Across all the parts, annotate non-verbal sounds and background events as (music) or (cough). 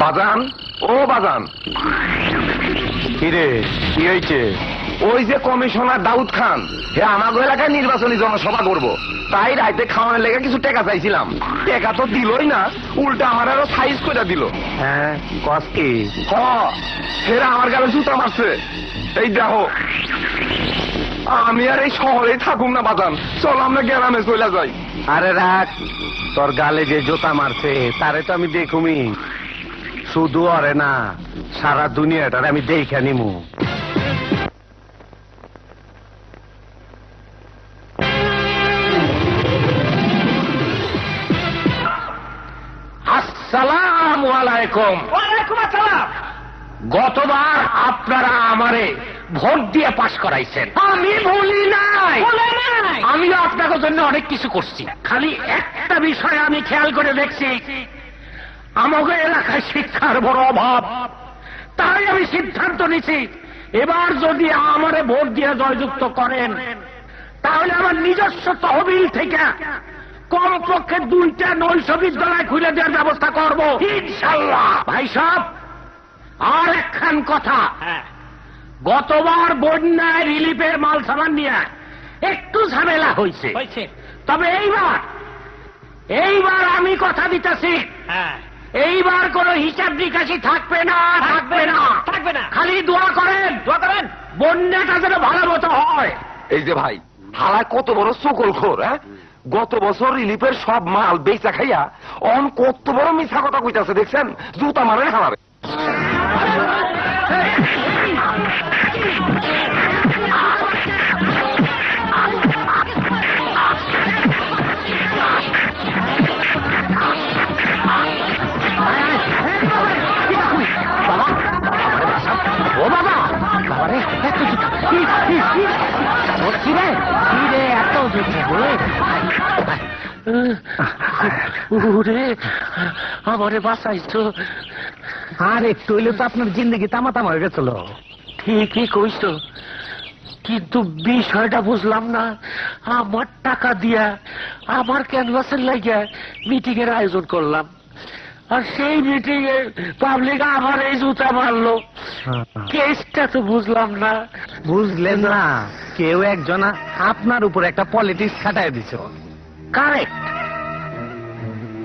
বাজান? ও বাজান। কিরে কি হয়েছে? ওই যে কমিশনার দাউদ খান হে আমার এলাকায় নির্বাচনী জনসভা করব। তাই রাইতে খাওয়ানোর লেগে কিছু টাকা চাইছিলাম। টাকা তো দিলই না উল্টা আমার আরও সাইজ করে দিল। হ্যাঁ কস কি? হ ফেরা আমার গালে জুতা মারছে। এই দেখো। আমি আর এই শহরে থাকুম না বাজান। চল আমরা গ্রামে চলে যাই। আরে রাখ তোর গালে যে জোতা মারছে তারে তো আমি দেখুমি শুধু অরে না সারা দুনিয়াটার আমি দেখে নিমু। আসসালামু আলাইকুম। গতবার আপনারা আমারে ভোট দিয়ে পাশ করাইছেন। আমি বলি নাই। বলে নাই। আমি আপনাদের জন্য অনেক কিছু করছি। খালি একটা বিষয় আমি খেয়াল করে দেখছি। আমাকে এলাকায় শিক্ষার বড় অভাব। তাই আমি সিদ্ধান্ত নিছি এবার যদি আমারে ভোট দিয়ে জয়যুক্ত করেন তাহলে আমার নিজস্ব তহবিল থেকে কমপক্ষে দুইটা নৈশ বিদ্যালয় খুলে দেওয়ার ব্যবস্থা করব। ইনশাল্লাহ। ভাই সাহেব আর একখান কথা। হ্যাঁ। গতবার বন্যায় রিলিফের মাল সামান নিয়ে একটু ঝামেলা হয়েছে। হয়েছে। তবে এইবার এইবার আমি কথা দিতেছি। হ্যাঁ। এইবার কোন হিসাব নিকাশি থাকবে না থাকবে না। থাকবে না। খালি দোয়া করেন। দোয়া করেন। বন্যাটা যেন ভালো মতো হয়। এই যে ভাই ভাড়া কত বড় সকল খোর হ্যাঁ? গত বছর রিলিফের সব মাল বেচা খাইয়া অন কত বড় মিথ্যা কথা কইতাছে দেখছেন? জুতা মারে হালারে। ওরে আমারে বাঁচাইছো আর একটু হইলে তো আপনার জিন্দগি তামা তামা হয়ে গেছিল। ঠিকই কইছ? কিন্তু বিষয়টা বুঝলাম না। আমার টাকা দিয়া আমার ক্যানভাসের লাগিয়া মিটিং এর আয়োজন করলাম। আর সেই মিটিং এ পাবলিক আমার এই জুতা মারলো। কেসটা তো বুঝলাম না। বুঝলেন না কেউ একজন আপনার উপর একটা পলিটিক্স খাটায় দিছ। কারেক্ট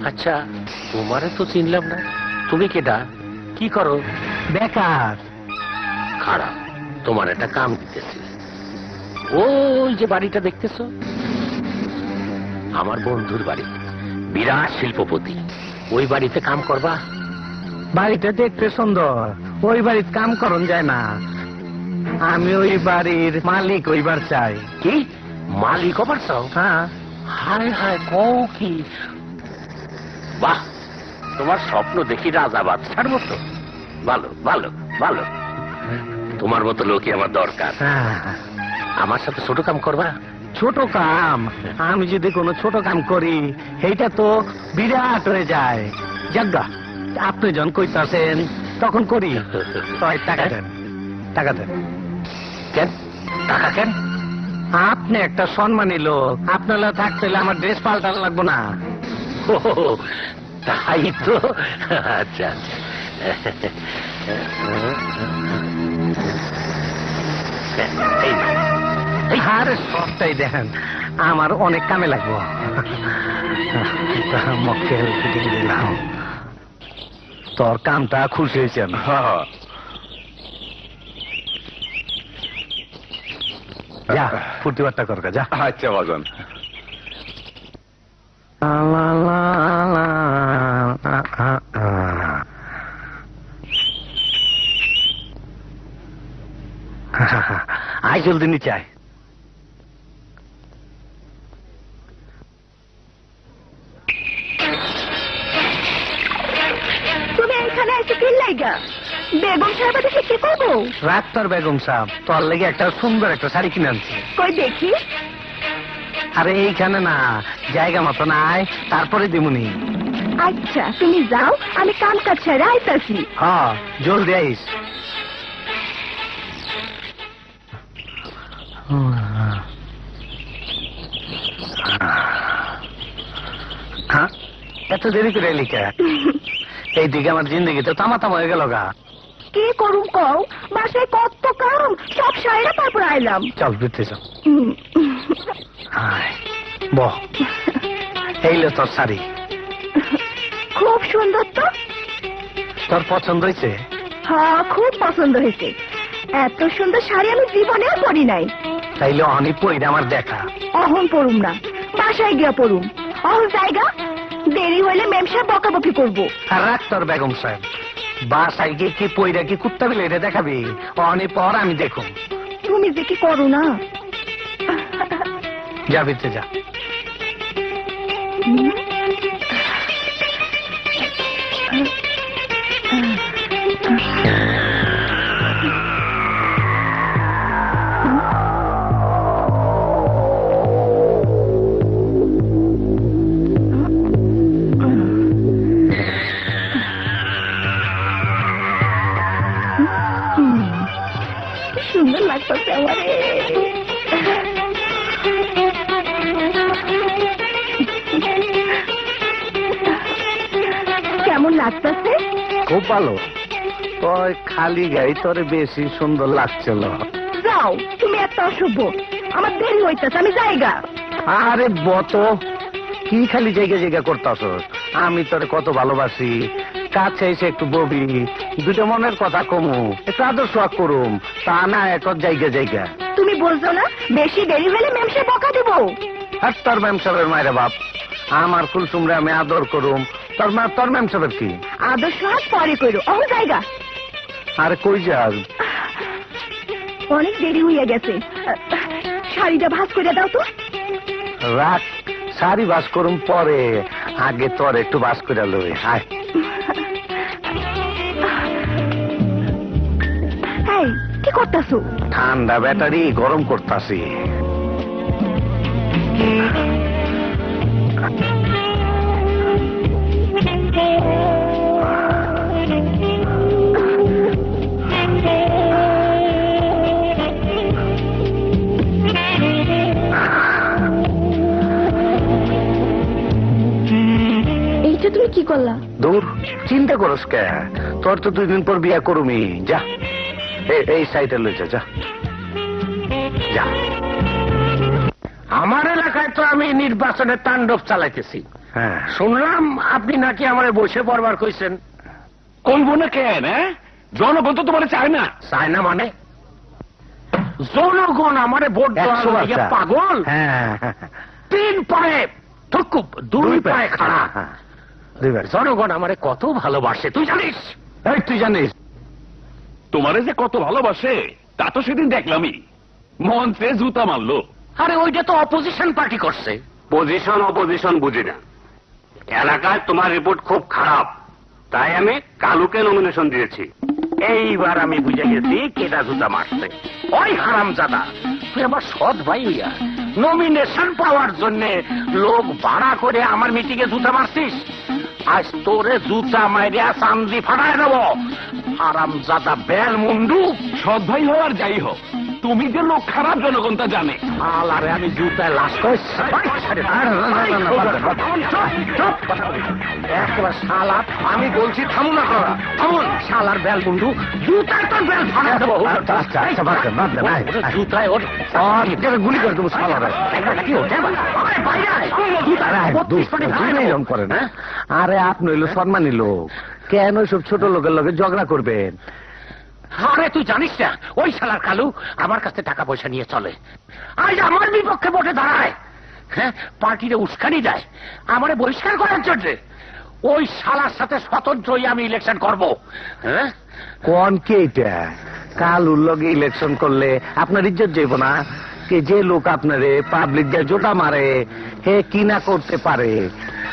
আচ্ছা তোমারে তো চিনলাম না। তুমি কেডা? কি করো? বেকার। খারাপ তোমার একটা কাম দিতেছি। ওই যে বাড়িটা দেখতেছো? আমার বন্ধুর বাড়ি বিরাট শিল্পপতি। ওই বাড়িতে কাম করবা? বাড়িটা দেখতে সুন্দর। ওই বাড়িতে কাম করন যায় না। আমি ওই বাড়ির মালিক ওইবার চাই। কি? মালিক অবার চাও? হ্যাঁ। হায় হায় কও কি? বাহ তোমার স্বপ্ন দেখি রাজা বাদশার মতো। ভালো ভালো ভালো। তোমার মতো লোকই আমার দরকার। হ্যাঁ। আমার সাথে ছোট কাম করবা? ছোট কাম। আমি যদি কোনো ছোট কাম করি এইটা তো বিরাট হয়ে যায়। যাজ্ঞা আপনি যখন কইতাছেন, তখন করি। টাকা দেন টাকা দেন। কেন? টাকা কেন? আপনি একটা সম্মানী লোক। আপনারা থাকতে হলে আমার ড্রেস পাল্টানো লাগবো না। তাই তো? আচ্ছা আচ্ছা। আরে সবটাই দেখেন। আমার অনেক কামে লাগবো। মক্কেল ফিটিং দিলাম তোর কামটা খুশি হয়েছেন যা ফুর্তি বার্তা কর যা। আচ্ছা বাজান। আয় জলদি নিচে আয়। করব রাত তোর বেগম সাহেব তোর লেগে একটা সুন্দর একটা শাড়ি কিনে আনছি। কই দেখি? আরে এইখানে না জায়গা মতো নাই তারপরে দিমুনি। আচ্ছা তুমি যাও আমি কাম কাজ ছেড়ে আইতাছি। হ্যাঁ জলদি আইস। হ্যাঁ এত দেরি করে এলি কে? (laughs) এইদিকে আমার জিন্দগিতে তামা তামা হয়ে গেল গা। কি করুম কও? বাসায় কত কাম সব সাইরা তারপর আইলাম। চল হুম। আয় বহ এইলে তোর শাড়ি। খুব সুন্দর তো। তোর পছন্দ হয়েছে? হ্যাঁ খুব পছন্দ হয়েছে। এত সুন্দর শাড়ি আমি জীবনে পরি নাই। তাইলে অনেক পইরে আমার দেখা। অহন পড়ুম না বাসায় গিয়া পড়ুম অহন জায়গা দেরি হইলে মেম সাহেব বকাবকি করব। আর রাখ তোর বেগম সাহেব। বাসায় গিয়ে কি পইরা কি কুত্তা বিলে এটা দেখাবে? অনেক পর আমি দেখো। তুমি যে কি করো না? যাবে যা। ভালো তোর খালি গাই তোরে বেশি সুন্দর লাগছিল যাও তুমি একটা অসভ্য আমার দেরি হইতেছে আমি জায়গা আরে বত কি খালি জায়গা জায়গা করতাস আমি তোরে কত ভালোবাসি। কাছে এসে একটু ববি দুটো মনের কথা কমু একটু আদর সোয়াগ করুম তা না এক জায়গা জায়গা। তুমি বলছো না বেশি দেরি হলে সাহেব বকা দেবো? আর তোর ম্যাম সাহেবের মায়ের বাপ আমার কুলসুমরে আমি আদর করুম। তোর মা তোর ম্যাম সাহেবের কি? আদর্শ হাত পরে করো অহ জায়গা। আরে কই যাস অনেক দেরি হইয়া গেছে। শাড়িটা ভাজ করে দাও তো। রাত সারি বাস করুম পরে। আগে তোর একটু বাস করে লই হায় কি করতেছো? ঠান্ডা ব্যাটারি গরম করতাছি। করলা? দূর চিন্তা করস কে? তোর তো দুই দিন পর বিয়া করুমি। যা। এই সাইডে লই যা যা। আমার এলাকায় তো আমি নির্বাচনের তাণ্ডব চালাইতেছি। হ্যাঁ। শুনলাম আপনি নাকি আমার বসে পড়বার কইছেন। কইব না কেন হ্যাঁ? জনগণ তো তোমার চায় না। চায় না মানে? জনগণ আমারে ভোট। পাগল? হ্যাঁ। তিন পায়ে দুই পায়ে। খাড়া। হ্যাঁ। জনগণ আমারে কত ভালোবাসে তুই জানিস? এই তুই জানিস। তোমারে যে কত ভালোবাসে তা তো সেদিন দেখলামই। মন্ত্রে জুতা মারলো। আরে ওইটা তো অপোজিশন পার্টি করছে। পজিশন অপোজিশন বুঝি না। এলাকায় তোমার রিপোর্ট খুব খারাপ। তাই আমি কালুকে নমিনেশন দিয়েছি। এইবার আমি বুঝে গেছি কেটা জুতা মারছে। ওই হারাম জাদা তুই আমার সৎ ভাই হইয়া নমিনেশন পাওয়ার জন্য লোক ভাড়া করে আমার মিটিং এ জুতা মারছিস? আজ তোরে জুতা মাইরিয়া চান্দি ফাটায় দেব। আরাম জাদা বেল মুন্ডু সৎ ভাই হোক যাই হোক। তুমি যে লোক খারাপ জনগণ তা জানে আলারে আমি জুতায় লাশ শালা আমি বলছি থামু না করা থামুন শালার বেল মুন্ডু জুতায় তোর বেল দেবো আচ্ছা, আচ্ছা, আচ্ছা, জুতায় ওর গুলি করে দেবো শালারে। কি ওঠে আরে হ্যাঁ? আপনি হইল সম্মানী লোক কেন সব ছোট লোকের লগে ঝগড়া করবেন আরে, তুই জানিস না, ওই শালার কালু আমার কাছে টাকা পয়সা নিয়ে চলে। আজ আমার বিপক্ষে ভোটে দাঁড়ায়। হ্যাঁ পার্টিতে উস্কানি দেয়। আমারে বহিষ্কার করার জন্য ওই শালার সাথে স্বতন্ত্রই আমি ইলেকশন করব। হ্যাঁ? কোন কে এটা? কালুর লগে ইলেকশন করলে আপনার ইজ্জত যাইব না? কে যে লোক আপনারে পাবলিক দিয়ে জোটা মারে, হে কি না করতে পারে?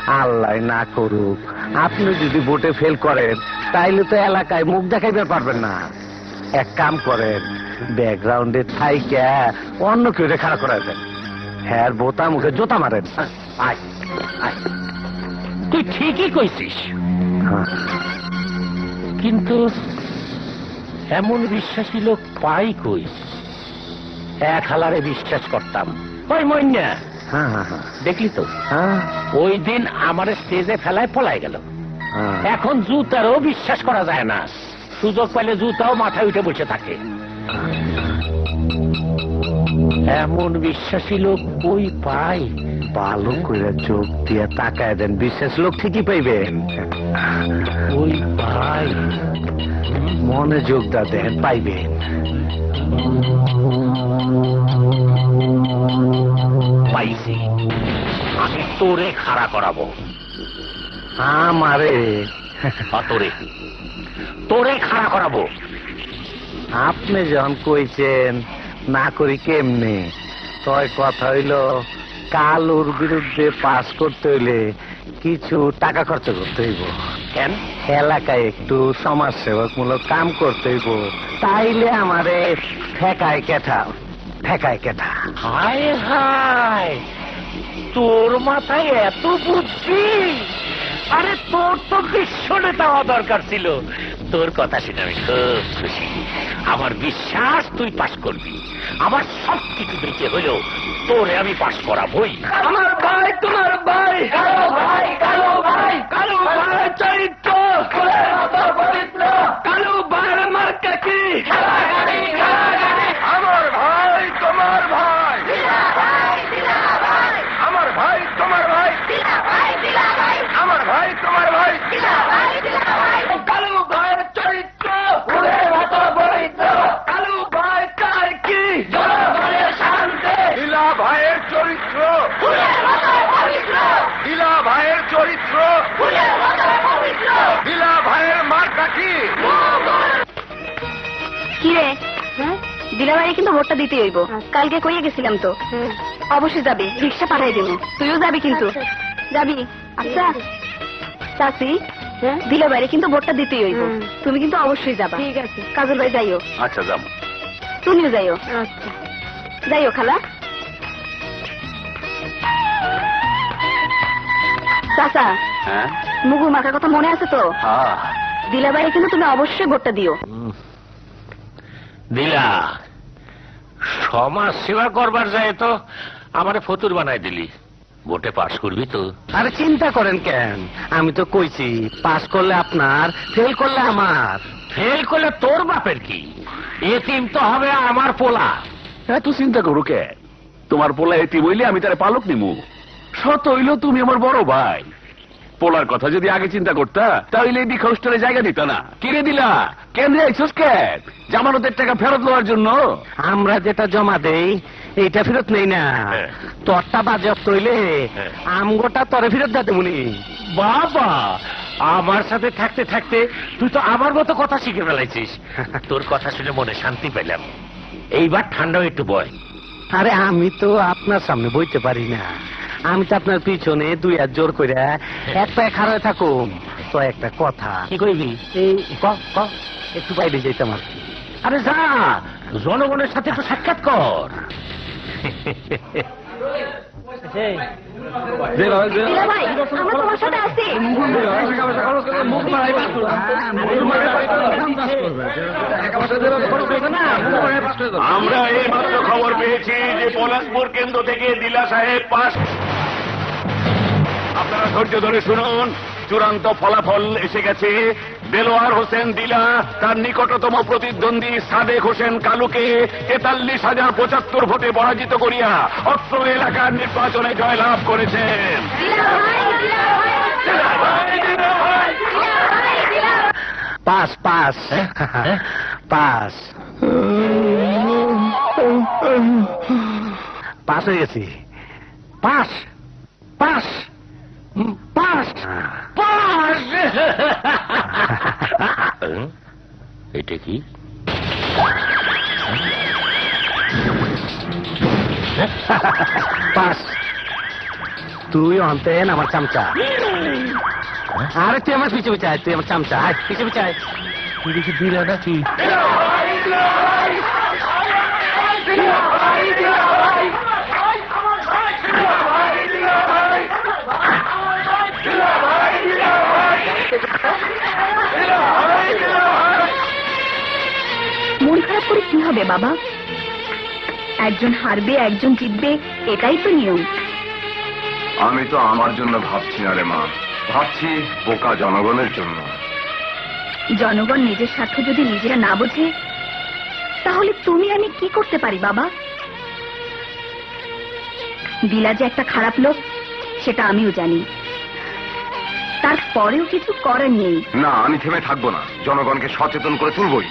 আল্লাহ না করুক। আপনি যদি ভোটে ফেল করেন, তাইলে তো এলাকায় মুখ দেখাইতে পারবেন না। এক কাম করেন ব্যাকগ্রাউন্ডে থাইকা অন্য কেউ খাড়া করে দেন হ্যাঁ বোতা মুখে জোতা মারেন আয় আয়। তুই ঠিকই কইছিস। হ্যাঁ। কিন্তু এমন বিশ্বাসী লোক পাই কই? এক হালারে বিশ্বাস করতাম। ওই মইন্যা। হ্যাঁ হ্যাঁ দেখলি তো? ওই দিন আমার স্টেজে ফেলায় পলাই গেল। এখন জুতারও বিশ্বাস করা যায় না। সুযোগ পেলে জুতাও মাথায় উঠে বসে থাকে। এমন বিশ্বাসী লোক কই পাই। ভালো করে চোখ দিয়ে তাকায় দেন বিশেষ লোক ঠিকই পাইবেন কই পাই। মনে যোগ দা দেন পাইবেন পাইছি। আমি তোরে খাড়া করাবো। আমারে। বা তোরে খাড়া করাবো। আপনি যখন কইছেন না করি কেমনে? তয় কথা হইল কালুর বিরুদ্ধে পাস করতে হইলে কিছু টাকা খরচ করতে হইব। কেন? এলাকায় একটু সমাজ সেবকমূলক কাম করতে হইব। তাইলে আমারে ঠেকায় কেঠা ঠেকায় কেঠা। হায় হায় তোর মাথায় এত বুদ্ধি! আরে তোর তো বিশ্ব নেতা হওয়া দরকার ছিল। তোর কথা শুনে আমি খুব খুশি। আমার বিশ্বাস তুই পাশ করবি। আমার সব কিছু বেঁচে হলেও তোরে আমি পাশ করাবই। আমার ভাই তোমার ভাই। কালো ভাই কালো ভাই। কালো ভাই চরিত্র। কালো ভাই। মার্কা কি আমার ভাই তোমার ভাই আমার ভাই তোমার ভাই আমার ভাই তোমার ভাই কালু ভাইয়ের চরিত্র ফুলের মতো পবিত্র কালু ভাই তার কি জনগণের শান্তি লীলা ভাইয়ের চরিত্র লীলা ভাইয়ের চরিত্র লীলা ভাইয়ের মার্কা কি? কি রে? দিলাবাড়ি কিন্তু ভোটটা দিতে হইব। কালকে কইয়ে গেছিলাম তো। অবশ্যই যাবি রিক্সা পাঠাই দেবো। তুইও যাবি কিন্তু। যাবি? আচ্ছা। চাচি দিলাবাড়ি কিন্তু ভোটটা দিতেই হইব। তুমি কিন্তু অবশ্যই যাবা। ঠিক আছে। কাজল ভাই যাইও। আচ্ছা যাব। তুমিও যাইও। আচ্ছা। যাইও খালা। চাচা হ্যাঁ? মুগুর মাখার কথা মনে আছে তো? হ্যাঁ। দিলাবাড়ি কিন্তু তুমি অবশ্যই ভোটটা দিও। দিলা সমাজ সেবা করবার যায় তো আমারে ফতুর বানাই দিলি। ভোটে পাশ করবি তো। আরে চিন্তা করেন কেন? আমি তো কইছি পাস করলে আপনার ফেল করলে আমার। ফেল করলে তোর বাপের কি? এতিম তো হবে আমার পোলা। এত চিন্তা করো কে? তোমার পোলা এটি বইলে আমি তার পালক নিমু। সত হইল তুমি আমার বড় ভাই। পোলার কথা যদি আগে চিন্তা করতা তাহলে এই হোস্টেলে জায়গা দিত না। কিরে দিলা? কেন্দ্রে আইসস কেন জামানতের টাকা ফেরত দেওয়ার জন্য? আমরা যেটা জমা দেই এইটা ফেরত নেই না। হ্যাঁ। তোরটা বাজেয়াপ্ত হইলে হ্যাঁ। আমগোটা তরে ফেরত দিতে মুনি বাবা আমার সাথে থাকতে থাকতে তুই তো আমার মতো কথা শিখে ফেলাইছিস। (laughs) তোর কথা শুনে মনে শান্তি পেলাম এইবার ঠান্ডাও একটু বয়। আরে আমি তো আপনার সামনে বইতে পারি না। আমি তো আপনার পিছনে দুই হাত জোর করে এক পায়ে খাড়ায় থাকুম। তো একটা কথা। কি কইবি? এই ক ক একটু বাইরে যাইতাম আর। আরে যা জনগণের সাথে একটু সাক্ষাৎ কর। আমরা তোমার সাথে আছি। আমরা এই মাত্র খবর পেয়েছি যে পলাশপুর কেন্দ্র থেকে দিলা সাহেব পাস। আপনারা ধৈর্য ধরে শুনুন চূড়ান্ত ফলাফল এসে গেছে। দেলোয়ার হোসেন দিলা, তার নিকটতম প্রতিদ্বন্দ্বী সাদেক হোসেন কালুকে তেতাল্লিশ হাজার পঁচাত্তর ভোটে পরাজিত করিয়া অত্র এলাকার নির্বাচনে জয়লাভ করেছেন। Pass pass. পাস। পাস হয়ে গেছি। Pass pass. পাস পাস এটা কি পাস তুই অন্তেন আমার চামচা আরে তুই আমার পিছে পিছে তুই আমার চামচা আয়, পিছে পিছে আয়। তুই দেখি দিলা নাকি মন খারাপ করে কি হবে বাবা? একজন হারবে একজন জিতবে এটাই তো নিয়ম। আমি তো আমার জন্য ভাবছি না রে মা। ভাবছি বোকা জনগণের জন্য। জনগণ নিজের স্বার্থ যদি নিজেরা না বোঝে তাহলে তুমি আমি কি করতে পারি বাবা? দিলা যে একটা খারাপ লোক সেটা আমিও জানি। তারপরেও কিছু করার নেই না আমি থেমে থাকব না। জনগণকে সচেতন করে তুলবই।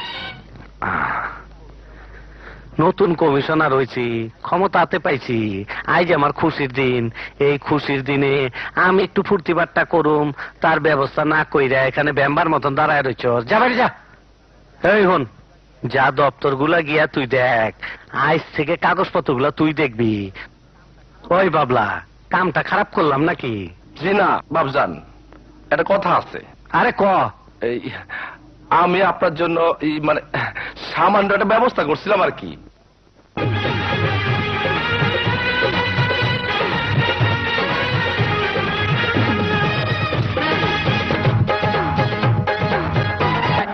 নতুন কমিশনার হয়েছি ক্ষমতাতে পাইছি। আজ আমার খুশির দিন। এই খুশির দিনে আমি একটু ফুর্তি বাট্টা করুম তার ব্যবস্থা না কইরা এখানে ব্যাম্বার মতন দাঁড়ায় রয়েছ যা বাড়ি যা। এই হন যা দপ্তরগুলা গিয়া তুই দেখ। আজ থেকে কাগজপত্রগুলা তুই দেখবি। ওই বাবলা কামটা খারাপ করলাম নাকি? জি না বাবজান একটা কথা আছে। আরে ক? এই আমি আপনার জন্য এই মানে সামান্য একটা ব্যবস্থা করছিলাম আর কি।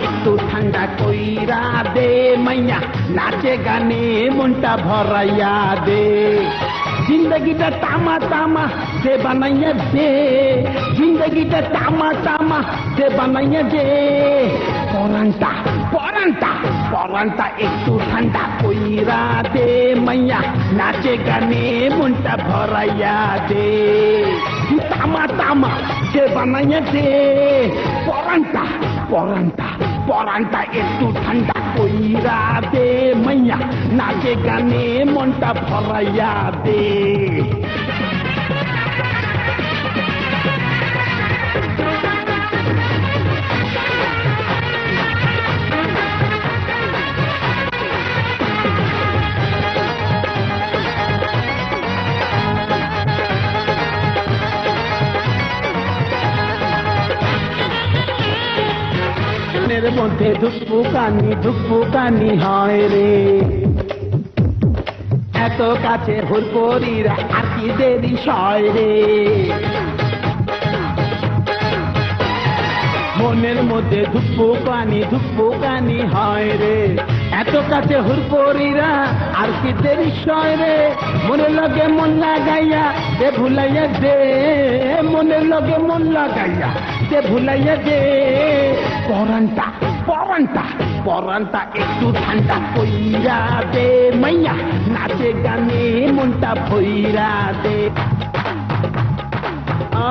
একটু ঠান্ডা কইরা দে মাইয়া নাচে গানে মনটা ভরাইয়া দে। জিন্দগিটা তামা তামা সে বানাইয়া দে জিন্দগিটা তামা তামা সে বানাইয়া দে পরান্তা পরান্তা পরান্তা একটু ঠান্ডা কইরা দে মাইয়া নাচে গানে মনটা ভরাইয়া দে তামা তামা সে বানাইয়া দে পরান্তা পরান্তা পরান্তা একটু ঠান্ডা কইরা দে মাইয়া নাচে গানে মনটা মনের মধ্যে ধুকপু কানি ধুকপু কানি হয় রে। এত কাছে হুরপরিরা আর কি দেরি সয় রে। মনের মধ্যে ধুকপু কানি ধুকপু কানি হয় রে। এত কাছে হুরপরিরা আর কি দেরি সয় রে। মনের লগে মন লাগাইয়া দে ভুলাইয়া দে। মনের লগে মন লাগাইয়া দে ভুলাইয়া দে পরান্তা পরান্তা পরান্তা একটু ঠান্ডা কইরা দে মাইয়া নাচে গানে মনটা ভইরা দে আ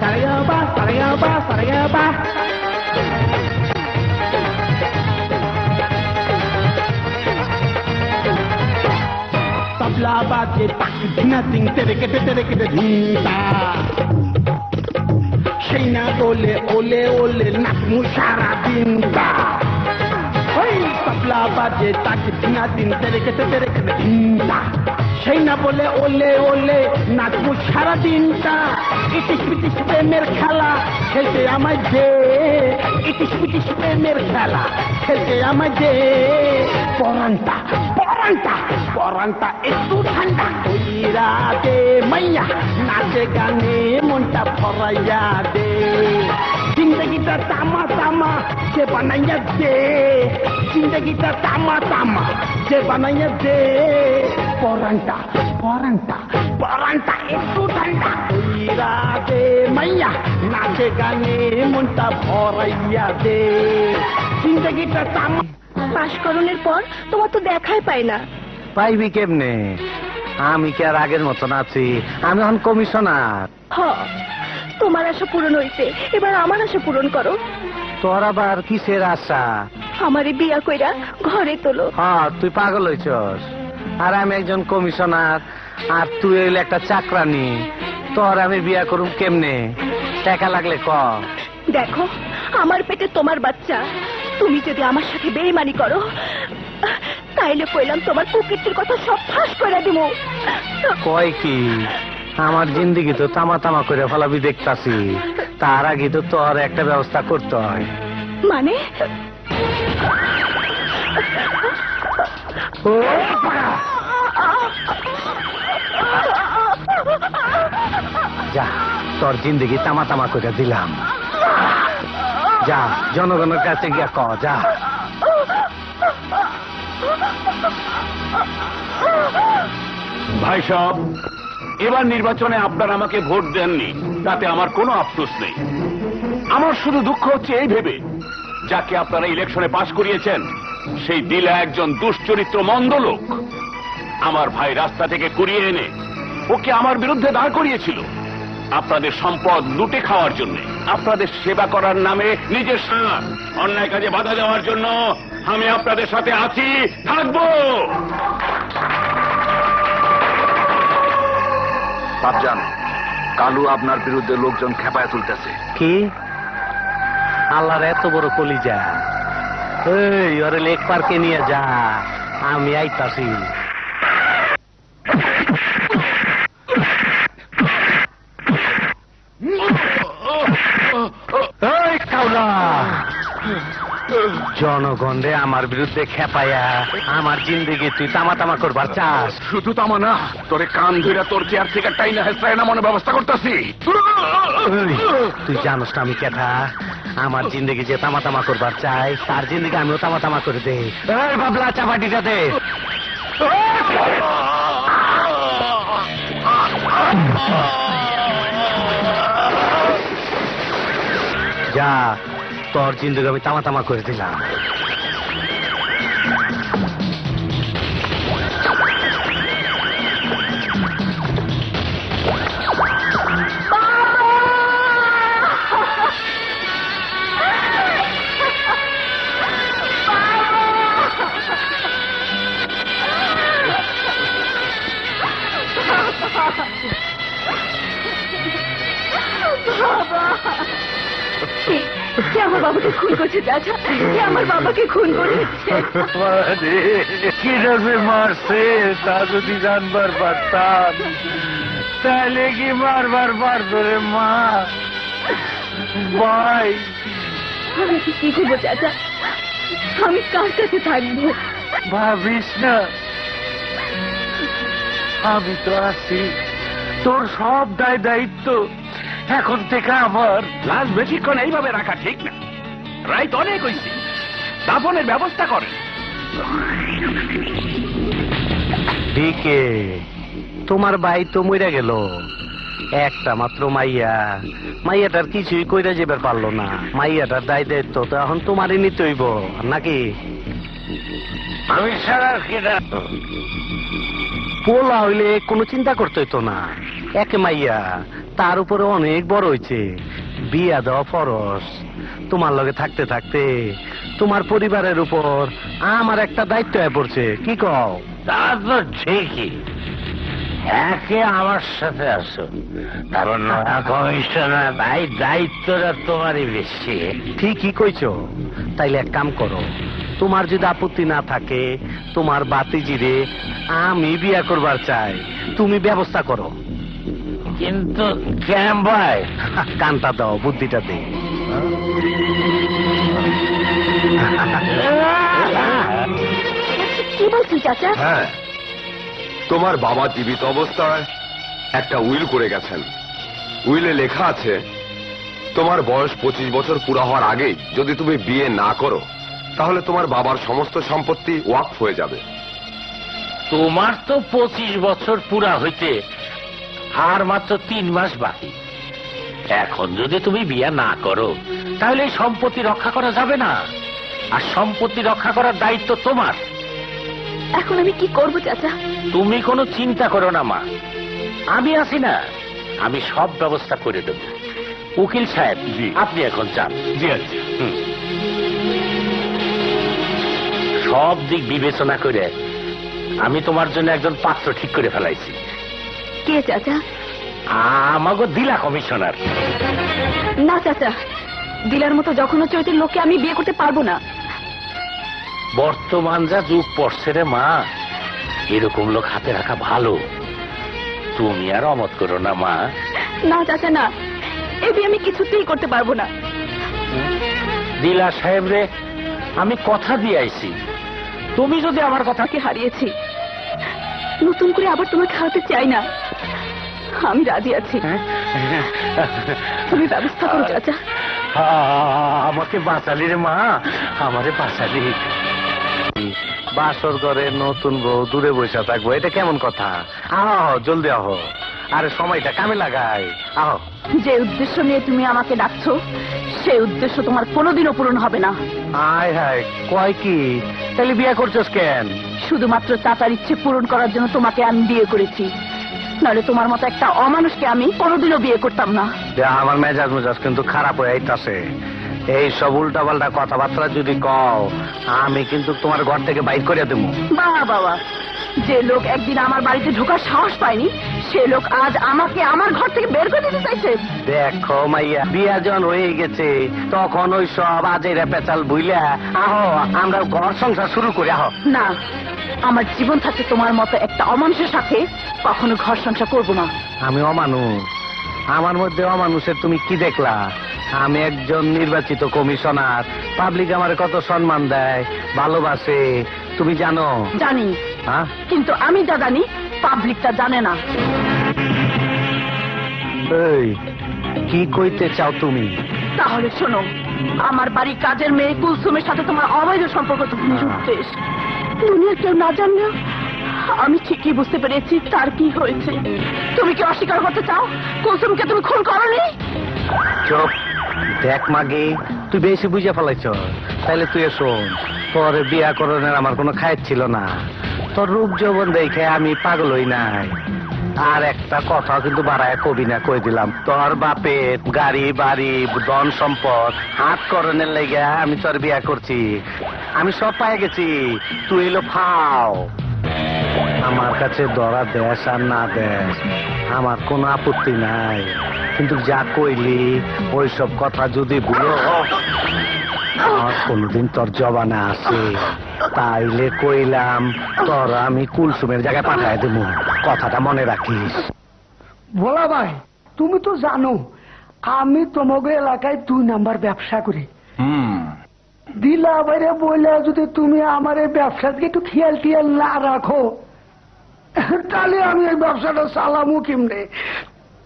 Sarayaba, sarayaba, sarayaba. तबला बाजे तक धिना सिंह तेरे के तेरे के धिनता সেই না বলে ওলে ওলে নাকমু সারা দিনটা ওই তবলা বাজে তাকে দিনা দিন তেরে কেটে তেরে কেটে দিনটা সেই না বলে ওলে ওলে নাচবো সারা দিনটা ইটিস পিটিস প্রেমের খেলা খেলতে আমায় দে ইটিস পিটিস প্রেমের খেলা খেলতে আমায় দে পরান্তা পরান্তা পরান্তা একটু ঠান্ডা। কইরা দে মাইয়া নাচে গানে মনটা ভরাইয়া দে। জিন্দগিটা তামা তামা সে বানাইয়া দে। জিন্দগিটা তামা তামা সে বানাইয়া দে। পরান্তা পরান্তা পরান্তা একটু ঠান্ডা। কইরা দে মাইয়া নাচে গানে মনটা ভরাইয়া দে। জিন্দগিটা তামা পাশকরণের পর তোমার তো দেখাই পায় না। পাইবি কেমনে? আমি কি আর আগের মতন আছি? আমি এখন কমিশনার। হ তোমার আশা পূরণ হইছে। এবার আমার আশা পূরণ করো। তোর আবার কিসের আশা? আমারে বিয়া কইরা ঘরে তোলো। হ্যাঁ তুই পাগল হইছস। আর আমি একজন কমিশনার আর তুই হইলে একটা চাকরানি। তোর আমি বিয়া করুম কেমনে? টাকা লাগলে ক? দেখো আমার পেটে তোমার বাচ্চা। তুমি যদি আমার সাথে বেইমানি করো তাইলে কইলাম তোমার প্রকৃতির কথা সব ফাঁস করে দিব কয় কি? আমার জিন্দিগি তো তামা তামা করে ফলাবি দেখতাছি। তার আগে তো তোর একটা ব্যবস্থা করতে হয়। মানে? ও, যা তোর জিন্দিগি তামা তামা করে দিলাম। যা জনগণের কাছে গিয়া ক যা। ভাই সব এবার নির্বাচনে আপনারা আমাকে ভোট দেননি, তাতে আমার কোনো আফসোস নেই। আমার শুধু দুঃখ হচ্ছে এই ভেবে, যাকে আপনারা ইলেকশনে পাশ করিয়েছেন, সেই দিলা একজন দুশ্চরিত্র মন্দ লোক আমার ভাই রাস্তা থেকে কুড়িয়ে এনে ওকে আমার বিরুদ্ধে দাঁড় করিয়েছিল। আপনাদের সম্পদ লুটে খাওয়ার জন্য, আপনাদের সেবা করার নামে নিজের সা- অন্যায় কাজে বাধা দেওয়ার জন্য আমি আপনাদের সাথে আছি, থাকব! বাপজান কালু আপনার বিরুদ্ধে লোকজন খেপায় তুলতেছে। কি? আল্লাহর এত বড় কলিজা। এই, ওরে লেক পার্কে নিয়ে যা, আমি আইতাছি এই কাউলা জনগণে আমার বিরুদ্ধে খেপায়া আমার জিন্দিগি তুই তামা তামা করবার চাস। শুধু তামা না তোরে কান ধরে তোর চেয়ার থেকে টাইনা হেসরায় না মনে ব্যবস্থা করতেছি। তুই জানোস না আমি কেথা। আমার জিন্দগি যে তামা তামা করবার চাই তার জিন্দগি আমিও তামা তামা করে দে এই বাবলা চাপাটিটা দে। যা তোর জিন্দগি আমি তামা তামা করে দিলাম। কে আমার বাবাকে খুন করছে চাচা কে আমার বাবাকে খুন করেছে। কীভাবে মারছে তা যদি জানবার পারতাম। তাহলে কি মারবার পারতো রে মা? ভাই। আমি কি কি করব চাচা? আমি কার কাছে থাকব? ভাবিস না? আমি তো আছি। তোর সব দায় দায়িত্ব এখন থেকে আমার লাশ বেশিক্ষণ এইভাবে রাখা ঠিক না। রাইত অনেক হয়েছে দাফনের ব্যবস্থা করেন। ডিকে তোমার ভাই তো মইরা গেল। একটা মাত্র মাইয়া। মাইয়াটার কিছুই কইরা যেবার পারল না। মাইয়াটার দায় দায়িত্ব তো এখন তোমারই নিতে হইব নাকি? আমি পোলা হইলে কোনো চিন্তা করতে হইতো না। একে মাইয়া তার উপরে অনেক বড় হয়েছে। বিয়া দেওয়া ফরস তোমার লগে থাকতে থাকতে তোমার পরিবারের উপর আমার একটা দায়িত্ব হয়ে পড়ছে। কি কও? তা তো ঠিকই। একে আমার সাথে আসো তারপর কমিশনার ভাই দায়িত্বটা তোমারই বেশি। ঠিকই কইছো। তাইলে এক কাম করো তোমার যদি আপত্তি না থাকে তোমার বাতিজিরে আমি বিয়া করবার চাই। তুমি ব্যবস্থা করো। কিন্তু কেন ভাই (laughs) কানটা দাও বুদ্ধিটা দে কি বলছেন চাচা? হ্যাঁ তোমার বাবা জীবিত অবস্থায় একটা উইল করে গেছেন। উইলে লেখা আছে তোমার বয়স পঁচিশ বছর পুরা হওয়ার আগেই যদি তুমি বিয়ে না করো তাহলে তোমার বাবার সমস্ত সম্পত্তি ওয়াকফ হয়ে যাবে। তোমার তো পঁচিশ বছর পুরা হইতে আর মাত্র তিন মাস বাকি। এখন যদি তুমি বিয়া না করো তাহলে এই সম্পত্তি রক্ষা করা যাবে না। আর সম্পত্তি রক্ষা করার দায়িত্ব তোমার। এখন আমি কি করব চাচা? তুমি কোনো চিন্তা করো না মা। আমি আছি না। আমি সব ব্যবস্থা করে দেব। উকিল সাহেব জি। আপনি এখন যান। জি আচ্ছা। হুম। সব দিক বিবেচনা করে আমি তোমার জন্য একজন পাত্র ঠিক করে ফেলাইছি। কে চাচা? আমাগো দিলা কমিশনার। না চাচা দিলার মতো যখন চরিত্রের লোককে আমি বিয়ে করতে পারব না। বর্তমান যা যুগ পড়ছে রে মা এরকম লোক হাতে রাখা ভালো। তুমি আর অমত করো না মা। না চাচা না। এ বিয়ে আমি কিছুতেই করতে পারব না। দিলা সাহেব রে আমি কথা দিয়ে আইছি। তুমি যদি আমার কথাকে হারিয়েছি। নতুন করে আবার তোমাকে হারাতে চাই না। আমি রাজি আছি। তুমি ব্যবস্থা করো চাচা। আমাকে বাঁচালি রে মা আমারে বাঁচালি। বাসর ঘরে নতুন বউ দূরে বসে থাকব এটা কেমন কথা? আহ জলদি আহ। আরে সময়টা কামে লাগাই। আহ। যে উদ্দেশ্য নিয়ে তুমি আমাকে ডাকছো সেই উদ্দেশ্য তোমার কোনোদিনও পূরণ হবে না। হায় হায় কয় কি? তাহলে বিয়ে করছস কেন? শুধুমাত্র চাচার ইচ্ছে পূরণ করার জন্য তোমাকে আমি বিয়ে করেছি। নাহলে তোমার মতো একটা অমানুষকে আমি কোনোদিনও বিয়ে করতাম না। আমার মেজাজ মেজাজ কিন্তু খারাপ হয়ে আইতাছে। এই সব উল্টা পাল্টা কথাবার্তা যদি কও আমি কিন্তু তোমার ঘর থেকে বাইর করে দেবো। বাবা বাবা যে লোক একদিন আমার বাড়িতে ঢোকার সাহস পায়নি সে লোক আজ আমাকে আমার ঘর থেকে বের করে দিতে চাইছে। দেখো মাইয়া বিয়া যখন হয়ে গেছে তখন ওই সব আজেরা পেঁচাল বুইলা আহো আমরা ঘর সংসার শুরু করি আহো। না আমার জীবন থাকতে তোমার মতো একটা অমানুষের সাথে কখনো ঘর সংসার করব না। আমি অমানুষ। আমার মধ্যে অমানুষের তুমি কি দেখলা? আমি একজন নির্বাচিত কমিশনার। পাবলিক আমার কত সম্মান দেয় ভালোবাসে। তুমি জানো? জানি। হ্যাঁ? কিন্তু আমি যা জানি পাবলিকটা জানে না। এই কি কইতে চাও তুমি? তাহলে শোনো আমার বাড়ি কাজের মেয়ে কুলসুমের সাথে তোমার অবৈধ সম্পর্ক তুমি উদ্দেশ দুনিয়া কেউ না জানলেও আমি ঠিকই বুঝতে পেরেছি তার কি হয়েছে। তুমি কি অস্বীকার করতে চাও? কুলসুমকে তুমি খুন করনি? চুপ। দেখ মাগে তুই বেশি বুঝে ফেলাইছ তাহলে তুই শোন তোর বিয়া করণের আমার কোনো খায়ের ছিল না। তোর রূপ যৌবন দেখে আমি পাগল হই নাই। আর একটা কথা কিন্তু বাড়ায় কবি না, কই দিলাম। তোর বাপে গাড়ি, বাড়ি, ধন সম্পদ, হাত করণের লেগে আমি তোর বিয়া করছি। আমি সব পাই গেছি। তুই এলো ফাও। আমার কাছে ধরা দেশ আর না দেশ। আমার কোনো আপত্তি নাই। কিন্তু যা কইলি ওই সব কথা যদি ভুলো আমার কোনদিন তোর জবানে আসে তাইলে কইলাম তোর আমি কুলসুমের জায়গায় পাঠায় দেব। কথাটা মনে রাখিস। ভোলা ভাই তুমি তো জানো আমি তোমাকে এলাকায় দুই নাম্বার ব্যবসা করি। দিলা বাইরে বললে যদি তুমি আমার এই ব্যবসাকে একটু খেয়াল টিয়াল না রাখো তাহলে আমি এই ব্যবসাটা চালামু কেমনে?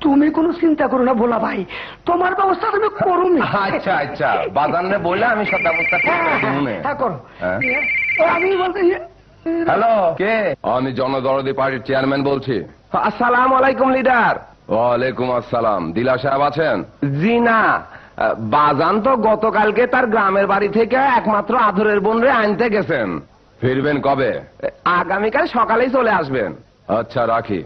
তুমি কোনো চিন্তা করো না ভোলা ভাই। তোমার ব্যবস্থা তুমি করো আচ্ছা আচ্ছা। বাজারে বলে আমি সব ব্যবস্থা হ্যাঁ করো। হ্যাঁ। আমি বলতে হ্যালো কে? আমি জনদরদি পার্টির চেয়ারম্যান বলছি। আসসালাম আলাইকুম লিডার। ওয়ালাইকুম আসসালাম। দিলা সাহেব আছেন? জি না। বাজান তো গতকালকে তার গ্রামের বাড়ি থেকে একমাত্র আধরের বোন রে আনতে গেছেন। ফিরবেন কবে? আগামীকাল সকালেই চলে আসবেন। আচ্ছা রাখি।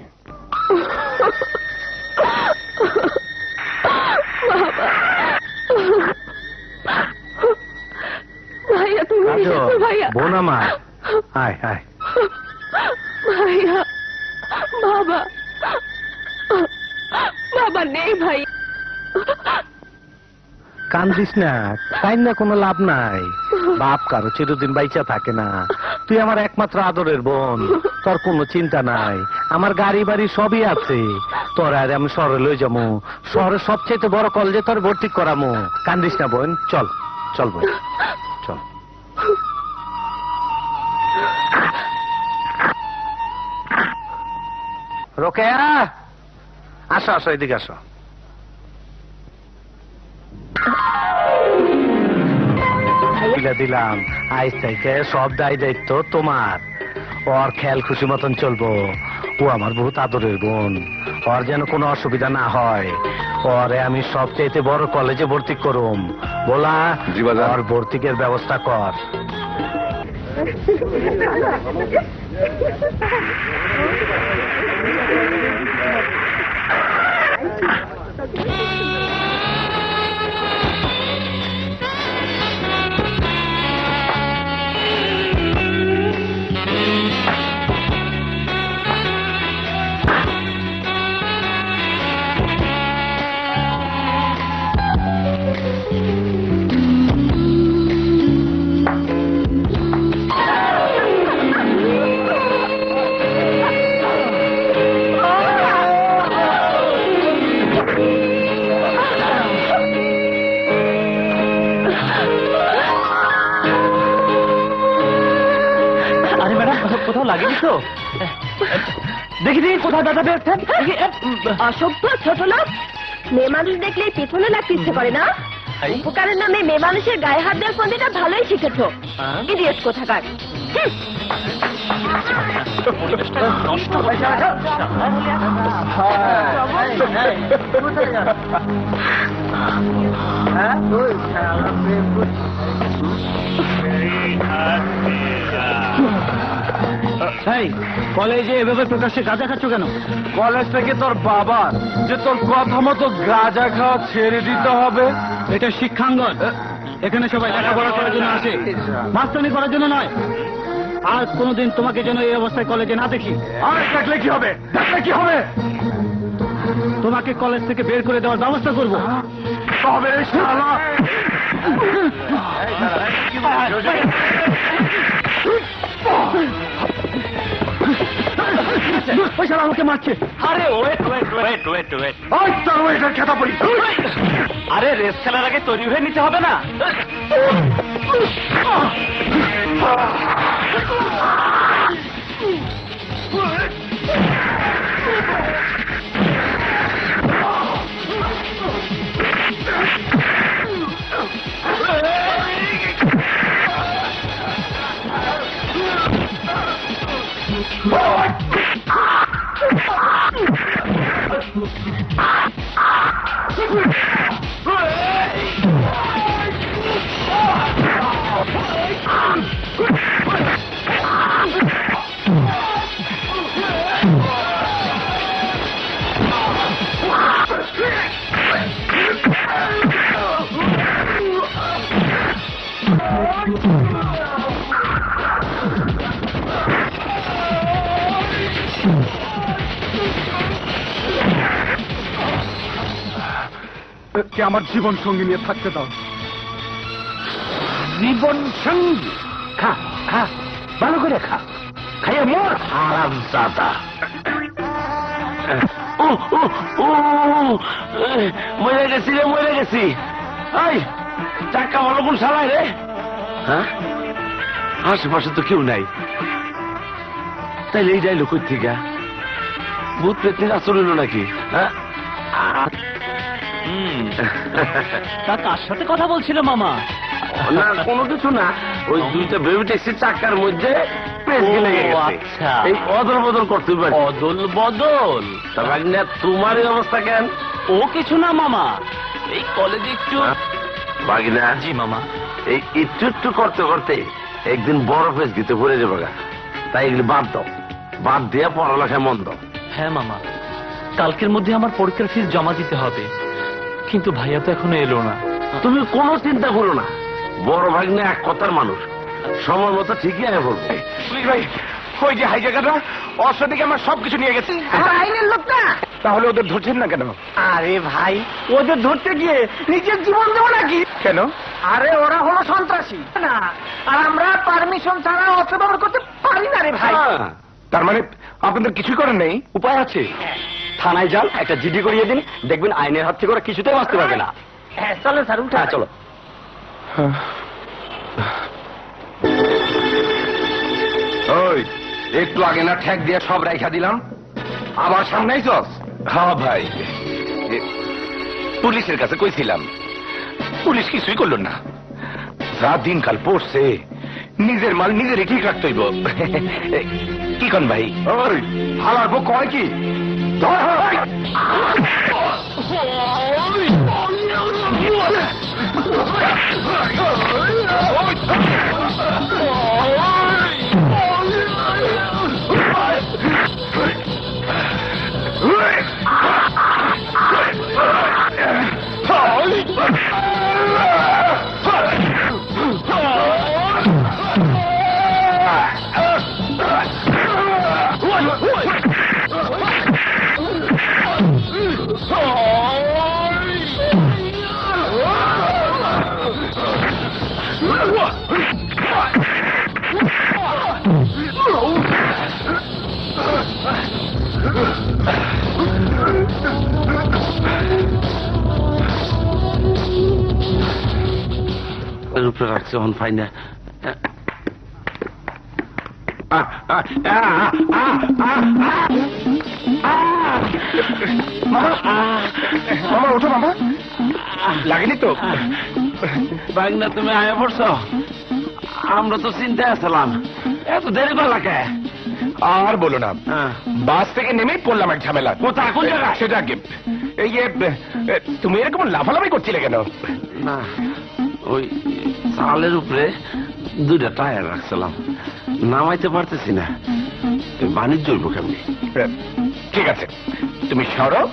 ভাইয়া তুমি ভাইয়া। বোন আমার। আয় আয়। ভাইয়া বাবা। বাবা নেই ভাই কান্দিস না, কাইন না কোনো লাভ নাই। বাপ কারও চিরদিন বাইচা থাকে না। তুই আমার একমাত্র আদরের বোন, তোর কোনো চিন্তা নাই। আমার গাড়ি বাড়ি সবই আছে। তোর আর আমি শহরে লই যাব শহরের সবচেয়ে বড় কলেজে তোর ভর্তি করামো। কান্দিস না বোন, চল চল বোন, চল। রোকেয়া, আসো আসো, এদিকে আসো। দিলা দিলাম। আজ থেকে সব দায় দায়িত্ব তোমার। ওর খেয়াল খুশি মতন চলবো। ও আমার বহুত আদরের বোন। ওর যেন কোনো অসুবিধা না হয়। ওরে আমি সবচেয়ে বড় কলেজে ভর্তি করুম। বলা। ওর ভর্তিকের ব্যবস্থা কর। আরে লাগেনি তো? দেখি দেখি কোথাও দাদা বেরছেন অসভ্য ছোট লোক। মেয়ে মানুষ দেখলে পেছনে লাগতে ইচ্ছে করে না। উপকারের নামে মেয়ে মানুষের গায়ে হাত দেওয়ার পন্দিটা ভালোই শিখেছো। ইডিয়েট কোথাকার। হুম। এই কলেজে এভাবে প্রকাশ্যে গাঁজা খাচ্ছ কেন? কলেজ থেকে তোর বাবার যে তোর কথা মতো গাঁজা খাওয়া ছেড়ে দিতে হবে। এটা শিক্ষাঙ্গন। এখানে সবাই লেখাপড়া করার জন্য আসে। মাস্টারি করার জন্য নয়। আর কোনোদিন তোমাকে যেন এই অবস্থায় কলেজে না দেখি। আর দেখলে কি হবে? দেখলে কি হবে? তোমাকে কলেজ থেকে বের করে দেওয়ার ব্যবস্থা করব। তবে শালা। ওই শালা আমাকে মারছে। আরে wait wait wait wait wait ওই তোর ওইটার খেতা পড়ি। আরে রেস খেলার আগে তৈরি হয়ে নিতে হবে না? Ah! কে আমার জীবন সঙ্গী নিয়ে থাকতে দাও। জীবন সঙ্গী? খা খা ভালো করে খা। খাইয়ে মোর। আরাম দাদা। ও ও ও মরে গেছি রে মরে গেছি। এই চাক্কা ভালো কোন সালাই রে। হ্যাঁ? আশেপাশে তো কেউ নাই। তাইলে এই যাইলো কই থেকে? ভূত পেতে আসল নাকি? হ্যাঁ? তা কার সাথে কথা বলছিল মামা? না কোনো কিছু না। ওই দুইটা বেবি ট্যাক্সির চাকার মধ্যে আচ্ছা। এই অদল বদল করতে পারি। অদল বদল? ভাগ্নে তোমার এই অবস্থা কেন? ও কিছু না মামা। এই কলেজে একটু ভাগিনা। জি মামা। এই একটু একটু করতে করতে একদিন বড় ফেস দিতে পড়ে যাবে গা। তাই এগুলি বাদ দাও। বাদ দিয়ে পড়ালেখায় মন দাও হ্যাঁ মামা। কালকের মধ্যে আমার পরীক্ষার ফিস জমা দিতে হবে। কিন্তু ভাইয়া তো এখনও এলো না। তুমি কোনো চিন্তা করো না। বড় ভাগ্নে এক কথার মানুষ। সময় মতো ঠিকই আয় বলব। ভাই ওই যে হাই জায়গাটা? অশ্বদিকে আমার সবকিছু নিয়ে গেছে। আইনের লোক না তাহলে ওদের ধরছেন না কেন? আরে ভাই ওদের ধরতে গিয়ে নিজের জীবন দেবো নাকি? কেন? আরে ওরা হলো সন্ত্রাসী। না আর আমরা পারমিশন ছাড়া অস্ত্র ব্যবহার করতে পারি না রে ভাই। হ্যাঁ। তার মানে আপনাদের কিছুই করেন নেই? উপায় আছে। থানায় যান একটা জিডি করিয়ে দিন দেখবেন আইনের হাত থেকে ওরা কিছুতেই বাঁচতে পারবে না। হ্যাঁ চলো স্যার উঠা। হ্যাঁ চলো। ওই একটু আগে না ঠেক দিয়ে সব রাইখা দিলাম। আবার সামনেই চস হ্যাঁ ভাই। পুলিশের কাছে কইছিলাম পুলিশ কিছুই করল না। রাত দিনকাল পড়ছে নিজের মাল নিজেরই ঠিক রাখতে হইব। কি কন ভাই? ওই হালার বউ কয় কি? ধর, রূপে রাখছে হন মামা ওঠো মামা। লাগেনি তো? বাগনা তুমি আয়া পড়ছ? আমরা তো চিন্তায় আসলাম এত দেরি কে? আর বলো না বাস থেকে নেমেই পড়লাম এক ঝামেলা। কোথায়? কোন সেটা কি এই যে তুমি এরকম লাফালাফি করছিলে কেন? না ওই চালের উপরে দুইটা টায়ার রাখছিলাম। নামাইতে পারতেছি না। বাণিজ্য হইব কেমনি? ঠিক আছে। তুমি সরো।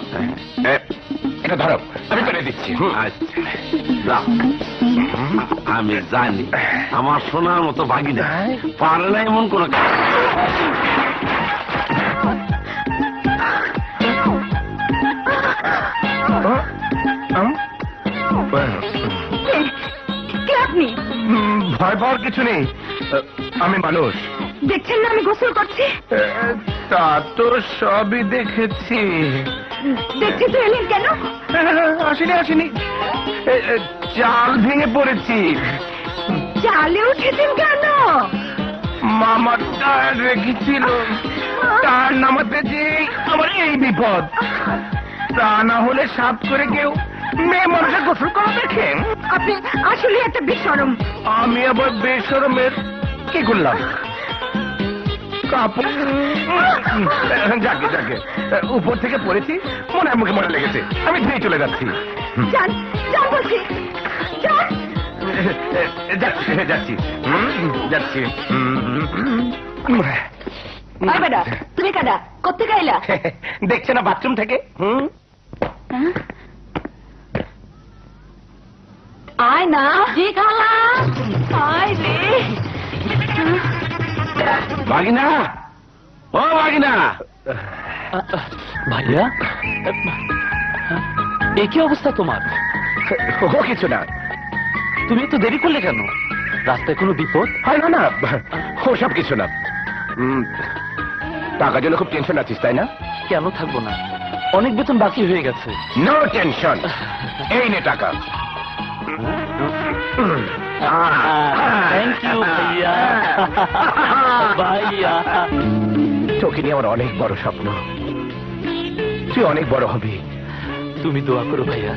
এ, এটা ধরো আমি করে দিচ্ছি। আচ্ছা। আমি জানি আমার সোনার মতো ভাগি না পারে না এমন কোন কাজ। ভয় পাওয়ার কিছু নেই। আমি মানুষ। দেখছেন না আমি গোসল করছি? তা তো সবই দেখেছি। দেখছি তো এলেন কেন? আসেনি আসেনি। চাল ভেঙে পড়েছি। চালে উঠেছেন কেন? মামা টায়ার রেখেছিল। টায়ার নামাতে যে আমার এই বিপদ। তা না হলে সাপ করে কেউ মেয়ে মানুষের গোসল করা দেখে। আপনি আসলে একটা বিসরম আমি আবার বেসরমের কি করলাম? যাকে যাকে। উপর থেকে পড়েছি মনে হয় মুখে মনে লেগেছে। আমি চলে যাচ্ছি। যান যান বলছি। যান। যাচ্ছি। যাচ্ছি। তুমি কাদা কোথেকে আইলা? দেখছে না বাথরুম থেকে? হুম। আয় না। জি খালা। আয় রে। ভাগিনা ও ভাগিনা ভাইয়া? এ কি অবস্থা তোমার? ও কিছু না। তুমি তো দেরি করলে কেন? রাস্তায় কোনো বিপদ? হয় না না। ও সব কিছু না। টাকার জন্য খুব টেনশন আছিস তাই না? কেন থাকব না? অনেক বেতন বাকি হয়ে গেছে। নো টেনশন এই নে টাকা। (laughs) থ্যাংক ইউ ভাইয়া ভাইয়া তোকে নিয়ে আমার অনেক বড় স্বপ্ন। তুই অনেক বড় হবি। তুমি দোয়া করো ভাইয়া।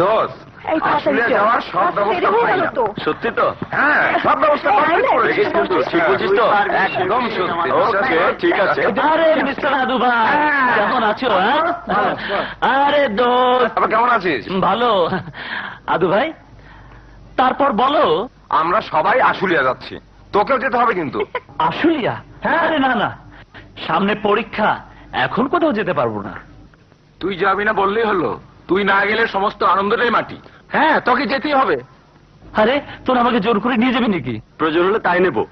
দোষ পাইলাম সত্যি তো? হ্যাঁ সব ব্যবস্থা ঠিক বলছিস তো? একদম সত্যি। ওকে ঠিক আছে। আরে মিস্টার আদু ভাই কেমন আছো হ্যাঁ? আরে কেমন আছিস? ভালো। আদু ভাই? তারপর বলো। আমরা সবাই আশুলিয়া যাচ্ছি। তোকেও যেতে হবে কিন্তু। (laughs) আশুলিয়া? আরে না না। সামনে পরীক্ষা এখন কোথাও যেতে পারব না। তুই যাবি না বললেই হলো। তুই না গেলে সমস্ত আনন্দটাই মাটি। হ্যাঁ তোকে যেতেই হবে। আরে তোর আমাকে জোর করে নিয়ে যাবি নাকি? প্রয়োজন হলে তাই নেব।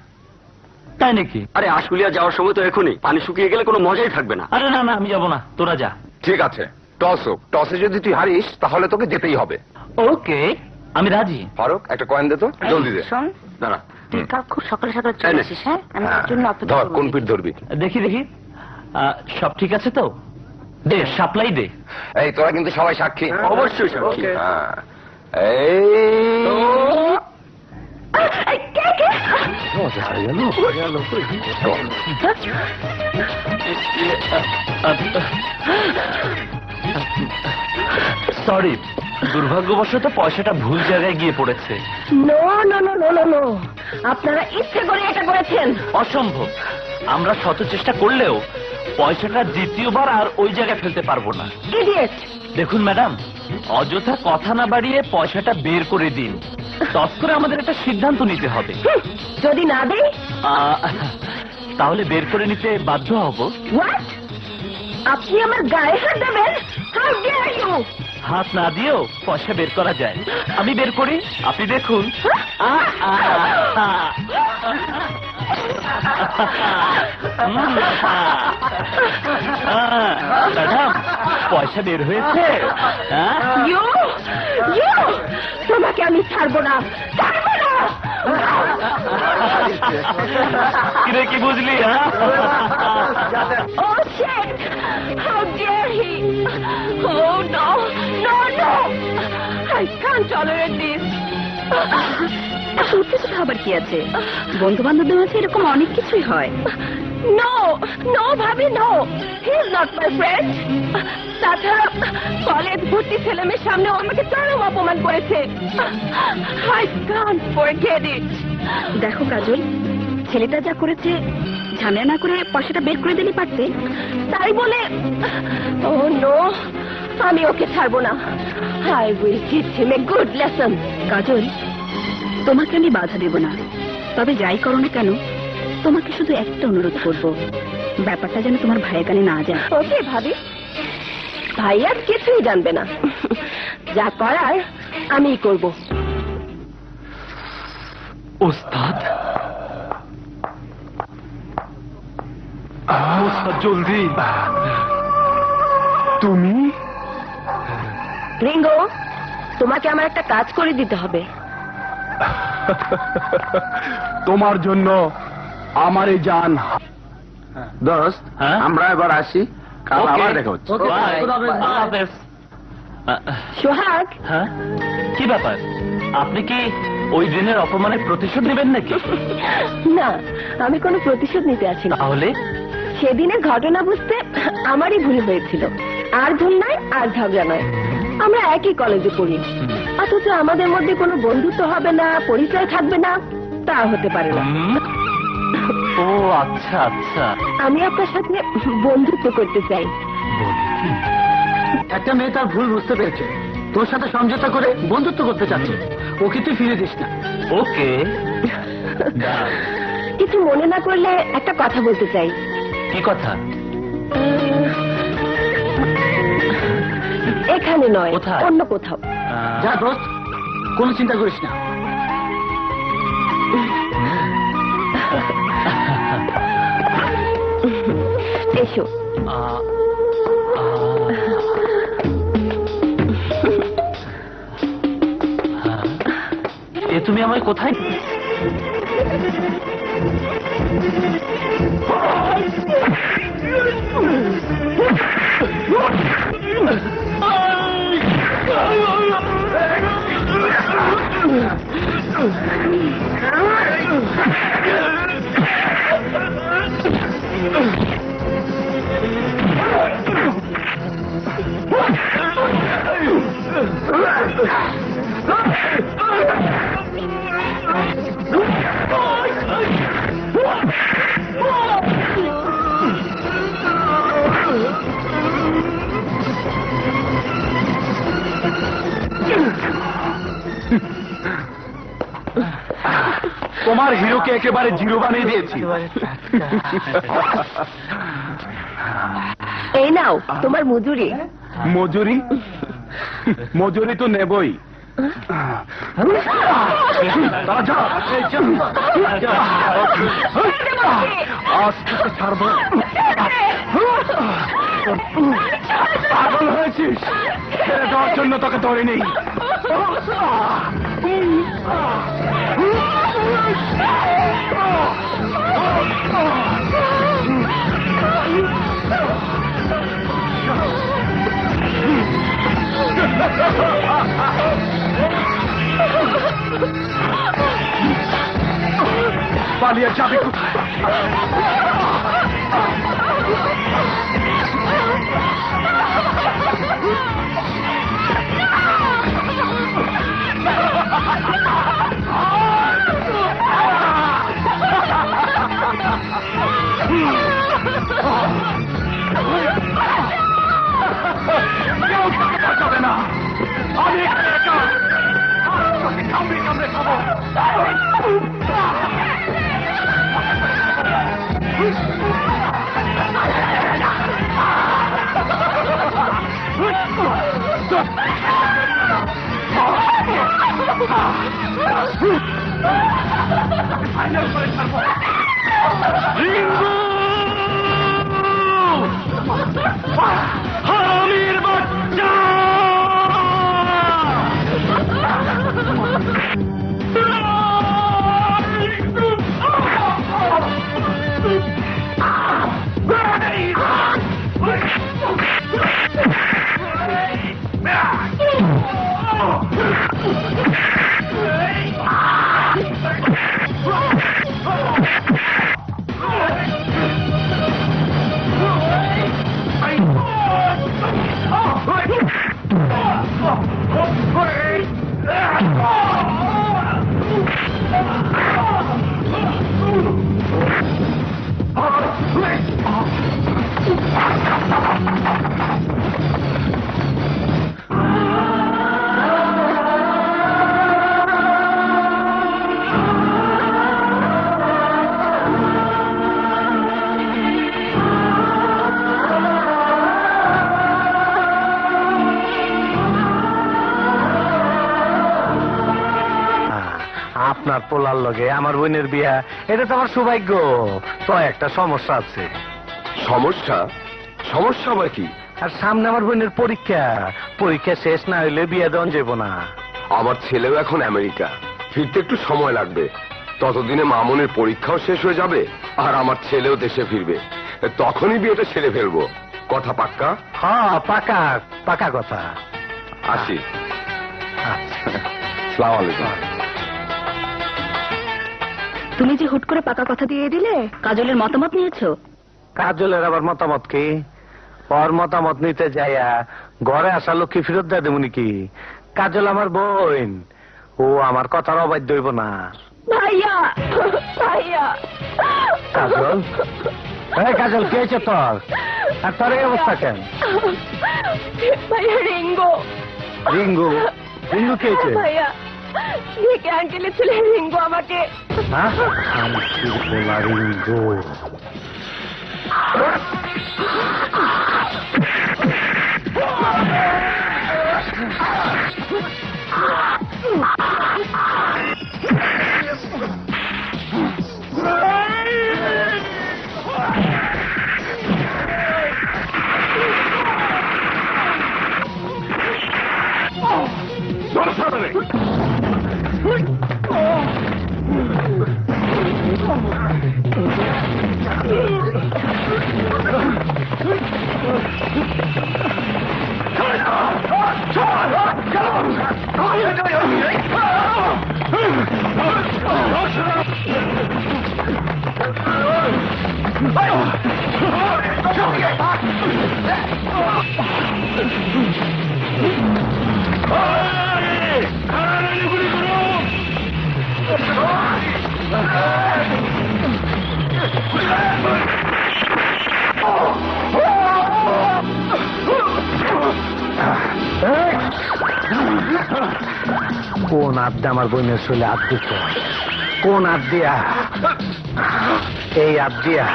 তাই নাকি? আরে আশুলিয়া যাওয়ার সময় তো এখনই। পানি শুকিয়ে গেলে কোনো মজাই থাকবে না। আরে না না আমি যাব না। তোরা যা। ঠিক আছে। টস হোক। টসে যদি তুই হারিস তাহলে তোকে যেতেই হবে। ওকে। আমি রাজি ফারুক একটা কয়েন দে তো জলদি দে শোন দাঁড়া তুই কাল খুব সকালে সকালে চলে আসিস হ্যাঁ আমি হ্যাঁ, তোর জন্য অপেক্ষা ধর করব। কোন পিঠ ধরবি দেখি দেখি আহ, সব ঠিক আছে তো দে সাপ্লাই দে এই তোরা কিন্তু সবাই সাক্ষী অবশ্যই সাক্ষী। হ্যাঁ। এই এই, কে কে সরি দুর্ভাগ্যবশত পয়সাটা ভুল জায়গায় গিয়ে পড়েছে। No no no no no no আপনারা ইচ্ছে করে এটা করেছেন। অসম্ভব। আমরা শত চেষ্টা করলেও পয়সাটা দ্বিতীয়বার আর ওই জায়গায় ফেলতে পারব না। ইডিয়েট দেখুন ম্যাডাম অযথা কথা না বাড়িয়ে পয়সাটা বের করে দিন। তৎ করে আমাদের একটা সিদ্ধান্ত নিতে হবে। যদি না দেই? তাহলে বের করে নিতে বাধ্য হব। হোয়াট আপনি আমার গায়ে হাত দেবেন? হাউ ডিয়ার ইউ হাত না দিয়েও পয়সা বের করা যায়। আমি বের করি। আপনি দেখুন। ম্যাডাম পয়সা বের হয়েছে। হ্যাঁ? তোমাকে আমি ছাড়বো না ছাড়বো না। কিরে কি বুঝলি হ্যাঁ? No! No! I can't tolerate this! এত উত্তেজিত খাবার কি আছে বন্ধু বান্ধবদের মাঝে এরকম অনেক কিছুই হয় নো নো ভাবি no he is not my friend তাছাড়া কলেজ ভর্তি ছেলে মেয়ের সামনে আমাকে চরম অপমান করেছে আই কান্ট ফরগেট ইট দেখো কাজল ছেলেটা যা করেছে ঝামেলা না করে পয়সাটা বের করে দিলে পারতে তাই বলে ও নো আমি ওকে ছাড়বো না। I will teach him a good lesson Kajal তোমাকে আমি বাধা দেব না। তবে যাই করো না কেন তোমাকে শুধু একটা অনুরোধ করব। ব্যাপারটা যেন তোমার ভাইয়ের কানে না যায়। ওকে ভাবি ভাই আর কিছুই জানবে না। যা করার আমিই করব। ওস্তাদ ওস্তাদ জলদি। তুমি? রিঙ্গো তোমাকে আমার একটা কাজ করে দিতে হবে। তোমার জন্য আমার এই জান দোস্ত হ্যাঁ? আমরা এবার আসি। কাল আবার দেখা হচ্ছে। সোহাগ? হ্যাঁ? কি ব্যাপার? আপনি কি ওই দিনের অপমানের প্রতিশোধ নেবেন নাকি? (laughs) না আমি কোনো প্রতিশোধ নিতে আছি না তাহলে? সেদিনের ঘটনা বুঝতে আমারই ভুল হয়েছিল। আর ভুল নয় আর ঝগড়া নয়। আমরা একই কলেজে পড়ি। অথচ আমাদের মধ্যে কোনো বন্ধুত্ব হবে না পরিচয় থাকবে না তা হতে পারে না। ও আচ্ছা আচ্ছা। আমি আপনার সাথে বন্ধুত্ব করতে চাই। একটা মেয়ে তার ভুল বুঝতে পেরেছে। তোর সাথে সমঝোতা করে বন্ধুত্ব করতে চাচ্ছে। ওকে তুই ফিরে দিস না। ওকে। কিছু মনে না করলে একটা কথা বলতে চাই। কি কথা? এখানে নয় কোথায়? অন্য কোথাও। যা দোস্ত কোনো চিন্তা করিস না। এসো। এ তুমি আমায় কোথায়? Ah! তোমার হিরোকে একেবারে জিরো বানিয়ে দিয়েছি। এই নাও তোমার মজুরি। মজুরি? মজুরি তো নেবই। পাগল হয়েছিস। ছেড়ে দেওয়ার জন্য তোকে ধরিনি। পালিয়ে যাবে কোথায় কেউ তোকে বাঁচাবে না আমি এখানে একা আর তোকে কামড়ে কামড়ে খাব হারামির (laughs) No! No! আপনার পোলার লগে আমার বোনের বিয়া এটা তো আমার সৌভাগ্য। তো একটা সমস্যা আছে। সমস্যা? সমস্যা আবার কি? আর সামনে আমার বোনের পরীক্ষা। পরীক্ষা শেষ না হইলে বিয়ে দেওয়া যাব না। আমার ছেলেও এখন আমেরিকা। ফিরতে একটু সময় লাগবে। ততদিনে মামনের পরীক্ষাও শেষ হয়ে যাবে আর আমার ছেলেও দেশে ফিরবে। তখনই বিয়েটা সেরে ফেলব। কথা পাক্কা? হ্যাঁ পাকা পাকা কথা। আসি। আচ্ছা। সালাম আলাইকুম। তুমি যে হুট করে পাকা কথা দিয়ে দিলে কাজলের মতামত নিয়েছো। কাজলের আবার মতামত কি? ওর মতামত নিতে যাইয়া ঘরে আসা লক্ষ্মী ফেরত দেয় দেবো নাকি? কাজল আমার বোন। ও আমার কথার অবাধ্য হইব না। ভাইয়া ভাইয়া। কাজল? এই কাজল কে হয়েছে তোর? আর তোর এই অবস্থা কেন? ভাইয়া রিঙ্গো। রিঙ্গু? রিঙ্গু কে হয়েছে ভাইয়া দেখে আঙ্কেলের ছেলে রিঙ্গো আমাকে। হ্যাঁ শান্তির পোলা রিঙ্গু কোন আড্ডা আমার বোনের শৈলে দিত কোন হাত দিয়া? এই হাত দিয়া।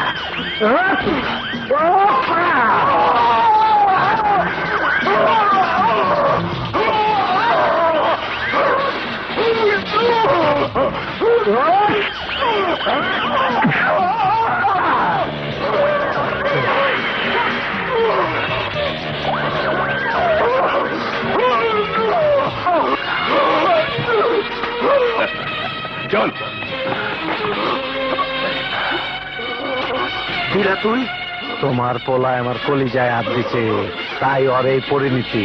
চল তুই? তোমার পোলায় আমার কলিজায় হাত দিছে তাই ওর এই পরিণতি।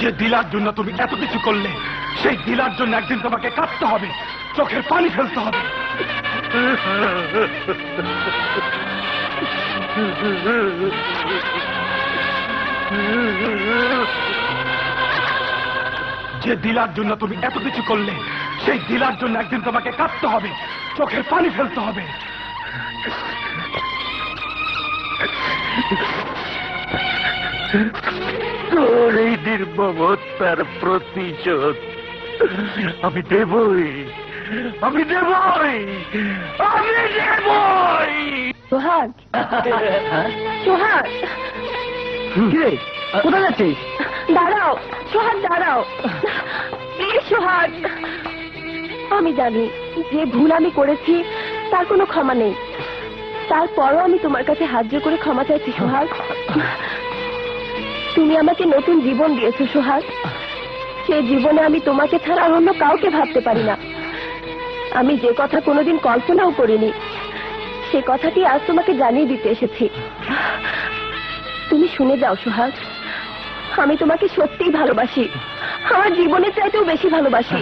যে দিলার জন্য তুমি এত কিছু করলে, সেই দিলার জন্য একদিন তোমাকে কাঁদতে হবে, চোখের পানি ফেলতে হবে। যে দিলার জন্য তুমি এত কিছু করলে, সেই দিলার জন্য একদিন তোমাকে কাঁদতে হবে, চোখের পানি ফেলতে হবে। তোর এই নির্মমতার প্রতিশোধ। আমি দেবই আমি দেবই আমি দেবই! সোহাগ সোহাগ। কিরে কোথায় যাচ্ছিস? দাঁড়াও সোহাগ দাঁড়াও। প্লিজ সোহাগ আমি জানি যে ভুল আমি করেছি তার কোনো ক্ষমা নেই। তারপরও আমি তোমার কাছে হাত করে ক্ষমা চাইছি সোহাগ। তুমি আমাকে নতুন জীবন দিয়েছ সোহাগ। সেই জীবনে আমি তোমাকে ছাড়া আর অন্য কাউকে ভাবতে পারি না। আমি যে কথা কোনোদিন কল্পনাও করিনি সে কথাটি আজ তোমাকে জানিয়ে দিতে এসেছি। তুমি শুনে যাও সোহাগ। আমি তোমাকে সত্যিই ভালোবাসি। আমার জীবনের চাইতেও বেশি ভালোবাসি।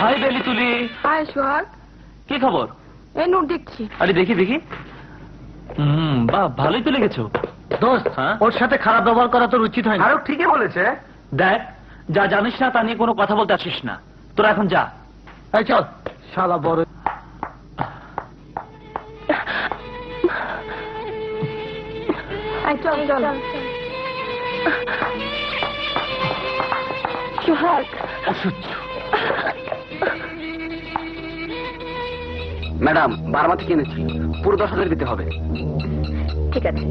হাই বেলি তুলি। আয় সোহাগ। কি খবর? এই নোট দেখছি। আরে দেখি দেখি। হুম বাহ ভালোই তো লেগেছো। দোস্ত হ্যাঁ? ওর সাথে খারাপ ব্যবহার করা তোর উচিত হয় না আরও ঠিকই বলেছে। দেখ যা জানিস না তা নিয়ে কোনো কথা বলতে আসিস না। তোরা এখন যা। এই চল। শালা বড়। চল চল। সোহাগ ম্যাডাম বারমা থেকে এনেছি। পুরো দশ হাজার দিতে হবে। ঠিক আছে।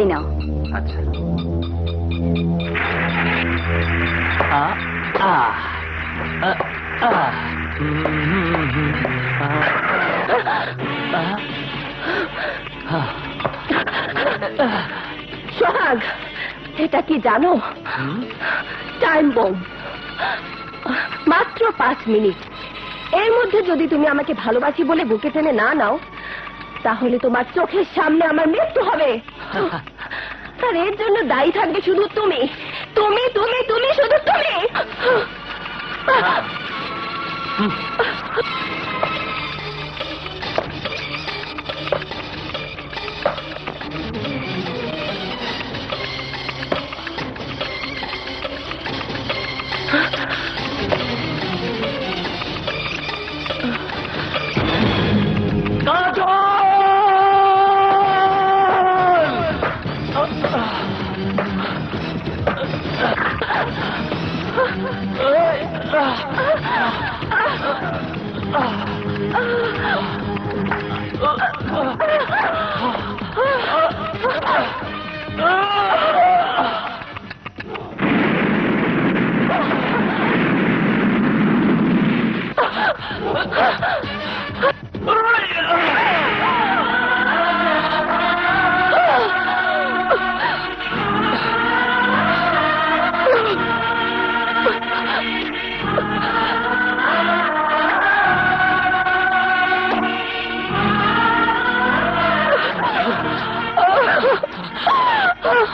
এই নাও। আচ্ছা। সোহাগ এটা কি জানো? টাইম বোম মাত্র পাঁচ মিনিট। এর মধ্যে যদি তুমি আমাকে ভালোবাসি বলে বুকে টেনে না নাও তাহলে তোমার চোখের সামনে আমার মৃত্যু হবে। (laughs) আর এর জন্য দায়ী থাকবে শুধু তুমি। তুমি তুমি তুমি শুধু তুমি। Ah!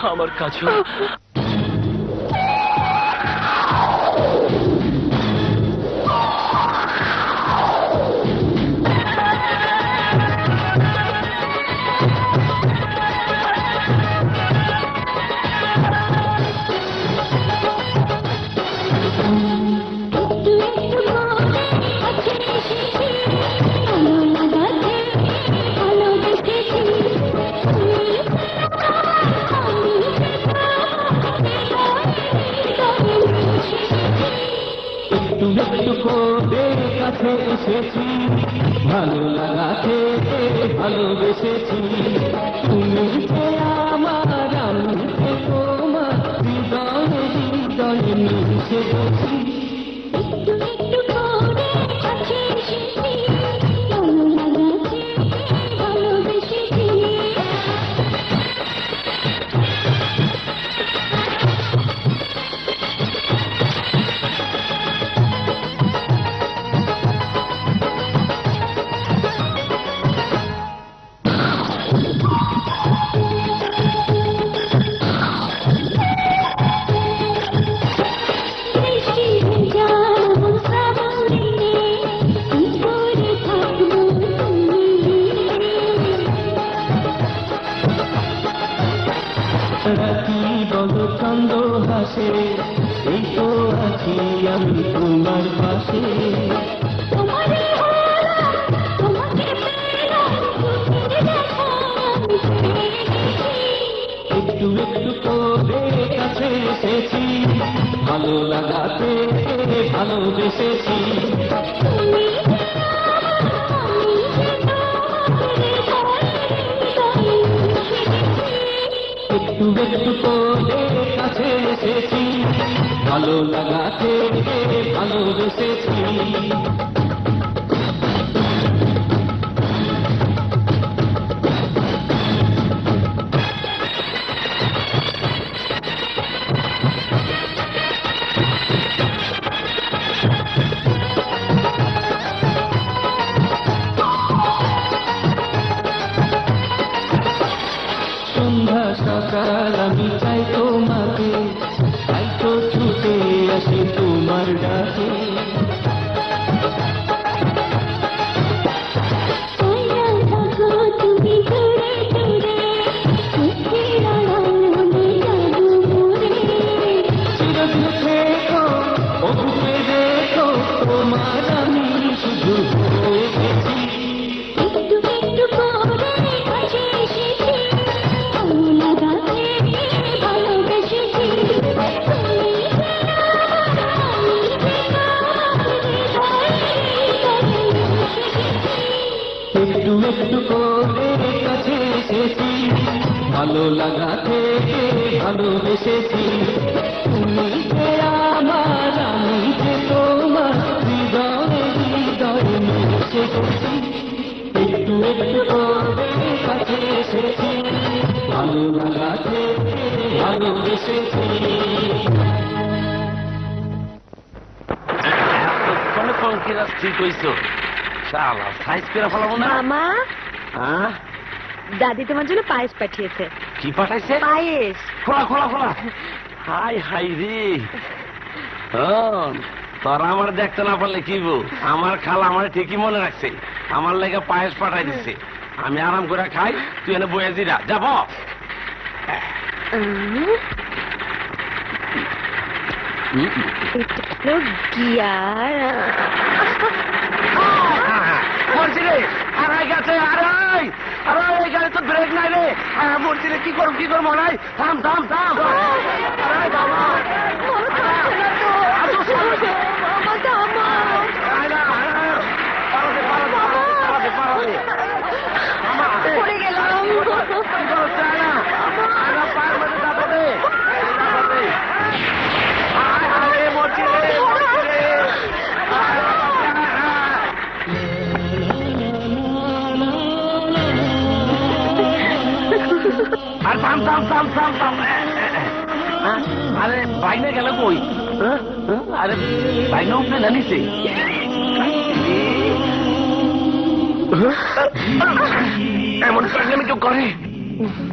আমার কাছে। কাছে এসেছি ভালো লাগাতে ভালোবেসেছি। তুমি আমার আমি তোমার হৃদয় হৃদয় মিশে গেছি। পাঠিয়েছে। কি পাঠাইছে? পায়েস। খোলা খোলা খোলা। হাই হাই রে। হ্যাঁ, তোরা আমার দেখতে না পারলে কি বউ আমার খালা আমার ঠিকই মনে রাখছে। আমার লেগে পায়েস পাঠাই দিছে। আমি আরাম করে খাই তুই এনে বয়ে দিরা যাব গিয়ার। মরছি রে আড়াই গেছে আড়াই আড়াই এই গাড়ি তো ব্রেক নাই রে আহ, মরছি রে কি করব কি করব নাই থাম থাম থাম আরে থাম থাম থাম থাম থাম থাম হ্যাঁ? আরে বাইনে গেল কই হ্যাঁ? হ্যাঁ? আরে বাইনে উঠলে না নিচে এমন পাগলামি কেউ করে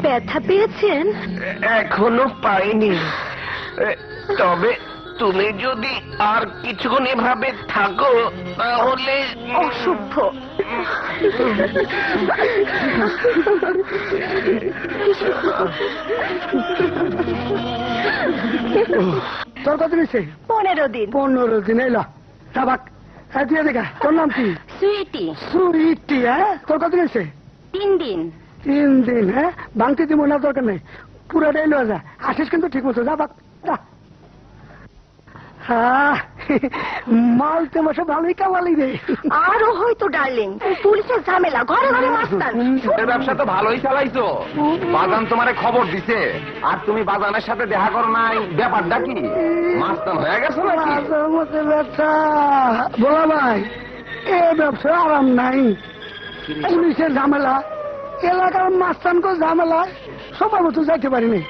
ব্যথা পেয়েছেন এখনও পাইনি তবে তুমি যদি আর কিছুক্ষণ এভাবে থাকো তাহলে অসভ্য তোর কত নিছে পনেরো দিন। পনেরো দিন এলো তাবাক দিয়ে দেখা তোর নাম কি? সুইটি। সুইটি হ্যাঁ তোর কত নিছে তিন দিন। তিন দিন হ্যাঁ ভাঙতে দিব না দরকার নেই। পুরাটাই লয়ে যা। আসিস কিন্তু ঠিক মতো যা বাক যা। হ্যাঁ মাল তো মাসে ভালোই কামালি রে। আরও হয়তো ডার্লিং। পুলিশের ঝামেলা ঘরে ঘরে মাস্তান। ব্যবসা তো ভালোই চালাইছো। বাজান তোমারে খবর দিছে। আর তুমি বাজানের সাথে দেখা করো নাই। ব্যাপারটা কি? মাস্তান হয়ে গেছো নাকি? ব্যবসা। বলা ভাই এ ব্যবসা আরাম নাই। পুলিশের ঝামেলা এলাকার মাস্তানকে ঝামেলা সবার মতো যাইতে পারিনি।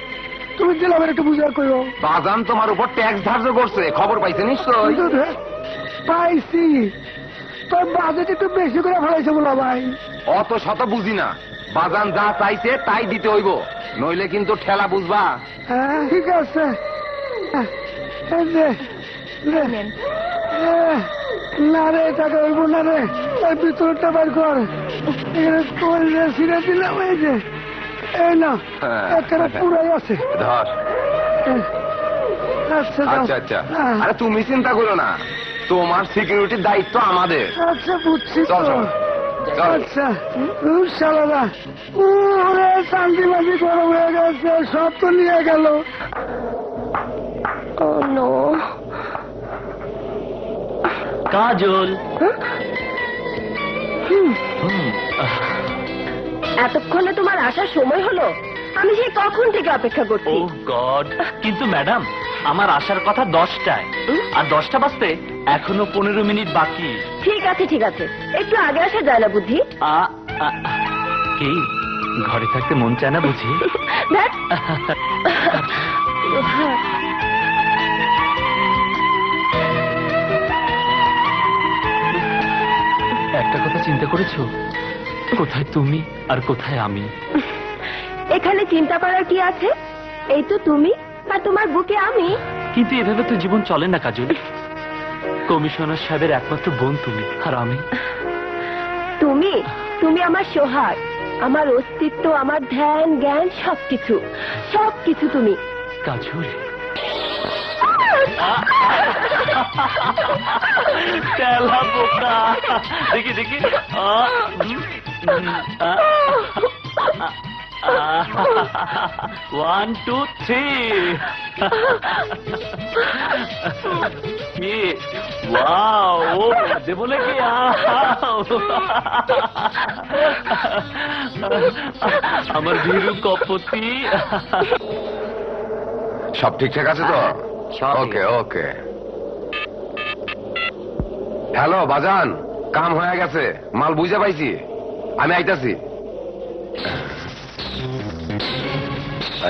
তুমি দিলাম একটু বুঝার করো বাজান তোমার উপর ট্যাক্স ধার্য করছে খবর পাইছে নিশ্চয় পাইছি। তোর বাজেট একটু বেশি করে ফেলাইছে বলা ভাই অত শত বুঝি না। বাজান যা চাইছে তাই দিতে হইব। নইলে কিন্তু ঠেলা বুঝবা। হ্যাঁ ঠিক আছে। হ্যাঁ, এই যে, নে। রে টাকা হইব না রে। এই ভিতরটা বার কর। এখানে ছিঁড়ে দিলাম এই যে। না হ্যাঁ, আচ্ছা। পুরাই আছে। ধর। আচ্ছা। আচ্ছা আচ্ছা। হ্যাঁ, আরে তুমি চিন্তা করো না। তোমার সিকিউরিটির দায়িত্ব আমাদের। আচ্ছা বুঝছি চল। আচ্ছা শালাদা ওরে শান্তি মাঝি গরম হয়ে গেছে সব তো নিয়ে গেল। Oh no. কাজল। এতক্ষণে তোমার আসার সময় হলো? আমি সেই কখন থেকে অপেক্ষা ও করছি গড। কিন্তু ম্যাডাম আমার আসার কথা দশটায়। আর দশটা বাজতে এখনও পনেরো মিনিট বাকি। ঠিক আছে ঠিক আছে। একটু আগে আসা যায় না বুদ্ধি আ, আ, কি? ঘরে থাকতে মন চায় না বুঝি। একটা কথা চিন্তা করেছ? কোথায় তুমি আর কোথায় আমি? এখানে চিন্তা করার কি আছে? এই তো তুমি আর তোমার বুকে আমি। কিন্তু এভাবে তো জীবন চলে না কাজল। কমিশনার সাহেবের একমাত্র বোন তুমি আর আমি। তুমি তুমি আমার সোহাগ আমার অস্তিত্ব আমার ধ্যান জ্ঞান সবকিছু সবকিছু তুমি। কাজল। (laughs) দেখি দেখি। ওয়ান টু থ্রি কি? ওয়াও ও দেবো নাকি আমার ভীরু কপতি। সব ঠিকঠাক আছে তো? ওকে ওকে। হ্যালো বাজান কাম হয়ে গেছে। মাল বুঝে পাইছি। আমি আইতাছি।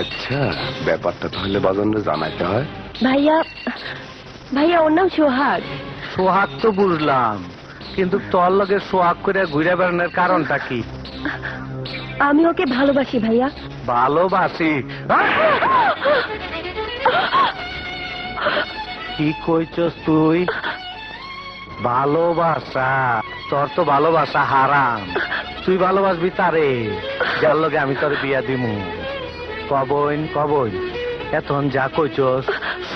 আচ্ছা ব্যাপারটা তাহলে বাজানরে জানাইতে হয়। ভাইয়া ভাইয়া ওর নাম সোহাগ। সোহাগ তো বুঝলাম কিন্তু তোর লগে সোহাগ করে ঘুরে বেড়ানোর কারণটা কি? আমি ওকে ভালোবাসি ভাইয়া। ভালোবাসি? কি কইছস তুই? ভালোবাসা তোর তো ভালোবাসা হারাম। তুই ভালোবাসবি তারে। যার লগে আমি তোর বিয়া দিমু। কবইন কবইন। এখন যা কইছস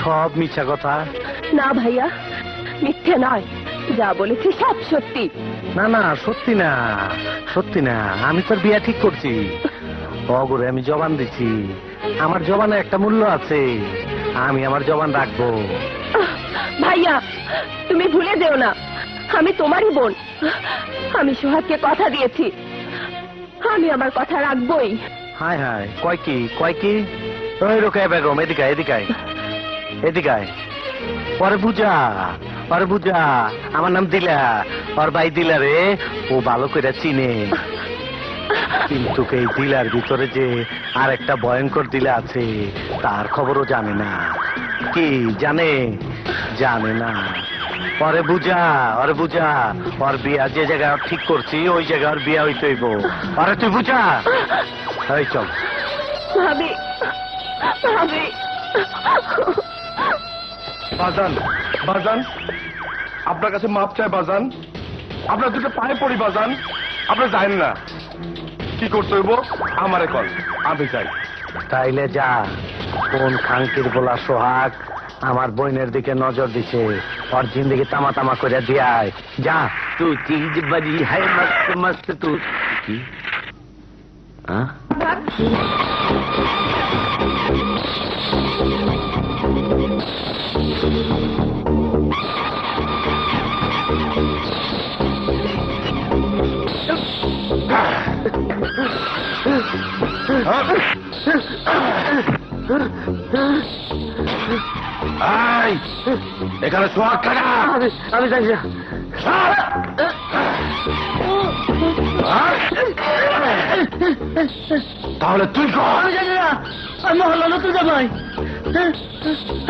সব মিছা কথা। না ভাইয়া মিথ্যে নয়। যা বলেছি সব সত্যি। না না সত্যি না সত্যি না। আমি তোর বিয়া ঠিক করছি। অগরে আমি জবান দিছি। আমার জবানে একটা মূল্য আছে। আমি আমার জবান রাখব। ভাইয়া তুমি ভুলে যেও না। আমি তোমারই বোন। আমি সোহাগকে কথা দিয়েছি। আমি আমার কথা রাখবই। হায় হায় কয় কি কয় কি? ওই রোকায় বেগম এদিকে আয়, এদিকে আয়। এদিকে আয়। পরে বুঝা পরে বুঝা আমার নাম দিলা ওর ভাই দিলা রে ও ভালো করে চিনে। কিন্তু এই দিলার ভিতরে যে আর একটা ভয়ঙ্কর দিলা আছে তার খবরও জানে না। কি জানে? জানে না। পরে বুঝা ওরে বুঝা। ওর বিয়া যে জায়গায় ঠিক করছি ওই জায়গায় ওর বিয়া হইতে হইব। আরে তুই বুঝা। এই চল। ভাবি ভাবি। বাজান বাজান। আপনার কাছে মাপ চাই বাজান। আপনার দুটো পায়ে পড়ি বাজান। আপনার জানেন না। কি করতে হইব? আমারে কল। আমি চাই তাইলে যা। কোন খাঙ্কির বলা সোহাগ। আমার বোনের দিকে নজর দিছে। ওর জিন্দগি তামা তামা করে দিয়ায় যা। তু চিজ বাজি হাই মস্ত মস্ত তু। Huh? এখানে সোহাগ কাটা আমি যাই না। তাহলে তুই আমি জানি না। আমি হলো নতুন জামাই।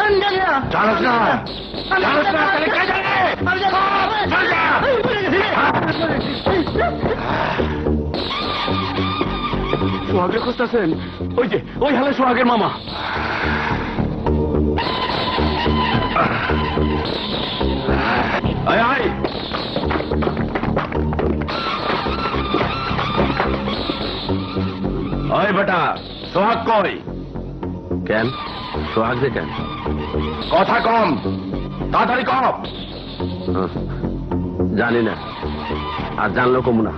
আমি জানি না। জানোস না। জানোস না তাহলে কে জানে? আমি জানি সোহাগের খুঁজতেছেন? ওই যে ওই হালে সোহাগের মামা। আয় আয়। ওই বেটা সোহাগ কই? কেন? সোহাগ যে কেন? কথা কম তাড়াতাড়ি কম। জানি না। আর জানলো কমু না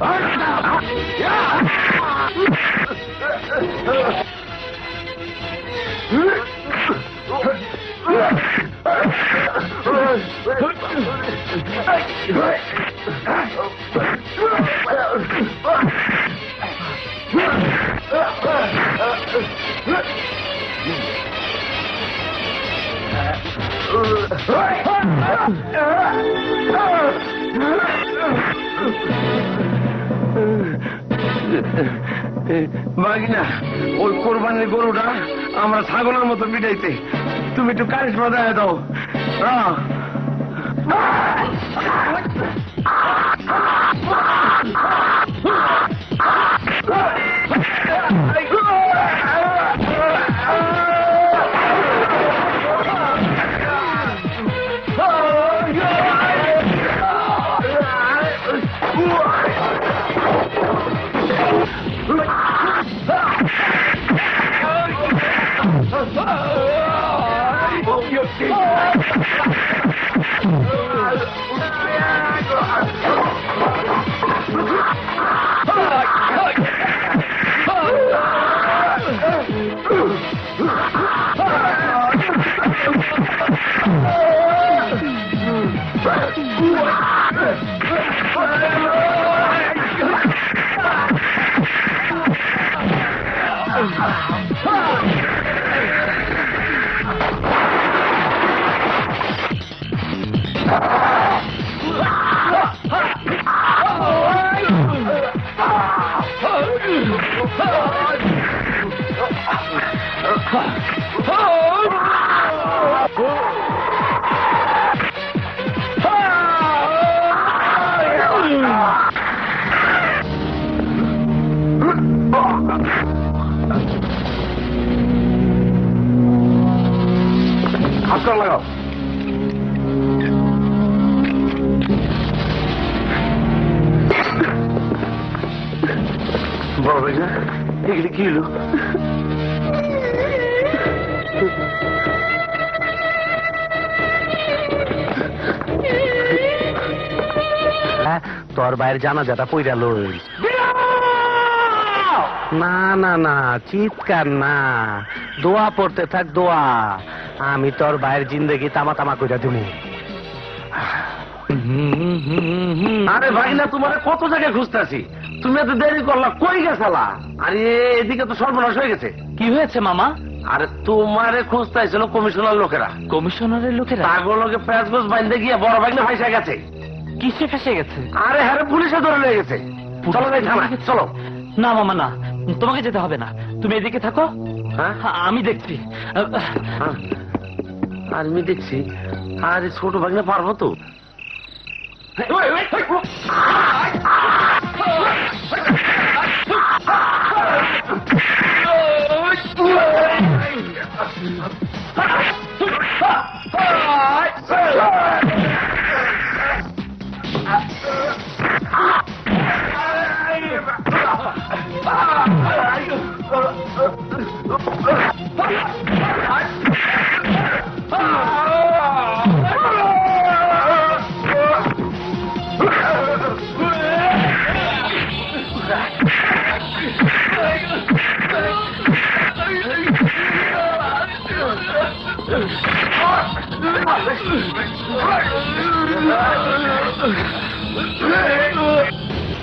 বাগিনা ওই কোরবানির গরুটা আমরা ছাগলের মতো মিটাইতে তুমি একটু কারিস বাজায় দাও Ah! হলো হ্যাঁ, তোর বাইরে জানাজাটা পইরা লই। না না না চিৎকার না। দোয়া পড়তে থাক দোয়া। আমি তোর বাইরের জিন্দগি তামা তামা কইরা দিমু আরে ভাই না তোমার কত জায়গায় খুঁজতেছি? তুমি এত দেরি করলা কই গেছালা? আরে এদিকে তো সর্বনাশ হয়ে গেছে। কি হয়েছে মামা? আরে তোমারে খুঁজতেছিল কমিশনার লোকেরা। কমিশনারের লোকেরা? তাগুলোকে প্যাঁচ গোছ বাইন্দে গিয়ে বড় ভাইনা ফাইসা গেছে। কিসে ফেসে গেছে? আরে হ্যাঁ পুলিশে ধরে নিয়ে গেছে। চলো যাই থানায় চলো। না মামা না তোমাকে যেতে হবে না। তুমি এদিকে থাকো। হ্যাঁ আমি দেখছি। হ্যাঁ। আর আমি দেখছি। আরে ছোট ভাগনা পারব তো? Ah!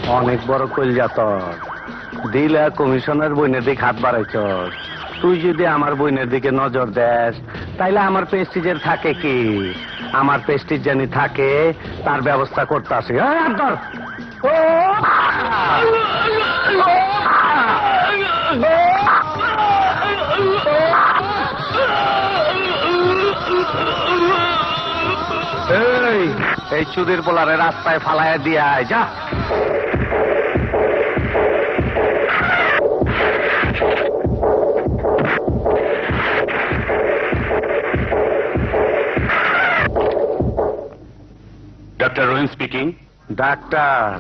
অনেক বড় কইলজা তোর দিলা কমিশনার বইনের দিকে হাত বাড়াইছ। তুই যদি আমার বইনের দিকে নজর দেস, তাইলে আমার পেস্টিজের থাকে কি? আমার পেস্টিজ জানি থাকে, তার ব্যবস্থা করতে আসে। এই এই চুদির পোলারে রাস্তায় ফালায় দিয়ে আয় যা। ডাক্তার রোহিন স্পিকিং ডাক্তার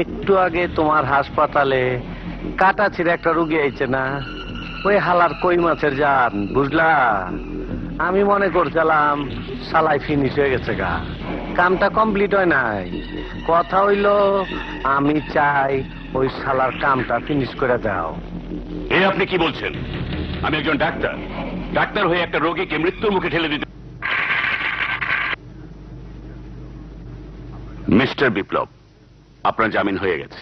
একটু আগে তোমার হাসপাতালে কাটা ছিঁড়ে একটা রুগী আইছে না? ওই হালার কই মাছের যান বুঝলা? আমি মনে করছিলাম সালাই ফিনিশ হয়ে গেছে গা। কামটা কমপ্লিট হয় নাই। কথা হইল আমি চাই ওই শালার কামটা ফিনিশ করে দাও। এ আপনি কি বলছেন? আমি একজন ডাক্তার। ডাক্তার হয়ে একটা রোগীকে মৃত্যুর মুখে ঠেলে দিতে মিস্টার বিপ্লব আপনার জামিন হয়ে গেছে।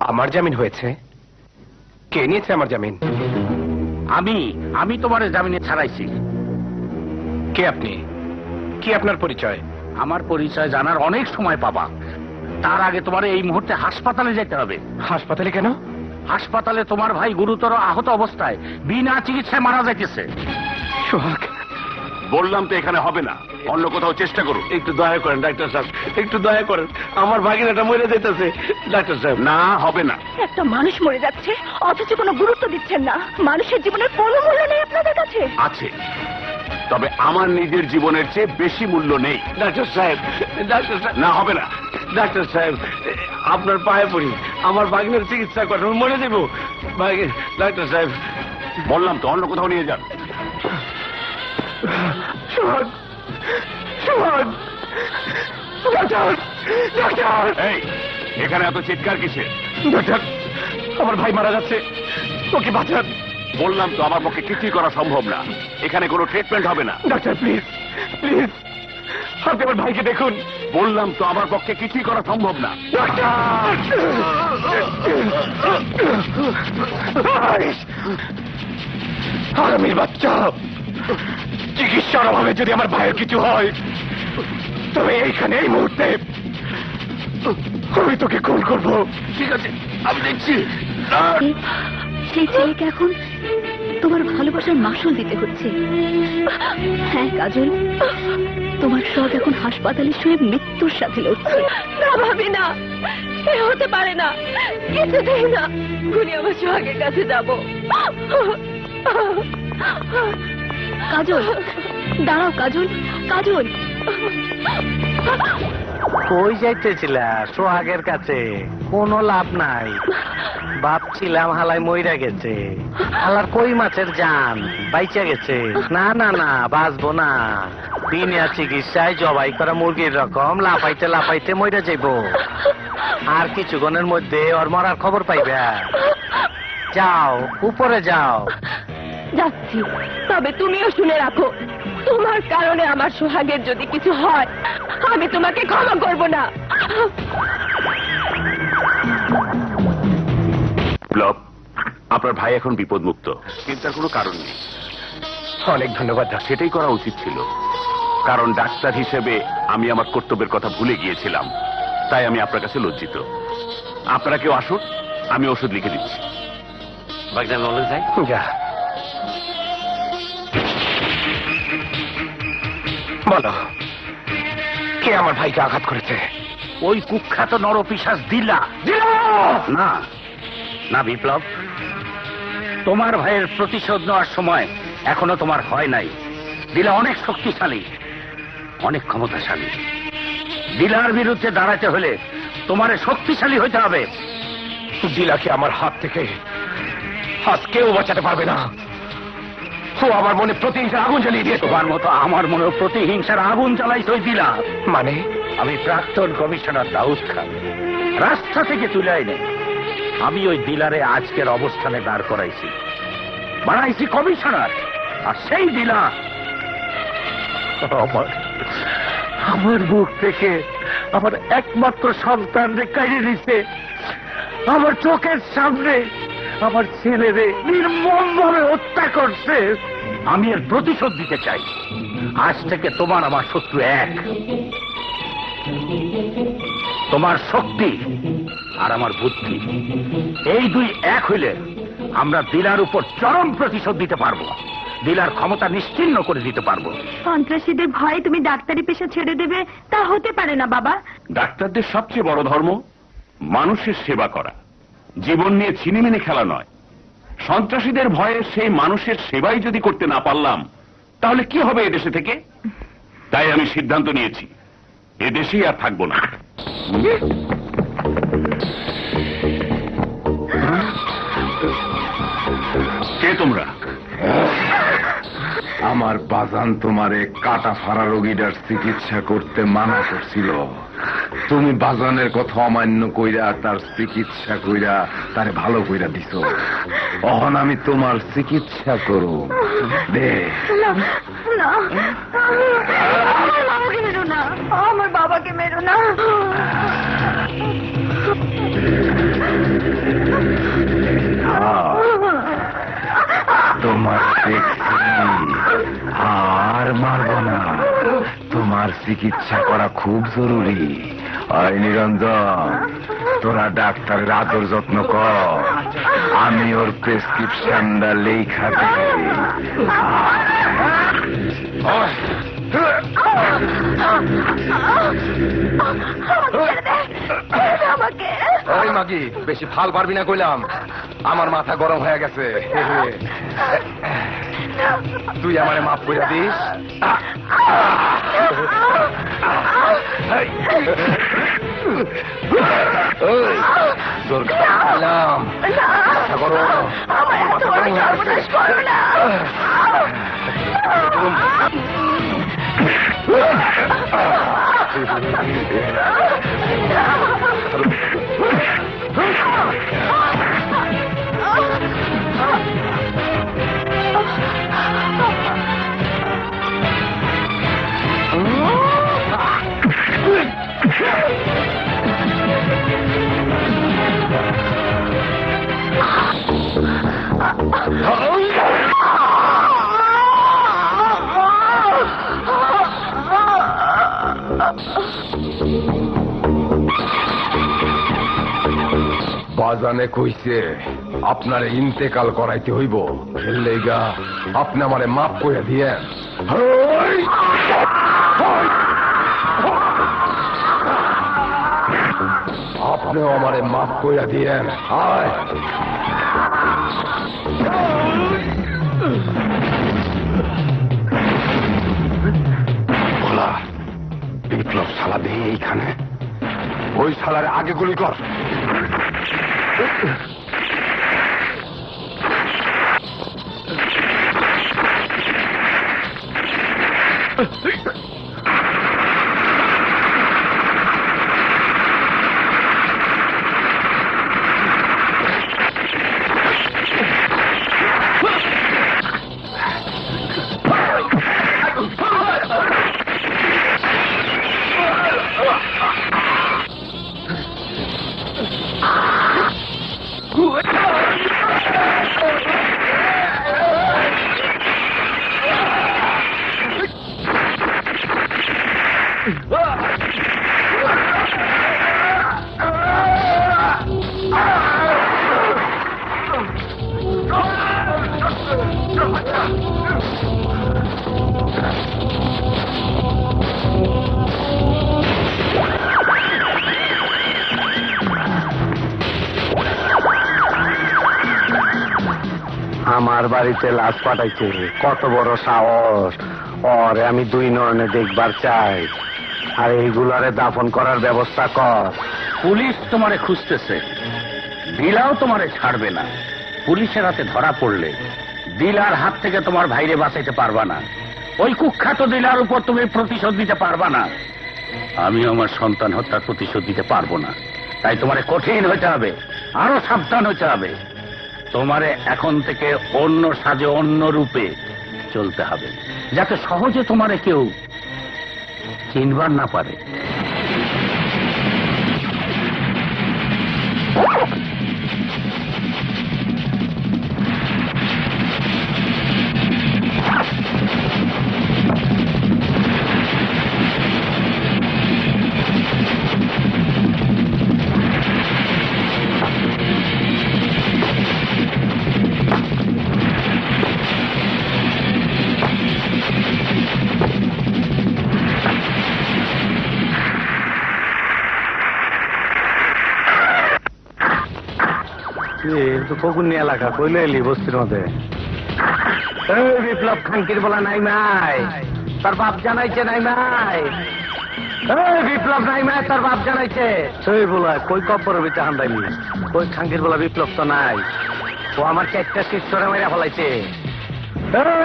আমার জামিন হয়েছে? কে নিয়েছে আমার জামিন? আমি আমি তোমার জামিনে ছাড়াইছি। কে আপনি? কি আপনার পরিচয়? আমার পরিচয় জানার অনেক সময় পাবা তার আগে তোমার এই মুহূর্তে হাসপাতালে যেতে হবে। হাসপাতালে কেন? হাসপাতালে তোমার ভাই গুরুতর আহত অবস্থায় বিনা চিকিৎসায় মারা যাইতেছে। সোহাগ। বললাম তো এখানে হবে না। অন্য কোথাও চেষ্টা করুন। একটু দয়া করেন ডাক্তার সাহেব। একটু দয়া করেন। আমার ভাগিনাটা মরে যেতেছে ডাক্তার সাহেব। না হবে না। একটা মানুষ মরে যাচ্ছে অথচ কোনো গুরুত্ব দিচ্ছেন না। মানুষের জীবনের কোনো মূল্য নেই আপনাদের কাছে। আছে। তবে আমার নিজের জীবনের চেয়ে বেশি মূল্য নেই। ডাক্তার সাহেব ডাক্তার সাহেব। না হবে না। ডাক্তার সাহেব আপনার পায়ে পড়ি আমার বাগনের চিকিৎসা করেন আমি মরে দেবো ডাক্তার সাহেব। বললাম তো অন্য কোথাও নিয়ে যান। এই এখানে এত চিৎকার কিসে ডাক্তার আমার ভাই মারা যাচ্ছে। ওকে বাঁচান। বললাম তো আমার পক্ষে কিছুই করা সম্ভব না। এখানে কোনো ট্রিটমেন্ট হবে না। ডাক্তার প্লিজ প্লিজ আপনি আমার ভাইকে দেখুন। বললাম তো আমার পক্ষে কিছুই করা সম্ভব না। আরামির বাচ্চা চিকিৎসার অভাবে যদি আমার ভাইয়ের কিছু হয় তবে এইখানে এই মুহূর্তে আমি তোকে খুন করব। ঠিক আছে আমি দেখছি। সেই ছেলেকে এখন তোমার ভালোবাসার মাসুল দিতে হচ্ছে। হ্যাঁ কাজল তোমার শখ এখন হাসপাতালে শুয়ে মৃত্যুর সাথে লড়ছে। না ভাবি না এ হতে পারে না কিছুতেই না। ঘুরি আমার সোহাগের কাছে যাব। কাজল দাঁড়াও কাজল কাজল। কই যাইতেছিলা? সোহাগের কাছে। কোনো লাভ নাই। ভাবছিলাম হালাই মইরা গেছে। হালার কই মাছের জান? বাইচা গেছে। না না না, বাঁচবো না। দিনিয়া চিকিৎসায় জবাই করা মুরগির রকম, লাফাইতে লাফাইতে মইরা যাইব। আর কিছুক্ষণের মধ্যে ওর মরার খবর পাইবে। যাও, উপরে যাও। যাচ্ছি। তবে তুমিও শুনে রাখো। তোমার কারণে আমার সোহাগের যদি কিছু হয় আমি তোমাকে ক্ষমা করব না। আপনার ভাই এখন বিপদমুক্ত। চিন্তার কোনো কারণ নেই। অনেক ধন্যবাদ সেটাই করা উচিত ছিল। কারণ ডাক্তার হিসেবে আমি আমার কর্তব্যের কথা ভুলে গিয়েছিলাম। তাই আমি আপনার কাছে লজ্জিত। আপনারা কেউ আসুন আমি ওষুধ লিখে দিচ্ছি। বাগদান বলেন যাই যা। বলো কে আমার ভাইকে আঘাত করেছে? ওই কুখ্যাত নরপিসাস দিলা না না বিপ্লব। তোমার ভাইয়ের প্রতিশোধ নেওয়ার সময় এখনও তোমার হয় নাই। দিলা অনেক শক্তিশালী অনেক ক্ষমতাশালী। দিলার বিরুদ্ধে দাঁড়াতে হলে তোমার শক্তিশালী হইতে হবে। দিলাকে আমার হাত থেকে হাত কেউ বাঁচাতে পারবে না। ও আমার মনে প্রতিহিংসার আগুন জ্বালিয়ে তোমার মতো আমার মনে প্রতিহিংসার আগুন জ্বালাইছে ওই দিলা। মানে? আমি প্রাক্তন কমিশনার দাউদ খান। রাস্তা থেকে তুলে আইনে আমি ওই ডিলারে আজকের অবস্থানে দাঁড় করাইছি। বানাইছি কমিশনার আর সেই ডিলা আমার আমার মুখ থেকে আমার একমাত্র সন্তান রে কাইরে দিছে আমার চোখের সামনে আমার ছেলেরে নির্মম ভাবে হত্যা করছে। আমি এর প্রতিশোধ দিতে চাই। আজ থেকে তোমার আমার শত্রু এক। তোমার শক্তি আর আমার বুদ্ধি। এই দুই এক হইলে আমরা দিলার উপর চরম প্রতিশোধ দিতে পারব। দিলার ক্ষমতা নিশ্চিন্ন করে দিতে পারব। সন্ত্রাসীদের ভয়ে তুমি ডাক্তারি পেশা ছেড়ে দেবে? তা হতে পারে না বাবা। ডাক্তারদের সবচেয়ে বড় ধর্ম মানুষের সেবা করা। জীবন নিয়ে ছিনিমিনি খেলা নয়। সন্ত্রাসীদের ভয়ে সেই মানুষের সেবাই যদি করতে না পারলাম, তাহলে কি হবে এদেশে থেকে? তাই আমি সিদ্ধান্ত নিয়েছি। এদেশেই আর থাকব না। কে তোমরা? আমার বাজান তোমারে কাটা ফাড়া রোগীটার চিকিৎসা করতে মানা করছিল। তুমি বাজানের কথা অমান্য কইরা তার চিকিৎসা কইরা তারে ভালো কইরা দিছ। অহন আমি তোমার চিকিৎসা করু দে। আমার বাবাকে মেরো না। তোমার আর মারব না। তোমার চিকিৎসা করা খুব জরুরি। আর নিরঞ্জন, তোরা ডাক্তারের আদর যত্ন কর। আমি ওর প্রেসক্রিপশনটা লেখা দিই আমাকে। ওই মাগি বেশি ফাল পারবি না কইলাম। আমার মাথা গরম হয়ে গেছে। তুই আমারে মাফ করে দিস ওই, তোর বাজানে কইছে আপনার ইন্তেকাল করাইতে হইব। লেগা আপনি আমারে মাফ করে দিয়েন! আপনিও আমারে মাফ করে দিয়েন। হায় শালা দেহি এইখানে। ওই শালার আগে গুলি কর। Hey! বাড়িতে লাশ পাঠাইছে? কত বড় সাহস। ওরে আমি দুই নয়নে দেখবার চাই। আর এইগুলারে দাফন করার ব্যবস্থা কর। পুলিশ তোমারে খুঁজতেছে। দিলাও তোমারে ছাড়বে না। পুলিশের হাতে ধরা পড়লে দিলার হাত থেকে তোমার ভাইরে বাঁচাইতে পারবা না। ওই কুখ্যাত দিলার উপর তুমি প্রতিশোধ দিতে পারবা না। আমি আমার সন্তান হত্যার প্রতিশোধ দিতে পারব না। তাই তোমারে কঠিন হতে হবে। আরও সাবধান হতে হবে। তোমারে এখন থেকে অন্য সাজে, অন্য রূপে চলতে হবে। যাতে সহজে তোমারে কেউ চিনবার না পারে। তো এলাকা কইলে এলি বস্তির মধ্যে। বিপ্লব খানকির বলা নাই মাই তার বাপ জানাইছে নাই মাই। বিপ্লব নাই মাই তার বাপ জানাইছে। সেই বলা কই কব্বর ভিতরে হান্দাইলি? কই খানকির বলা বিপ্লব তো নাই। ও আমার চারটা শিষ্যরে মেরে ফেলাইছে।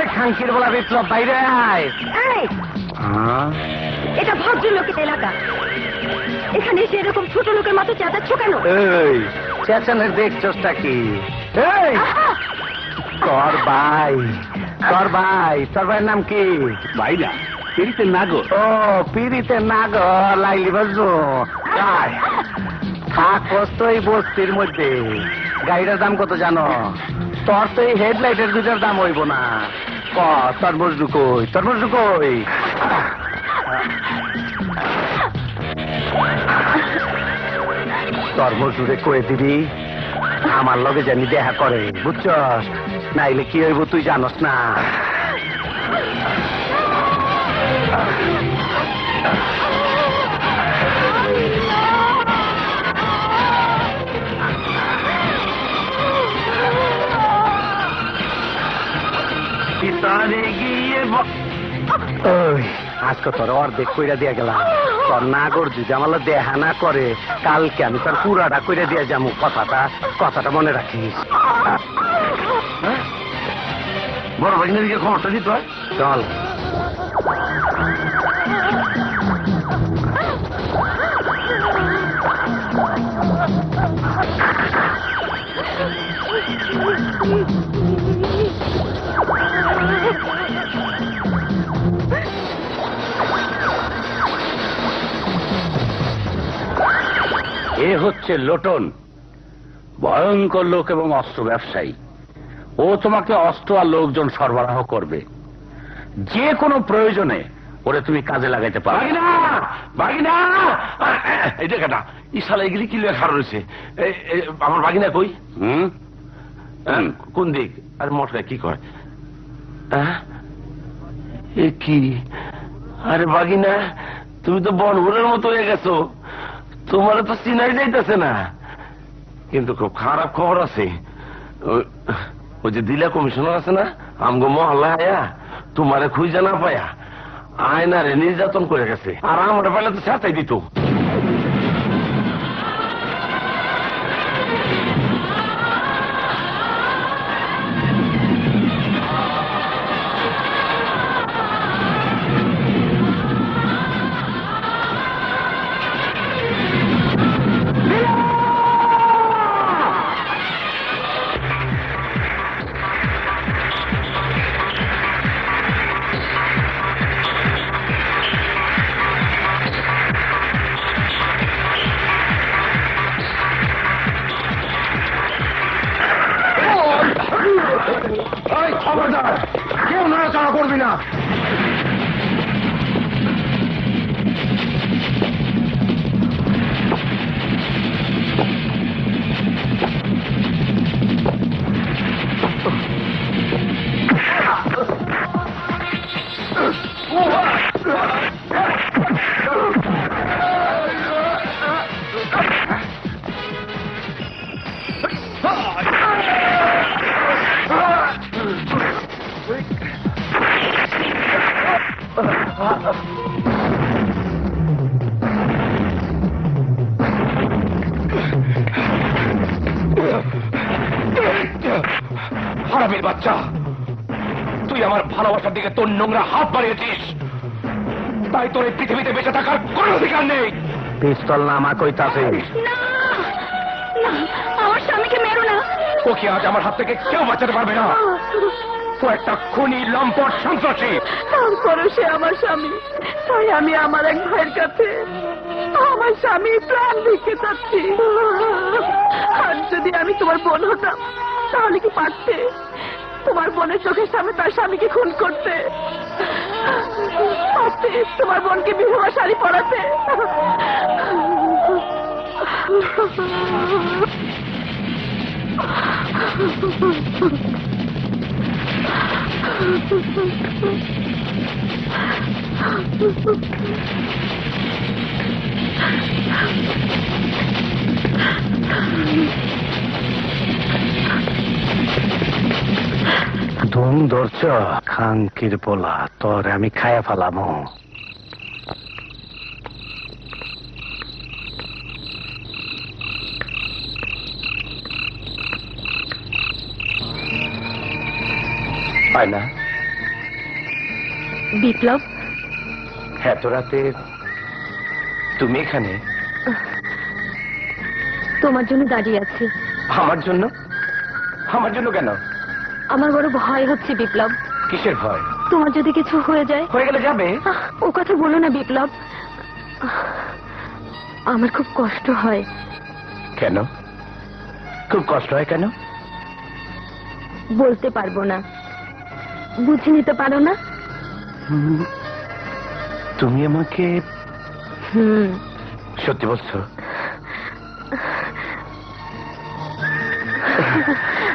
এই খানকির বলা বিপ্লব বাইরে আয়। হ্যাঁ? এটা ভদ্রলোকের এলাকা। এখানে এসে এরকম ছোট লোকের মতো চেঁচাচ্ছ কেন? এই চেঁচানের দেখছসটা কি? এই তোর ভাই তোর ভাই তোর ভাইয়ের নাম কি? ভাই না পেরিতে নাগর। ও পিড়িতে নাগ লাইলি বাজু। থাকস তো এই বস্তির মধ্যে। গাড়িটার দাম কত জানো? তোর তো এই হেডলাইটের দুটার দাম হইব না। ক তোর মজদু কই তোর কই মজদুরে কয়ে দিবি আমার লগে জানি দেখা করে বুঝছস? নাইলে কি হইব তুই জানস না। আজকে তোর অর্ধেক কইরা দিয়া গেলাম। তোর না কর যদি আমার দেহা না করে কালকে আমি তার পুরাটা করে দিয়ে যাব কথাটা কথাটা মনে রাখিস? বড় ভাগিনের দিকে খবরটা দিতে হয়। চল। এ হচ্ছে লোটন। ভয়ঙ্কর লোক এবং অস্ত্র ব্যবসায়ী। ও তোমাকে অস্ত্র আর লোকজন সরবরাহ করবে। যে কোনো প্রয়োজনে ওরে তুমি কাজে লাগাইতে পারো। বাগিনা এগুলি কি লেখা রয়েছে? আমার বাগিনা কই? হুম? কোন দিক? আর মোটকা কি কয়? এ কি? আরে বাগিনা তুমি তো বনভুরের মতো হয়ে গেছো। তোমার তো চিনাই যাইতেছে না। কিন্তু খুব খারাপ খবর আছে। ওই- যে দিলা কমিশনার আছে না, আমগো মহল্লা আয়া, তোমারে খুঁজে না পায়া, আয়নারে নির্যাতন করে গেছে। আর আমার বেলা তো সাথে দিত। নোংরা হাত বাড়িয়েছিস। তাই তোর এই পৃথিবীতে বেঁচে থাকার কোনো অধিকার নেই। পিস্তল নামা কইতাছে। না না আমার স্বামীকে মেরো না। ওকে আজ আমার হাত থেকে কেউ বাঁচাতে পারবে না। ও একটা খুনি লম্পট সন্ত্রাসী। তারপরে সে আমার স্বামী। তাই আমি আমার এক ভাইয়ের কাছে আমার স্বামী প্রাণ ভিক্ষে চাচ্ছি আর যদি আমি তোমার বোন হতাম তাহলে কি পারতে? তোমার বোনের চোখের সামনে তার স্বামীকে খুন করতে। তোমার বোনকে বিধবা শাড়ি পরাতে। ধুম ধরছ খাঙ্কির পোলা। তোর আমি খায়া ফেলামো। পায় না। বিপ্লব? এত রাতে তুমি এখানে? তোমার জন্য দাঁড়িয়ে আছি। আমার জন্য? আমার জন্য কেন? আমার বড় ভয় হচ্ছে বিপ্লব। কিসের ভয়? তোমার যদি কিছু হয়ে যায় হয়ে গেলে যাবে। আহ, ও কথা বলো না বিপ্লব। আহ, আমার খুব কষ্ট হয়। কেন? খুব কষ্ট হয় কেন? বলতে পারব না। বুঝে নিতে পারো না? তুমি আমাকে হুম। সত্যি বলছো? (laughs)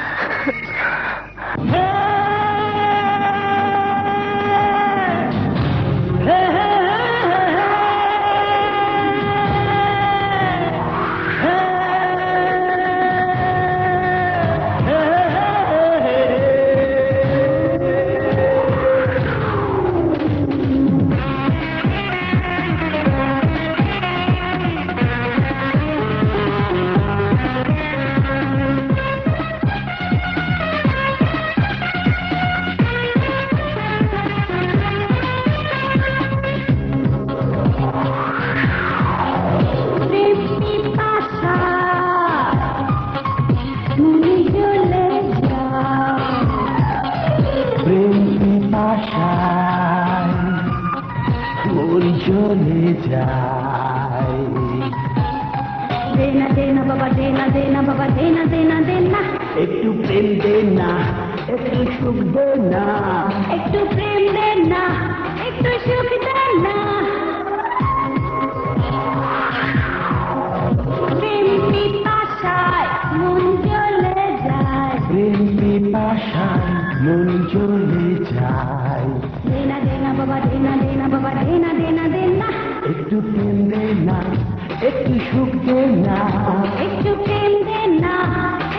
সুখ দে না একটু প্রেম দেন না একটু সুখ দেন। না প্রেম পিপাসায় মন চলে যায়। প্রেম পিপাসায় মন চলে যায়। দেনা দেনা বাবা দেনা দেনা বাবা দেনা দেনা দেনা। একটু প্রেম দে না একটু সুখ দে না একটু প্রেম দেন না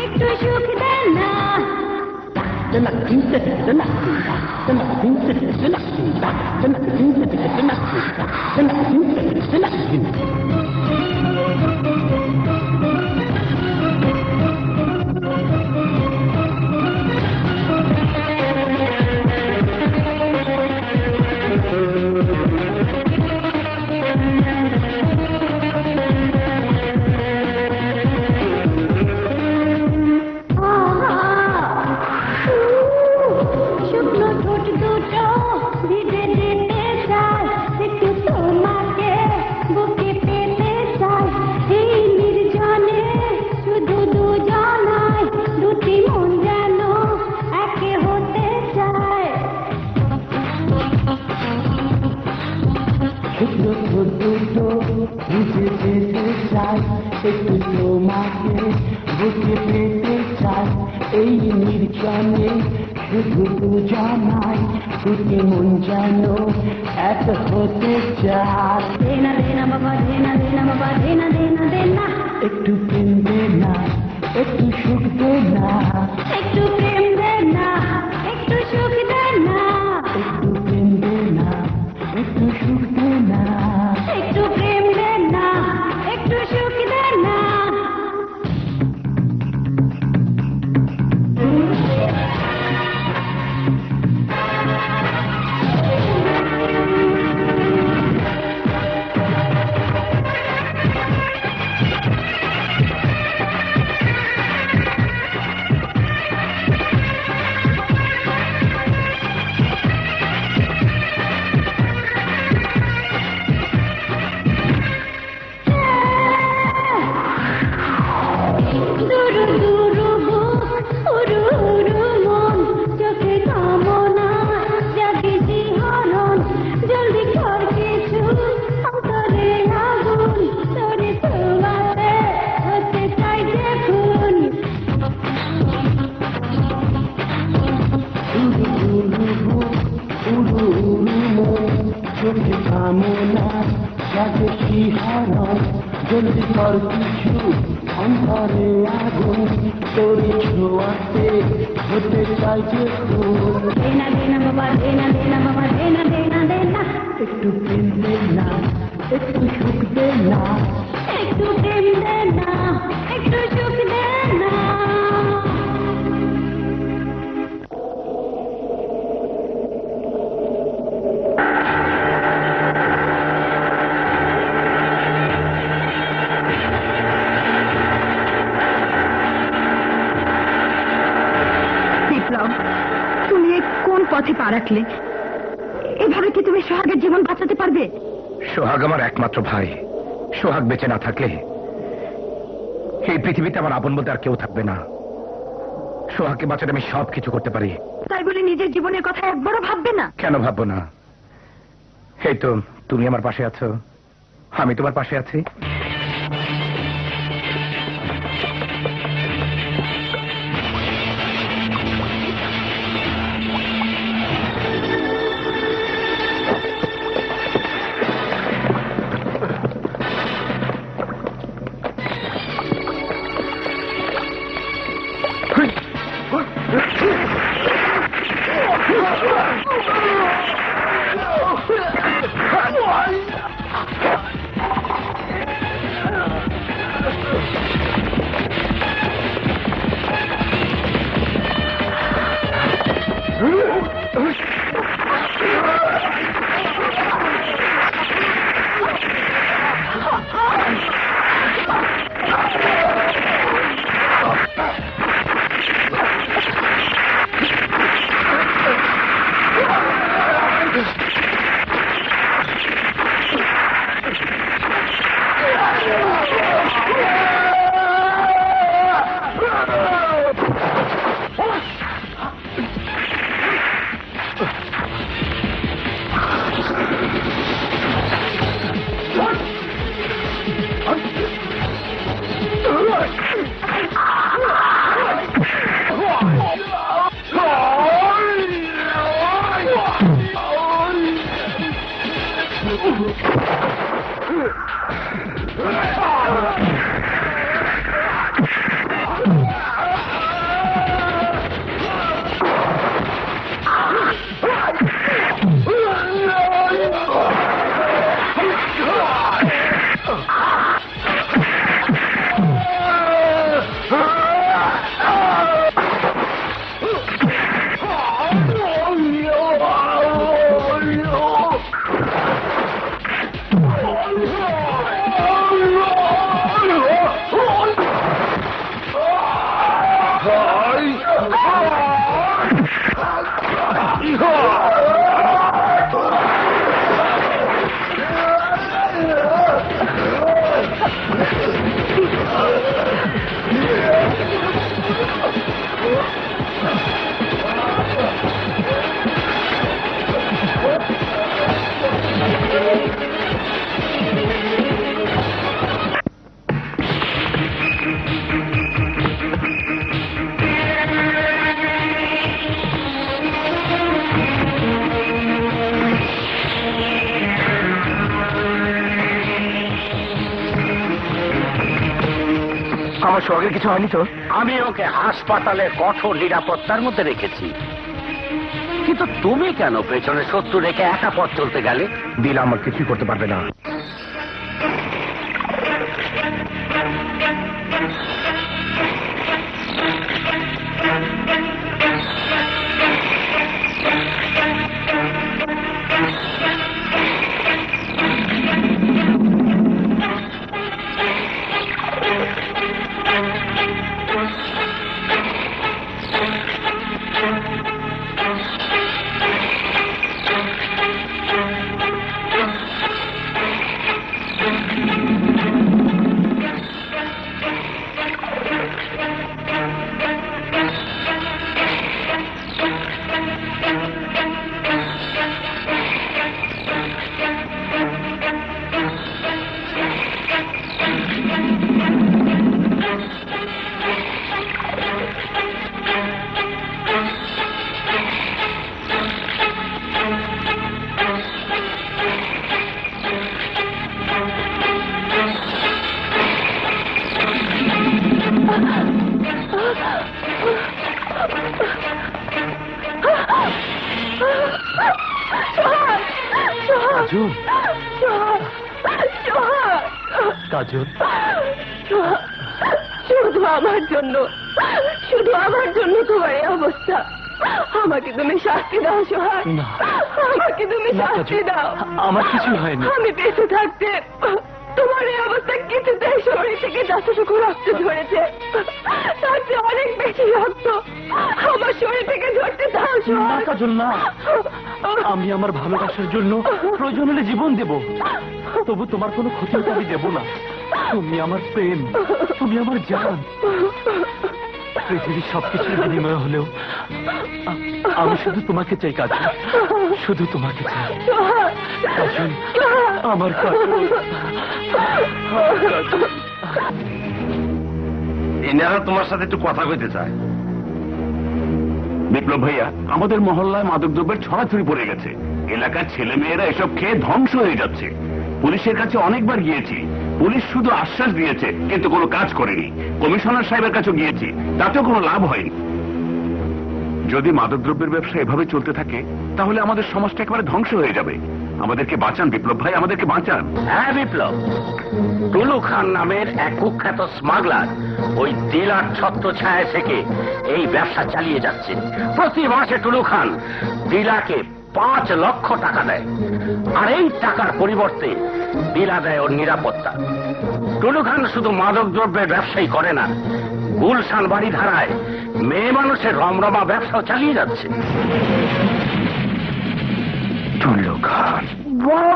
একটু সুখ দেন। না tena quinta, tena quinta, tena quinta, tena quinta, tena quinta, tena quinta, tena quinta, tena quinta. তোমাকে বুঝে পেতে চাই এই নির্জনে শুধু জানাই তুমি মন যেন এক হতে চায় একটু আপন বলতে আর কেউ থাকবে না। সোহাকে বাঁচাতে আমি সব কিছু করতে পারি। তাই বলে নিজের জীবনের কথা একবারও ভাববে না? কেন ভাববো না? এই তো তুমি আমার পাশে আছো। আমি তোমার পাশে আছি। হয়নি তো? আমি ওকে হাসপাতালে কঠোর নিরাপত্তার মধ্যে রেখেছি। কিন্তু তুমি কেন পেছনে শত্রু রেখে একা পথ চলতে গেলে? দিল আমার কিছুই করতে পারবে না। জীবন দেব। তবু তোমার কোনো ক্ষতি আমি দেব না। তুমি আমার প্রেম, তুমি আমার জান। পৃথিবীর সবকিছুর বিনিময় হলেও আমি শুধু তোমাকে চাই, কাজল। শুধু তোমাকে চাই। আমার কাজল। এনারা তোমার সাথে একটু কথা কইতে চায় বিপ্লব ভাইয়া, আমাদের মহল্লায় মাদকদ্রব্যের ছড়াছড়ি পড়ে গেছে। এলাকার ছেলে মেয়েরা এসব খেয়ে ধ্বংস হয়ে যাচ্ছে। পুলিশের কাছে অনেকবার গিয়েছি। পুলিশ শুধু আশ্বাস দিয়েছে কিন্তু কোনো কাজ করেনি। কমিশনার সাহেবের কাছে গিয়েছি। তাতেও কোনো লাভ হয়নি। যদি মাদকদ্রব্যের ব্যবসা এভাবে চলতে থাকে, তাহলে আমাদের সমাজটা একেবারে ধ্বংস হয়ে যাবে। আমাদেরকে বাঁচান, বিপ্লব ভাই, আমাদেরকে বাঁচান। হ্যাঁ বিপ্লব। টুলু খান নামের এক কুখ্যাত স্মাগলার ওই দিলার ছত্র ছায়া থেকে এই ব্যবসা চালিয়ে যাচ্ছে প্রতি মাসে টুলু খান দিলাকে পাঁচ লক্ষ টাকা দেয়। আর এই টাকার পরিবর্তে দিলা দেয় ওর নিরাপত্তা। টুলু খান শুধু মাদক দ্রব্যের ব্যবসাই করে না গুলশান বাড়ি ধারায় মেয়ে মানুষের রমরমা ব্যবসাও চালিয়ে যাচ্ছে। টুলু খান বড়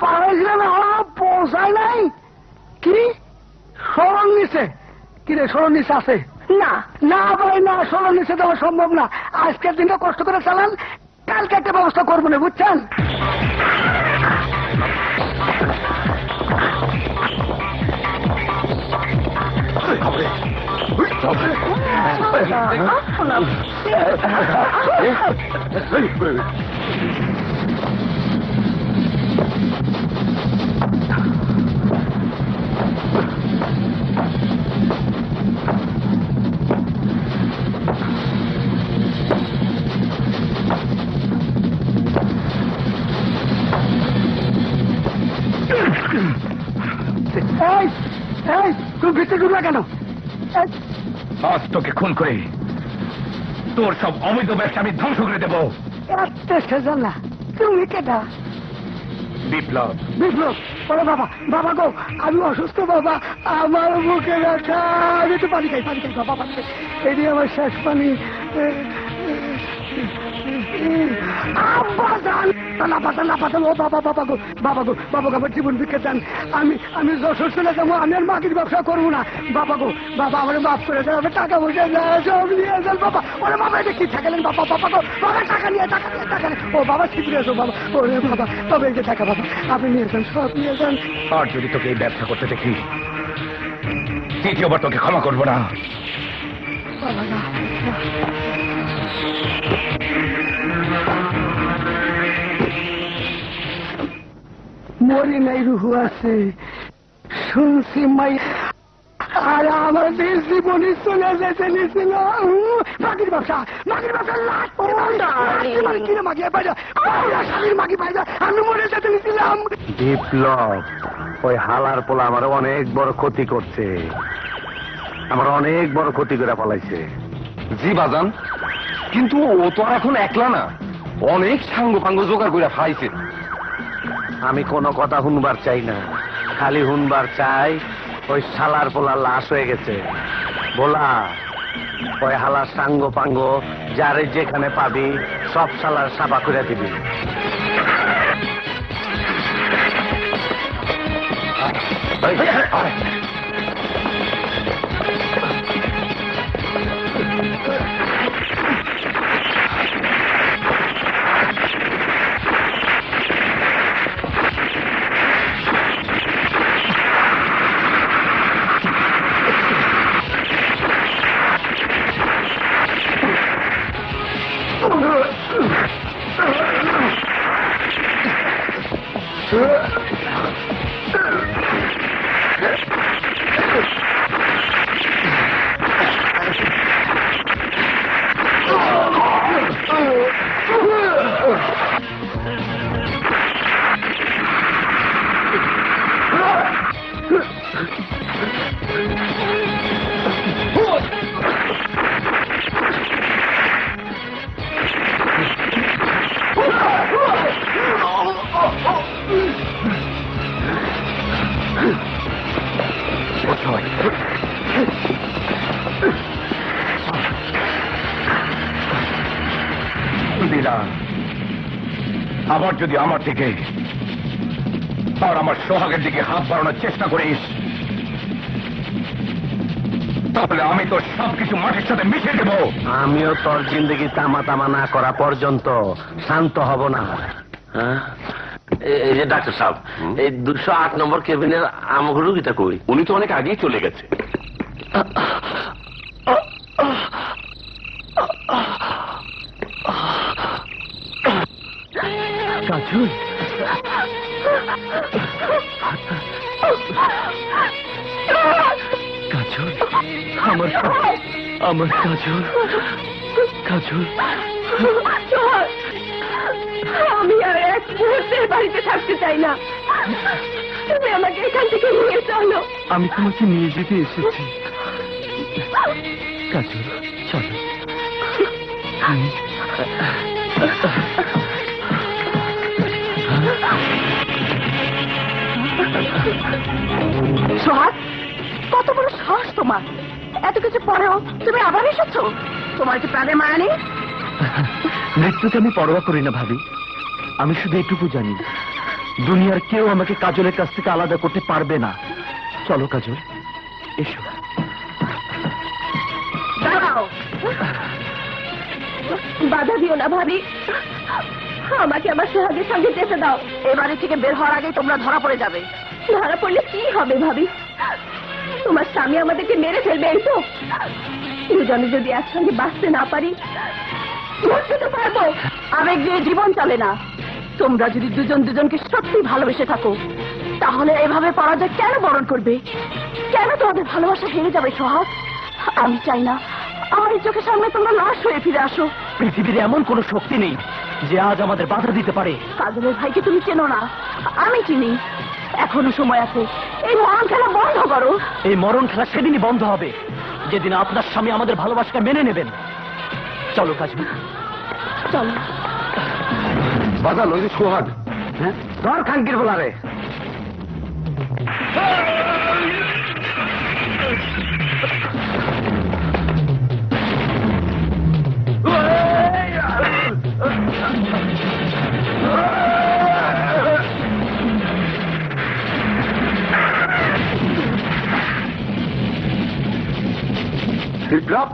ভাই আমার পৌঁছায় নাই? কি? স্মরণ নিচে। কি রে স্মরণ নিচে আছে? না। না ভাই না স্মরণ নিচে দেওয়া সম্ভব না। আজকের দিনটা কষ্ট করে চালান কালকে একটা ব্যবস্থা করব না বুঝছেন এই ঢুকলা কেন? আজ তোকে খুন করে। তোর সব অবৈধ ব্যবসা আমি ধ্বংস করে দেবো। না। তুমি কেটা? বিপ্লব। বিপ্লব? ওরে বাবা বাবা গো আমি অসুস্থ বাবা। আমার মুখে ব্যথা। আমি একটু পানি খাই পানি খাই বাবা পানি খাই। এটি আমার শেষ পানি। জীবন ভিক্ষে চান আমি আমি যশোর চলে যাব আমি আর ব্যবসা করব না। বাবা গো বাবা আমার মাফ করে দেন আমি টাকা পয়সা নিয়ে যান বাবা ওরে বাবা এটা কি থাকলেন বাবা বাবা গো বাবা টাকা নিয়ে টাকা নিয়ে টাকা নিয়ে। ও বাবা ঠিক বাবা। ওরে বাবা তবে এই যে টাকা বাবা আপনি নিয়ে যান সব নিয়ে যান। আর যদি তোকে এই ব্যবসা করতে দেখি তৃতীয়বার তোকে ক্ষমা করব না। বাবা না মরি নাই রুহু আছে শুনছি মাই আর আমাদের জীবনে চলে যেতে নিছিল মাগির ব্যবসা মাগির ব্যবসা কিনে স্বামীর মাগি পাই আমি মরে যেতে নিছিলাম। বিপ্লব ওই হালার পোলা আমার অনেক বড় ক্ষতি করছে। আমার অনেক বড় ক্ষতি করে পালাইছে জি বাজান কিন্তু ও তো আর এখন একলা না। অনেক সাঙ্গ পাঙ্গ জোগাড় করে খাইছে। আমি কোনো কথা শুনবার চাই না। খালি শুনবার চাই, ওই শালার পোলা লাশ হয়ে গেছে। বলা ওই হালার সাঙ্গ পাঙ্গ, যারে যেখানে পাবি, সব শালার সাফা করে দিবি। দিলাম যদি আমার দিকে আর আমার সোহাগের দিকে হাত বাড়ানোর চেষ্টা করিস তাহলে আমি তো সবকিছু মাটির সাথে মিশে দেবো। আমিও তোর জিন্দগি তামা তামা না করা পর্যন্ত শান্ত হব না। হ্যাঁ? এ- এই যে ডাক্তার সাহেব এই দুশো আট নম্বর কেবিনের আমাকে রুগীটা কই? উনি তো অনেক আগেই চলে গেছে। আমার কাজল কাজল। আমি আর এক মুহূর্তের বাড়িতে থাকতে চাই না। তুমি আমাকে এখান থেকে নিয়ে চলো। আমি তোমাকে নিয়ে যেতে এসেছি। কাজল চলো। আমি সোহাগ কত বড় সাহস তোমার। এত কিছু পরেও তুমি আবার এসেছ? তোমার কি প্রাণে মায়া নেই? (laughs) মৃত্যুকে আমি পরোয়া করি না ভাবি। আমি শুধু এটুকু জানি দুনিয়ার কেউ আমাকে কাজলের কাছ থেকে আলাদা করতে পারবে না। চলো কাজল এসো। বাধা দিও না ভাবি। আমাকে আমার সোহাগের সঙ্গে যেতে দাও। এ বাড়ি থেকে বের হওয়ার আগেই তোমরা ধরা পড়ে যাবে। ধরা পড়লে কি হবে ভাবি? তোমার স্বামী আমাদেরকে মেরে ফেলবে এই তো। দুজনে যদি একসঙ্গে বাঁচতে না পারি মরতে তো পারব। আবেগ দিয়ে জীবন চলে না। তোমরা যদি দুজন দুজনকে সত্যি ভালোবেসে থাকো তাহলে এভাবে পরাজয় কেন বরণ করবে? কেন তোমাদের ভালোবাসা হেরে যাবে সোহাগ? আমি চাই না আমার এই চোখের সামনে তোমরা লাশ হয়ে ফিরে আসো। পৃথিবীর এমন কোন শক্তি নেই যে আজ আমাদের বাধা দিতে পারে। কাজলের ভাইকে তুমি চেনো না আমি চিনি। এখনও সময় আছে। এই মরণ খেলা বন্ধ করো। এই মরণ খেলা সেদিনই বন্ধ হবে। যেদিন আপনার স্বামী আমাদের ভালোবাসাকে মেনে নেবেন। চলো কাজল চলো। ওই যে সোহাগ। হ্যাঁ? ধর খাঙ্কির বলারে। বিপ্লব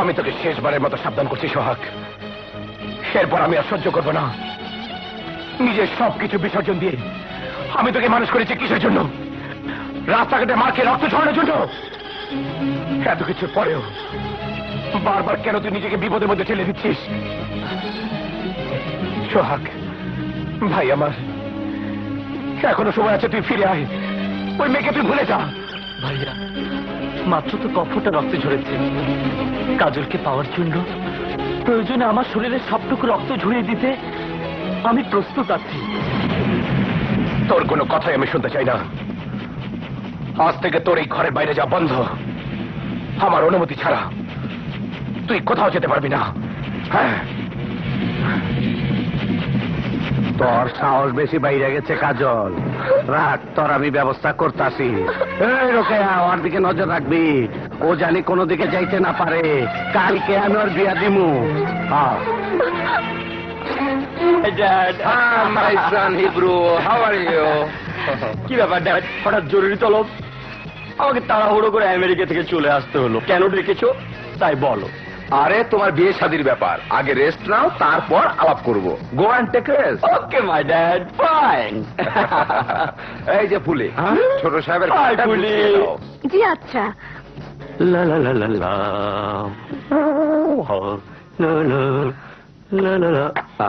আমি তোকে শেষবারের মতো সাবধান করছি, সোহাগ। এরপর আমি আর সহ্য করব না। নিজের সবকিছু বিসর্জন দিয়ে আমি তোকে মানুষ করেছি কিসের জন্য? রাস্তাঘাটে মার্কে রক্ত ছড়ানোর জন্য? এত কিছুর পরেও বারবার কেন তুই নিজেকে বিপদের মধ্যে ঠেলে দিচ্ছিস? সোহাগ ভাই আমার এখনও সময় আছে তুই ফিরে আয়। ওই মেয়েকে তুই ভুলে যা। ভাইয়া মাত্র তো কফটা রক্তে ঝরেছে। কাজলকে পাওয়ার জন্য প্রয়োজনে আমার শরীরে সবটুকু রক্ত ঝরিয়ে দিতে আমি প্রস্তুত আছি। তোর কোনো কথাই আমি শুনতে চাই না। আজ থেকে তোর এই ঘরের বাইরে যা বন্ধ। আমার অনুমতি ছাড়া। তুই কোথাও যেতে পারবি না। হ্যাঁ। তোর সাহস বেশি বাইরে গেছে কাজল। রাখ তোর আমি ব্যবস্থা করতাছি। ওর দিকে নজর রাখবি। ও জানি কোনো দিকে যাইতে না পারে। কালকে আমি ওর বিয়া দিমু। কি ব্যাপার ড্যাড? হঠাৎ জরুরি তলব? আমাকে তাড়াহুড়ো করে আমেরিকা থেকে চলে আসতে হলো। কেন ডেকেছো? তাই বলো। আরে তোমার বিয়ে শাদির ব্যাপার আগে রেস্ট নাও তারপর আলাপ করব go and take rest okay my dad fine এই যে ফুলে ছোট সাহেবের ফুলি। জি আচ্ছা লা লা লা লা লা লা লা লা লা লা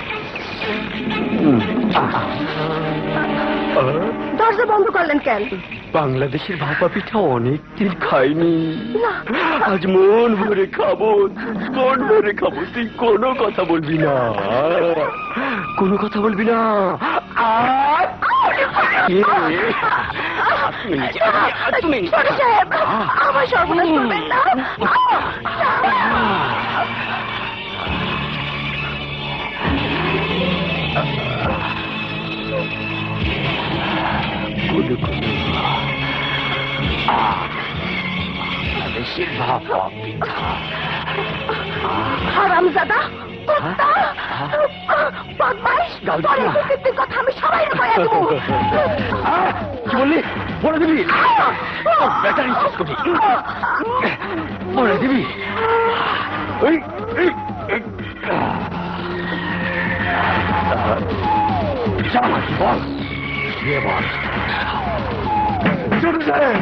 দরজা বন্ধ করলেন কেন? বাংলাদেশের ভাপা পিঠা অনেকদিন খাইনি। আজ মন ভরে খাব মন ভরে খাব তুই কোনো কথা বলবি না। কোনো কথা বলবি না। আর তুমি আমার সর্বনাশ করবেন না। গুলো বাংলাদেশের বাবা পিতা হারামজাদা কথা আমি সবাই বললি? বলে দিবি? ব্যাটারি শেষ করবি। বলে দিবি? ওই বস। যা, বল ছোট সাহেব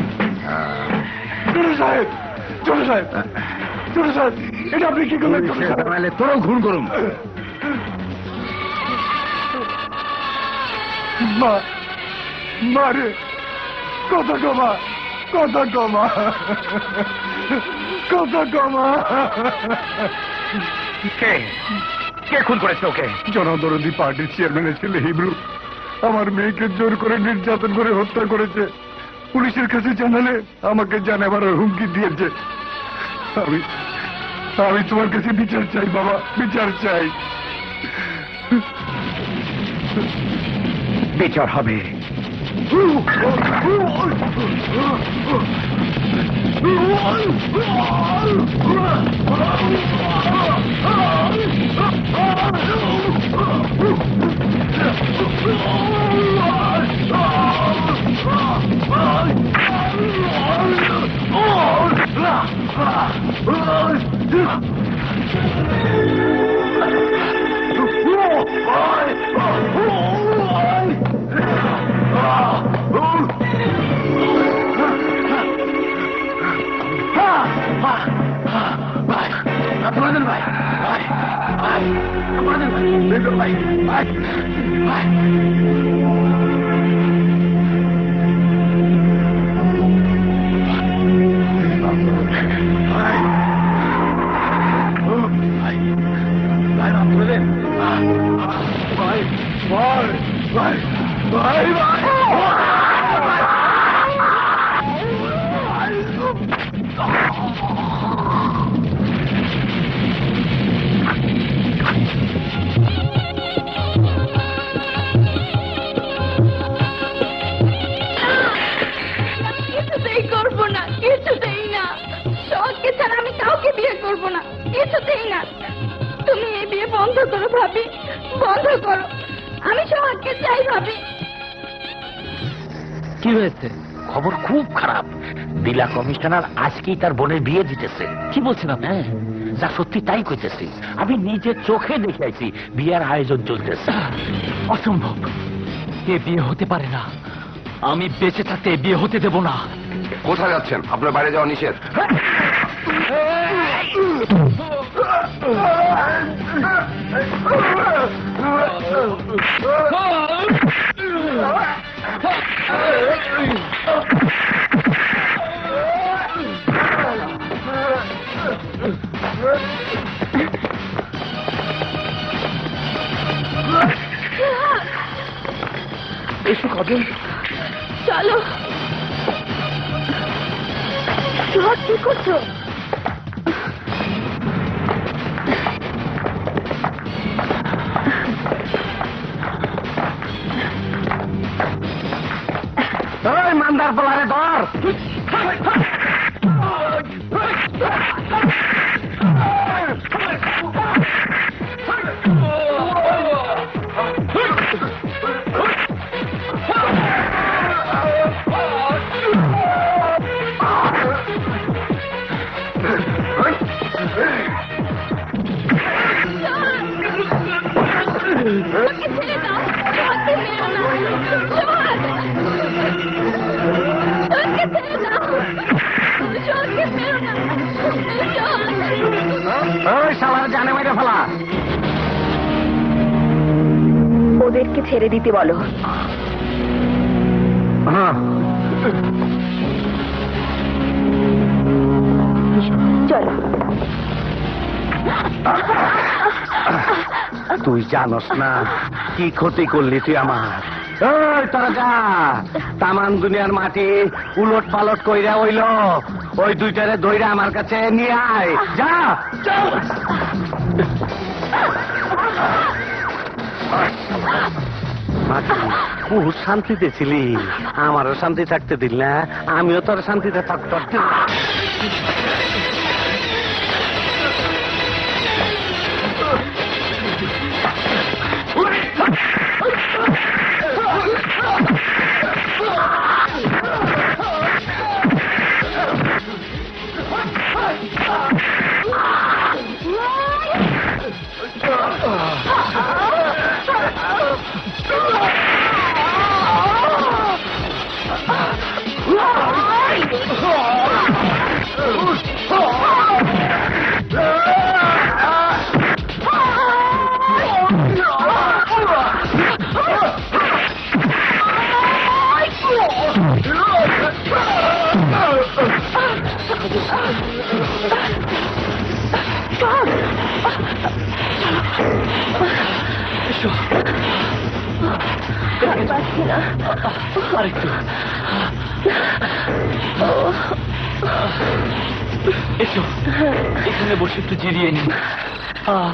ছোট সাহেব ছোট সাহেব ছোট সাহেব এটা আপনি কি করলেন নাহলে তোরও ঘুণ করুম মা মারে কথা কমা কথা কমা কথা কমা কে কে খুন করেছে ওকে? জনদরদি পার্টির চেয়ারম্যানের ছেলে হিব্রু। আমার মেয়েকে জোর করে নির্যাতন করে হত্যা করেছে। পুলিশের কাছে জানালে আমাকে জানাবার হুমকি দিয়েছে। আমি আমি তোমার কাছে বিচার চাই বাবা বিচার চাই। বিচার হবে। Oh! (laughs) Ha! अभिनंदन भाई भाई भाई अभिनंदन भाई बिल्कुल भाई भाई भाई भाई भाई भाई भाई কমিশনার আজকেই তার বোনের বিয়ে দিতেছে। কি বলছেন আপনি? হ্যাঁ, যা সত্যি তাই কইতেছি। আমি নিজে চোখে দেখে আইছি বিয়ের আয়োজন চলতেছে। অসম্ভব। এ বিয়ে হতে পারে না। আমি বেঁচে থাকতে বিয়ে হতে দেব না। কোথায় যাচ্ছেন? আপনার বাইরে যাওয়া নিষেধ? কি করছ? ছেড়ে দিতে বলো। চলো। তুই জানস না কি ক্ষতি করলি তুই আমার। তোরা যা। তামান দুনিয়ার মাটি উলট পালট কইরা হইল ওই দুইটারে দইরা আমার কাছে নিয়ে আয়। যা। বহু শান্তিতে ছিলি। আমারও শান্তি থাকতে দিল না আমিও তোর শান্তিতে থাকতে আরেকটু। এসো। এখানে বসে একটু জিরিয়ে নি আহ,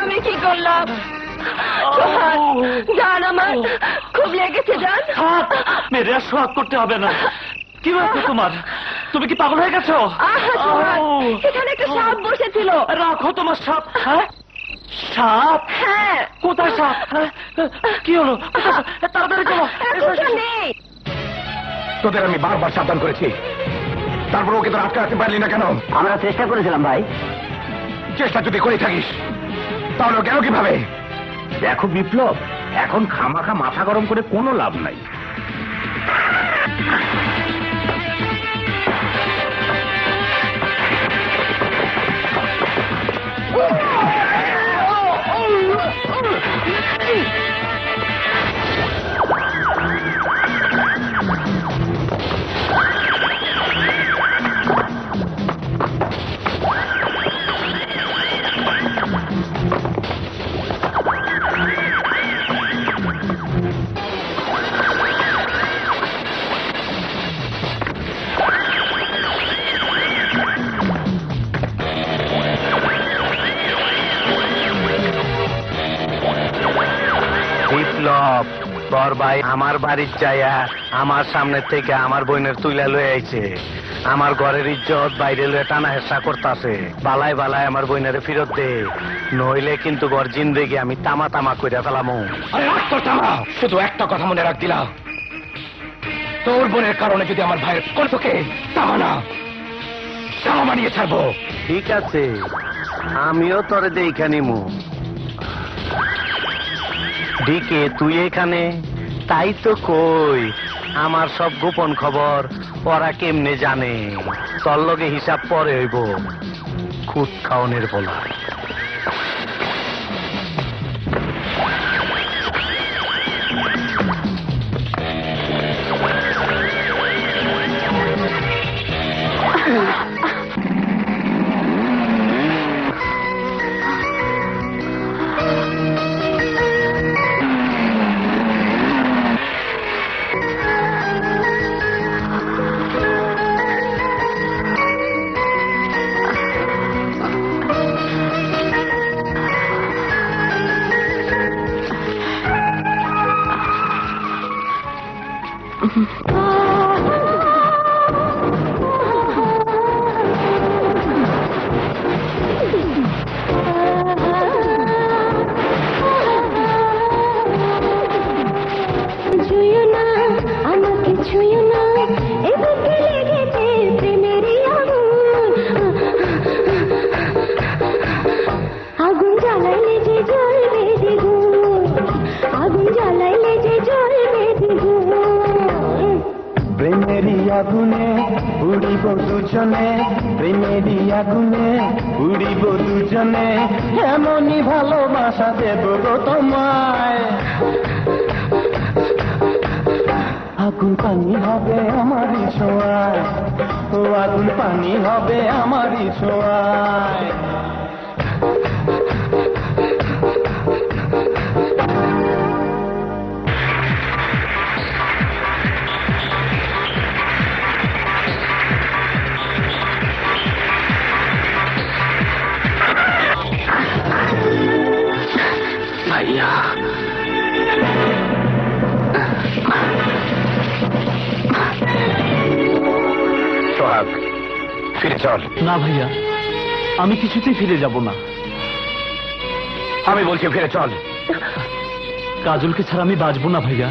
আমি কি করলাম? জান আমার খুব লেগেছে জান। মেরে আর সোহাগ করতে হবে না। কি হয়েছে তোমার? তুমি কি পাগল হয়ে গেছো? এখানে একটা সাপ বসেছিল। রাখো তোমার সাপ হ্যাঁ? সাপ? হ্যাঁ। কোথায় সাপ? হ্যাঁ? কি হলো? তাড়াতাড়ি চলো তোদের আমি বারবার সাবধান করেছি। তারপর ওকে তোর আটকে রাখতে পারলি না কেন আমরা চেষ্টা করেছিলাম ভাই চেষ্টা যদি করে থাকিস তাহলে কেন কীভাবে দেখো বিপ্লব এখন খামাখা মাথা গরম করে কোনো লাভ নাই বিপ্লব তোর ভাই আমার বাড়ির যাইয়া আমার সামনে থেকে আমার বোনের তুইলা লয়ে আইছে। আমার ঘরের ইজ্জত বাইরে লয়ে টানা হেসা করতাছে। বালায় বালায় আমার বোনের ফিরত দে। নইলে কিন্তু ঘর জিন্দেগি আমি তামা তামা কইরা ফেলামু। আরে রাগ তোর তামা! শুধু একটা কথা মনে রাখ দিলা। তোর বোনের কারণে যদি আমার ভাইয়ের কণ্ঠকে তামা না তামা বানিয়ে ছাড়বো। ঠিক আছে আমিও তোরে দেখা নিমু। ডিকে তুই এখানে? তাই তো কই, আমার সব গোপন খবর ওরা কেমনে জানে? তোর লগে হিসাব পরে হইব। খুদ খাওনের বলা। না ভাইয়া আমি কিছুতেই ফিরে যাব না। আমি বলছি ফিরে চল। কাজলকে ছাড়া আমি বাঁচবো না ভাইয়া।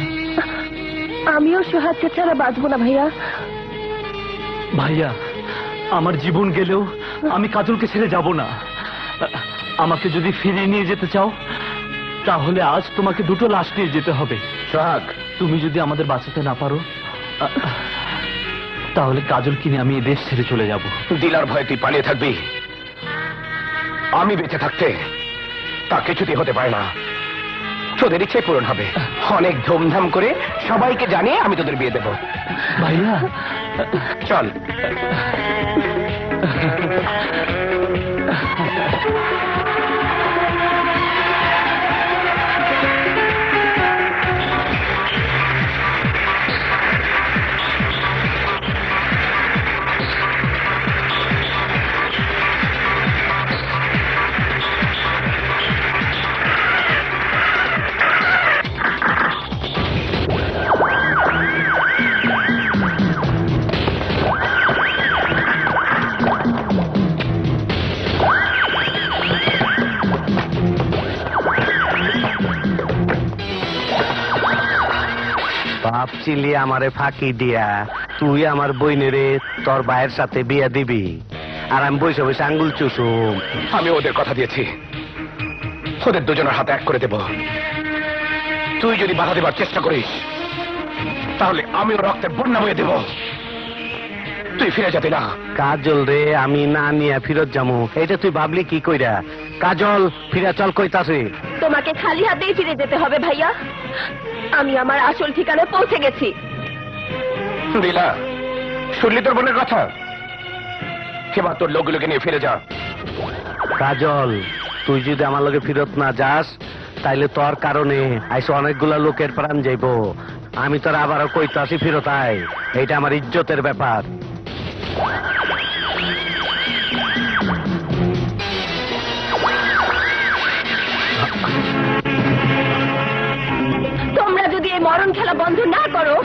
আমিও সোহাগকে ছাড়া বাঁচবো না ভাইয়া। ভাইয়া আমার জীবন গেলেও আমি কাজলকে ছেড়ে যাব না। আমাকে যদি ফিরিয়ে নিয়ে যেতে চাও তাহলে আজ তোমাকে দুটো লাশ নিয়ে যেতে হবে। সোহাগ। তুমি যদি আমাদের বাঁচাতে না পারো তাহলে কাজল কিনে আমি এই দেশ ছেড়ে চলে যাব। দিলার ভয়ে তুই পালিয়ে থাকবি। আমি বেঁচে থাকতে তা কিছুতেই হতে পারে না। তোদের ইচ্ছে পূরণ হবে। অনেক ধুমধাম করে সবাইকে জানিয়ে আমি তোদের বিয়ে দেব। ভাইয়া। চল। ভাবছিলি আমারে ফাঁকি দিয়া তুই আমার বইনেরে তোর ভাইয়ের সাথে বিয়া দিবি। আর আমি বসে বসে আঙ্গুল চুষুম। আমি ওদের কথা দিয়েছি। ওদের দুজনের হাতে এক করে দেব। তুই যদি বাধা দেবার চেষ্টা করিস তাহলে আমিও রক্তের বন্যা বয়ে দেব। তুই ফিরে যাবি না। কাজল রে আমি না নিয়ে ফিরত যাব এটা তুই ভাবলি কি কইরা? কাজল ফিরা চল কইতাছে। তোমাকে খালি হাতেই ফিরে যেতে হবে ভাইয়া। আমি আমার আসল ঠিকানায় পৌঁছে গেছি। দিলা শুনলি তোর বোনের কথা? এবার তোর লোকগুলোকে নিয়ে ফিরে যা। কাজল তুই যদি আমার লোকে ফিরত না যাস তাইলে তোর কারণে আইসে অনেকগুলা লোকের প্রাণ যাইব। আমি তোর আবারও কইতাছি ফিরত আয় এটা আমার ইজ্জতের ব্যাপার। খেলা বন্ধ না করো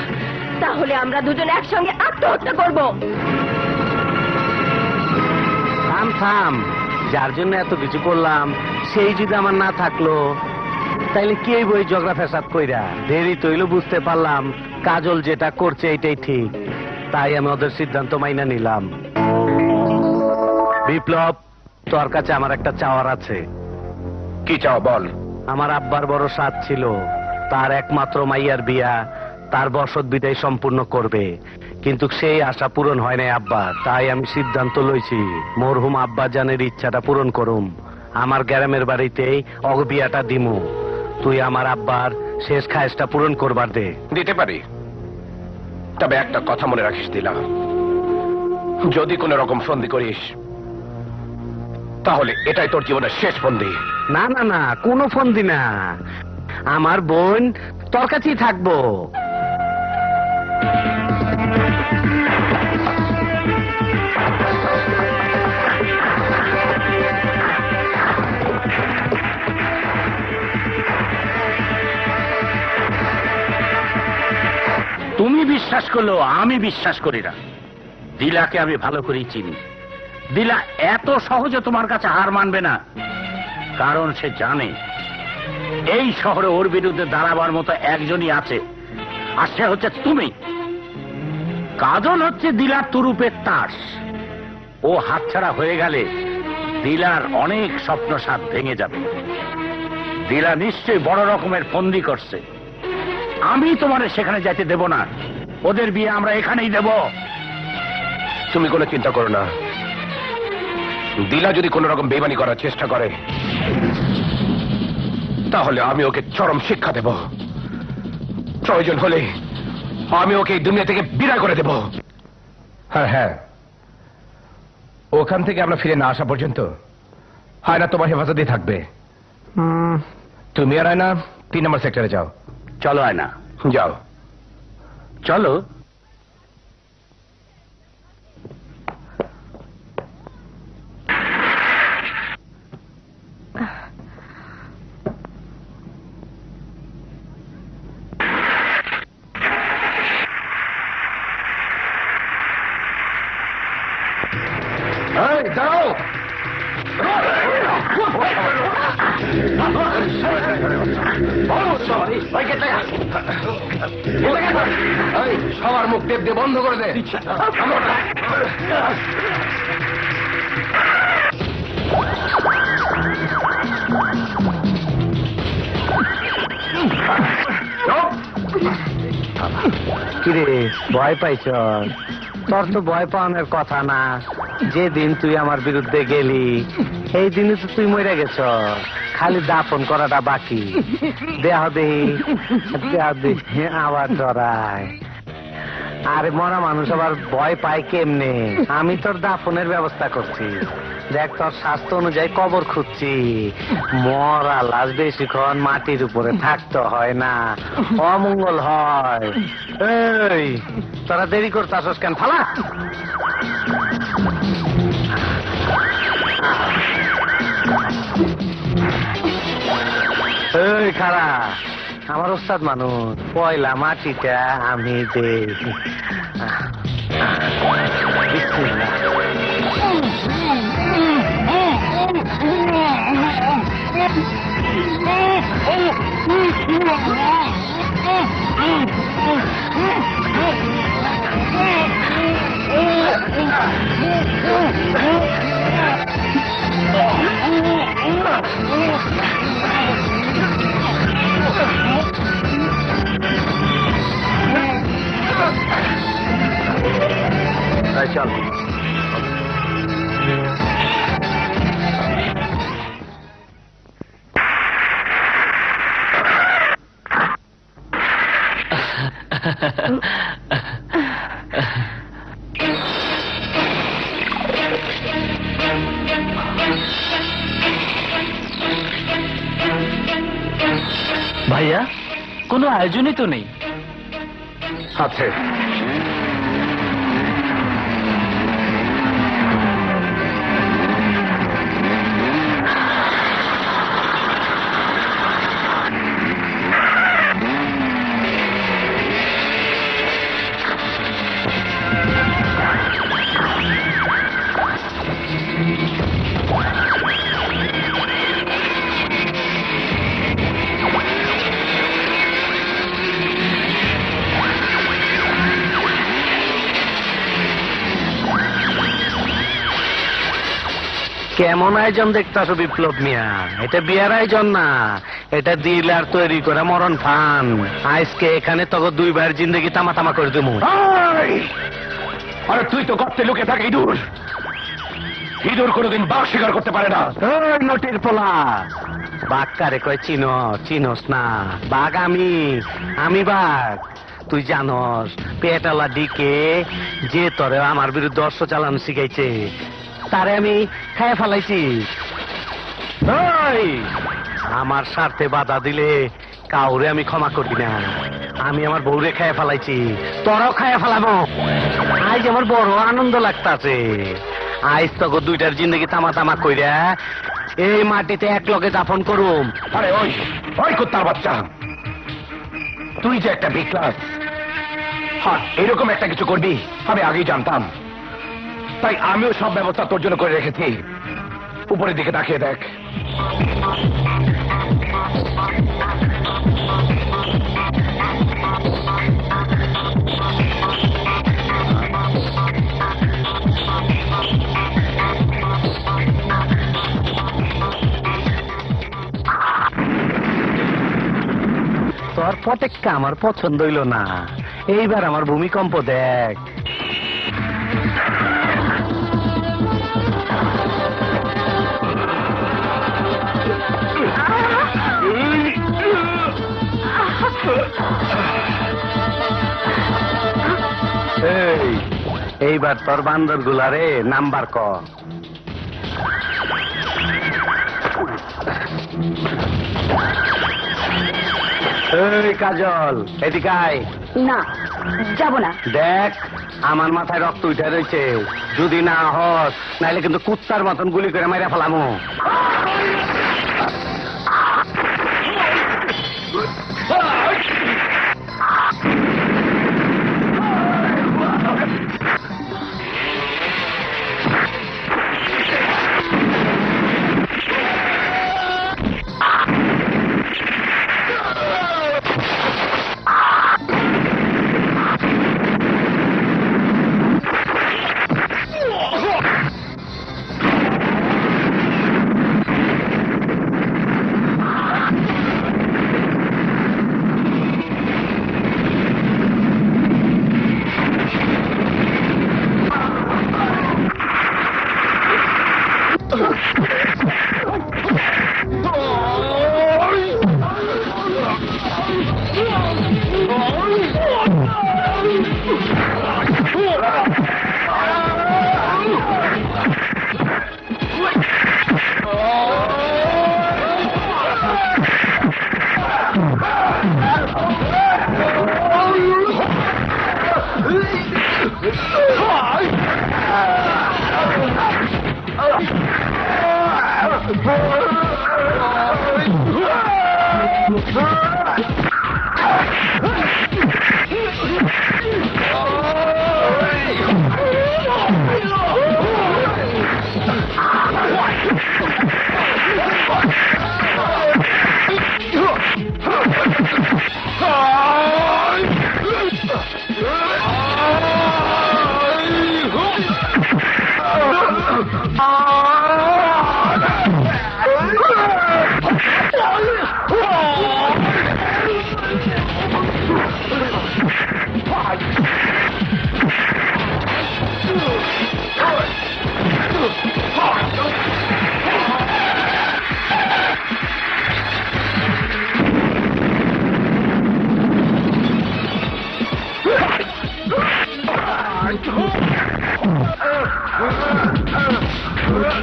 তাহলে আমরা দুজন একসঙ্গে আত্মহত্যা করব। থাম থাম। যার জন্য এত কিছু করলাম সেই যদি আমার না থাকল তাইলে কে বই ঝগড়া ফেসাদ কইরা? দেরি তৈল বুঝতে পারলাম। কাজল যেটা করছে এটাই ঠিক। তাই আমি ওদের সিদ্ধান্ত মাইনা নিলাম। বিপ্লব তোর কাছে আমার একটা চাওয়ার আছে। কি চাও বল। আমার আব্বার বড় সাথ ছিল। তার একমাত্র মাইয়ার বিয়া তার বসত বিদায় সম্পূর্ণ করবে। কিন্তু সেই আশা পূরণ হয় নাই আব্বা। তাই আমি সিদ্ধান্ত লইছি মরহুম আব্বা জানের ইচ্ছাটা পূরণ করুম। আমার গ্রামের বাড়িতেই অগ বিয়াটা দিমু। তুই আমার আব্বার শেষ খায়েসটা পূরণ করবার দে। দিতে পারি। তবে একটা কথা মনে রাখিস দিলা। যদি কোনো রকম ফন্দি করিস তাহলে এটাই তোর জীবনের শেষ ফন্দি। না না না কোনো ফন্দি না। আমার বোন, তোর কাছেই থাকব। তুমি বিশ্বাস করল, আমি বিশ্বাস করি না। দিলাকে আমি ভালো করেই চিনি। দিলা এত সহজে তোমার কাছে হার মানবে না। কারণ সে জানে এই শহরে ওর বিরুদ্ধে দাঁড়াবার মতো একজনই আছে। আর সে হচ্ছে তুমি। কাজল হচ্ছে দিলার তুরুপের তাস। ও হাতছাড়া হয়ে গেলে দিলার অনেক স্বপ্ন সাত ভেঙে যাবে। দিলা নিশ্চয়ই বড় রকমের ফন্দি করছে। আমি তোমার সেখানে যাইতে দেব না। ওদের বিয়ে আমরা এখানেই দেব। তুমি কোনো চিন্তা করো না। দিলা যদি কোনো রকম বেমানি করার চেষ্টা করে তাহলে আমি ওকে চরম শিক্ষা দেব। প্রয়োজন হলে আমি ওকে এই দুনিয়া থেকে বিদায় করে দেব। হ্যাঁ হ্যাঁ। ওখান থেকে আমরা ফিরে না আসা পর্যন্ত আয়না তোমার হেফাজতেই থাকবে। তুমি আর আয়না তিন নম্বর সেক্টরে যাও। চলো আয়না যাও। চলো। পাইছ তোর তো ভয় পাওয়ানোর কথা না। যেদিন তুই আমার বিরুদ্ধে গেলি, সেই দিনে তো তুই মরে গেছ। খালি দাফন করাটা বাকি। দেহ দেহি দেহ দেহি আবার ডরায় আরে মরা মানুষ আবার ভয় পায় কেমনে? আমি তোর দাফনের ব্যবস্থা করছি। দেখ, তোর স্বাস্থ্য অনুযায়ী কবর খুঁজছি। মরা লাশ বেশিক্ষণ মাটির উপরে থাকতে হয় না। অমঙ্গল হয়। এই, তোরা দেরি করতাছস কেন? ফালা এই খারা আমার ওস্তাদ মানুষ পয়লা মাটিটা আমি দেই। বিসমিল্লাহ। Oh, এই ভাইয়া কোনো আয়োজনই তো নেই। আছে। কেমন আয়োজন দেখতেছো বিপ্লব মিয়া? এটা বিয়ার আয়োজন না। এটা ডিলার তৈরি করে মরণ ফান। আজকে এখানে তখন দুইবার জিন্দগি তামা তামা করে দেবো। আরে তুই তো গর্তে লুকে থাক ইঁদুর। ইঁদুর কোনোদিন বাঘ শিকার করতে পারে না। নটির পোলা। বাঘ কারে কয় চিনো চিনস না। বাঘ আমি আমি বাঘ। তুই জানস পেটালা ডিকে যে তরে আমার বিরুদ্ধে অস্ত্র চালানো শিখাইছে। তারে আমি খাইয়া ফেলাইছি। আমার স্বার্থে বাধা দিলে কাউরে আমি ক্ষমা করবি না। আমি আমার বউরে খাইয়া ফেলাইছি তোরাও খাইয়া ফেলাবো। আজ আমার বড় আনন্দ লাগতাছে। আজ তোকে দুইটার জিন্দগি তামা তামা কইরা এই মাটিতে এক লগে দাফন করুম। আরে ওই ওই কুত্তার বাচ্চা। তুই যে একটা বিক্লাস। হ্যাঁ এরকম একটা কিছু করবি আমি আগেই জানতাম। তাই আমিও সব ব্যবস্থা তোর জন্য করে রেখেছি। উপরের দিকে তাকিয়ে দেখ। তোর পটেকটা আমার পছন্দ হইল না। এইবার আমার ভূমিকম্প দেখ। এইবার তোর বান্দর গুলারে নাম্বার ক। কাজল এদিকে আয়। না যাব না। দেখ আমার মাথায় রক্ত উঠে রয়েছে। যদি না হস নাইলে কিন্তু কুত্তার মতন গুলি করে মাইরা ফেলামো।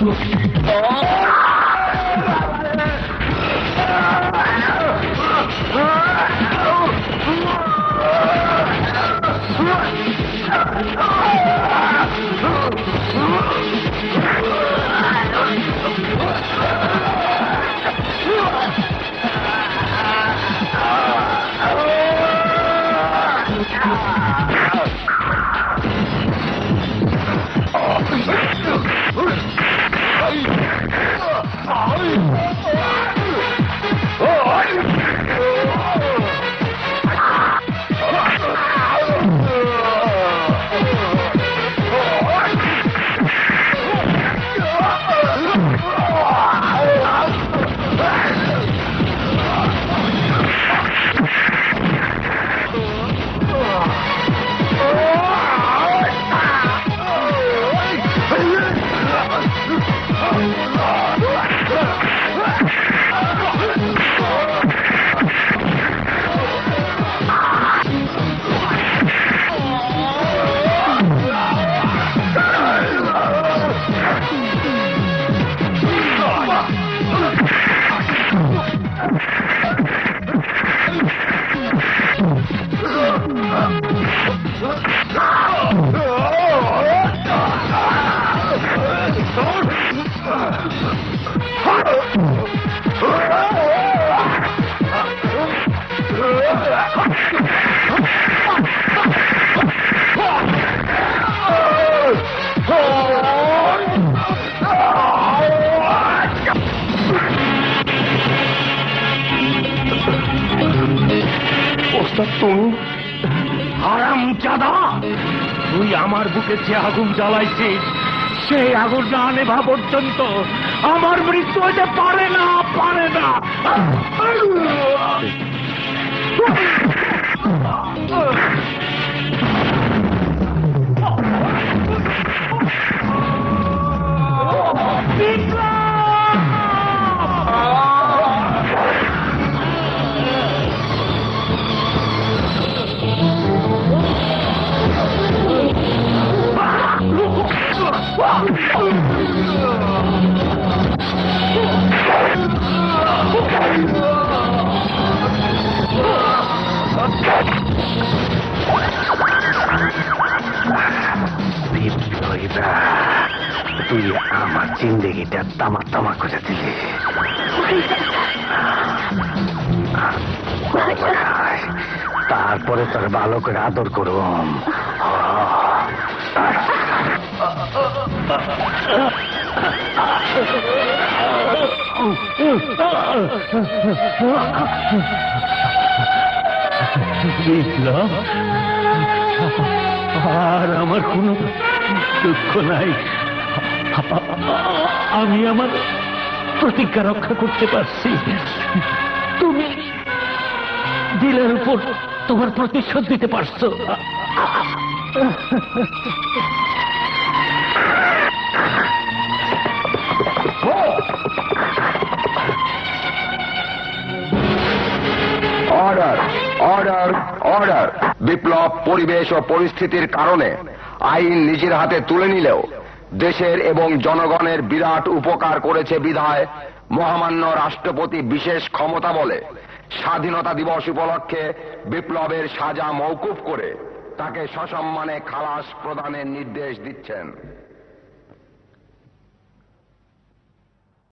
Oh! Oh, তুমি হারাম চাঁদা? তুই আমার বুকে যে আগুন জ্বালাইছিস সেই আগুন না নেভা পর্যন্ত আমার মৃত্যু হতে পারে না পারে না। বিপ্লবীরা তুই আমার জিন্দগিটা তামা তামা করে দিলি। তারপরে তোর ভালো করে আদর করুম। আর আমার কোনো দুঃখ নাই। আমি আমার প্রতিজ্ঞা রক্ষা করতে পারছি। তুমি দিলের উপর তোমার প্রতিশোধ দিতে পারছ। অর্ডার অর্ডার অর্ডার বিপ্লব, পরিবেশ ও পরিস্থিতির কারণে আইন নিজের হাতে তুলে নিলেও দেশের এবং জনগণের বিরাট উপকার করেছে বিধায় মহামান্য রাষ্ট্রপতি বিশেষ ক্ষমতা বলে স্বাধীনতা দিবস উপলক্ষে বিপ্লবের সাজা মৌকুফ করে তাকে সসম্মানে খালাস প্রদানের নির্দেশ দিচ্ছেন।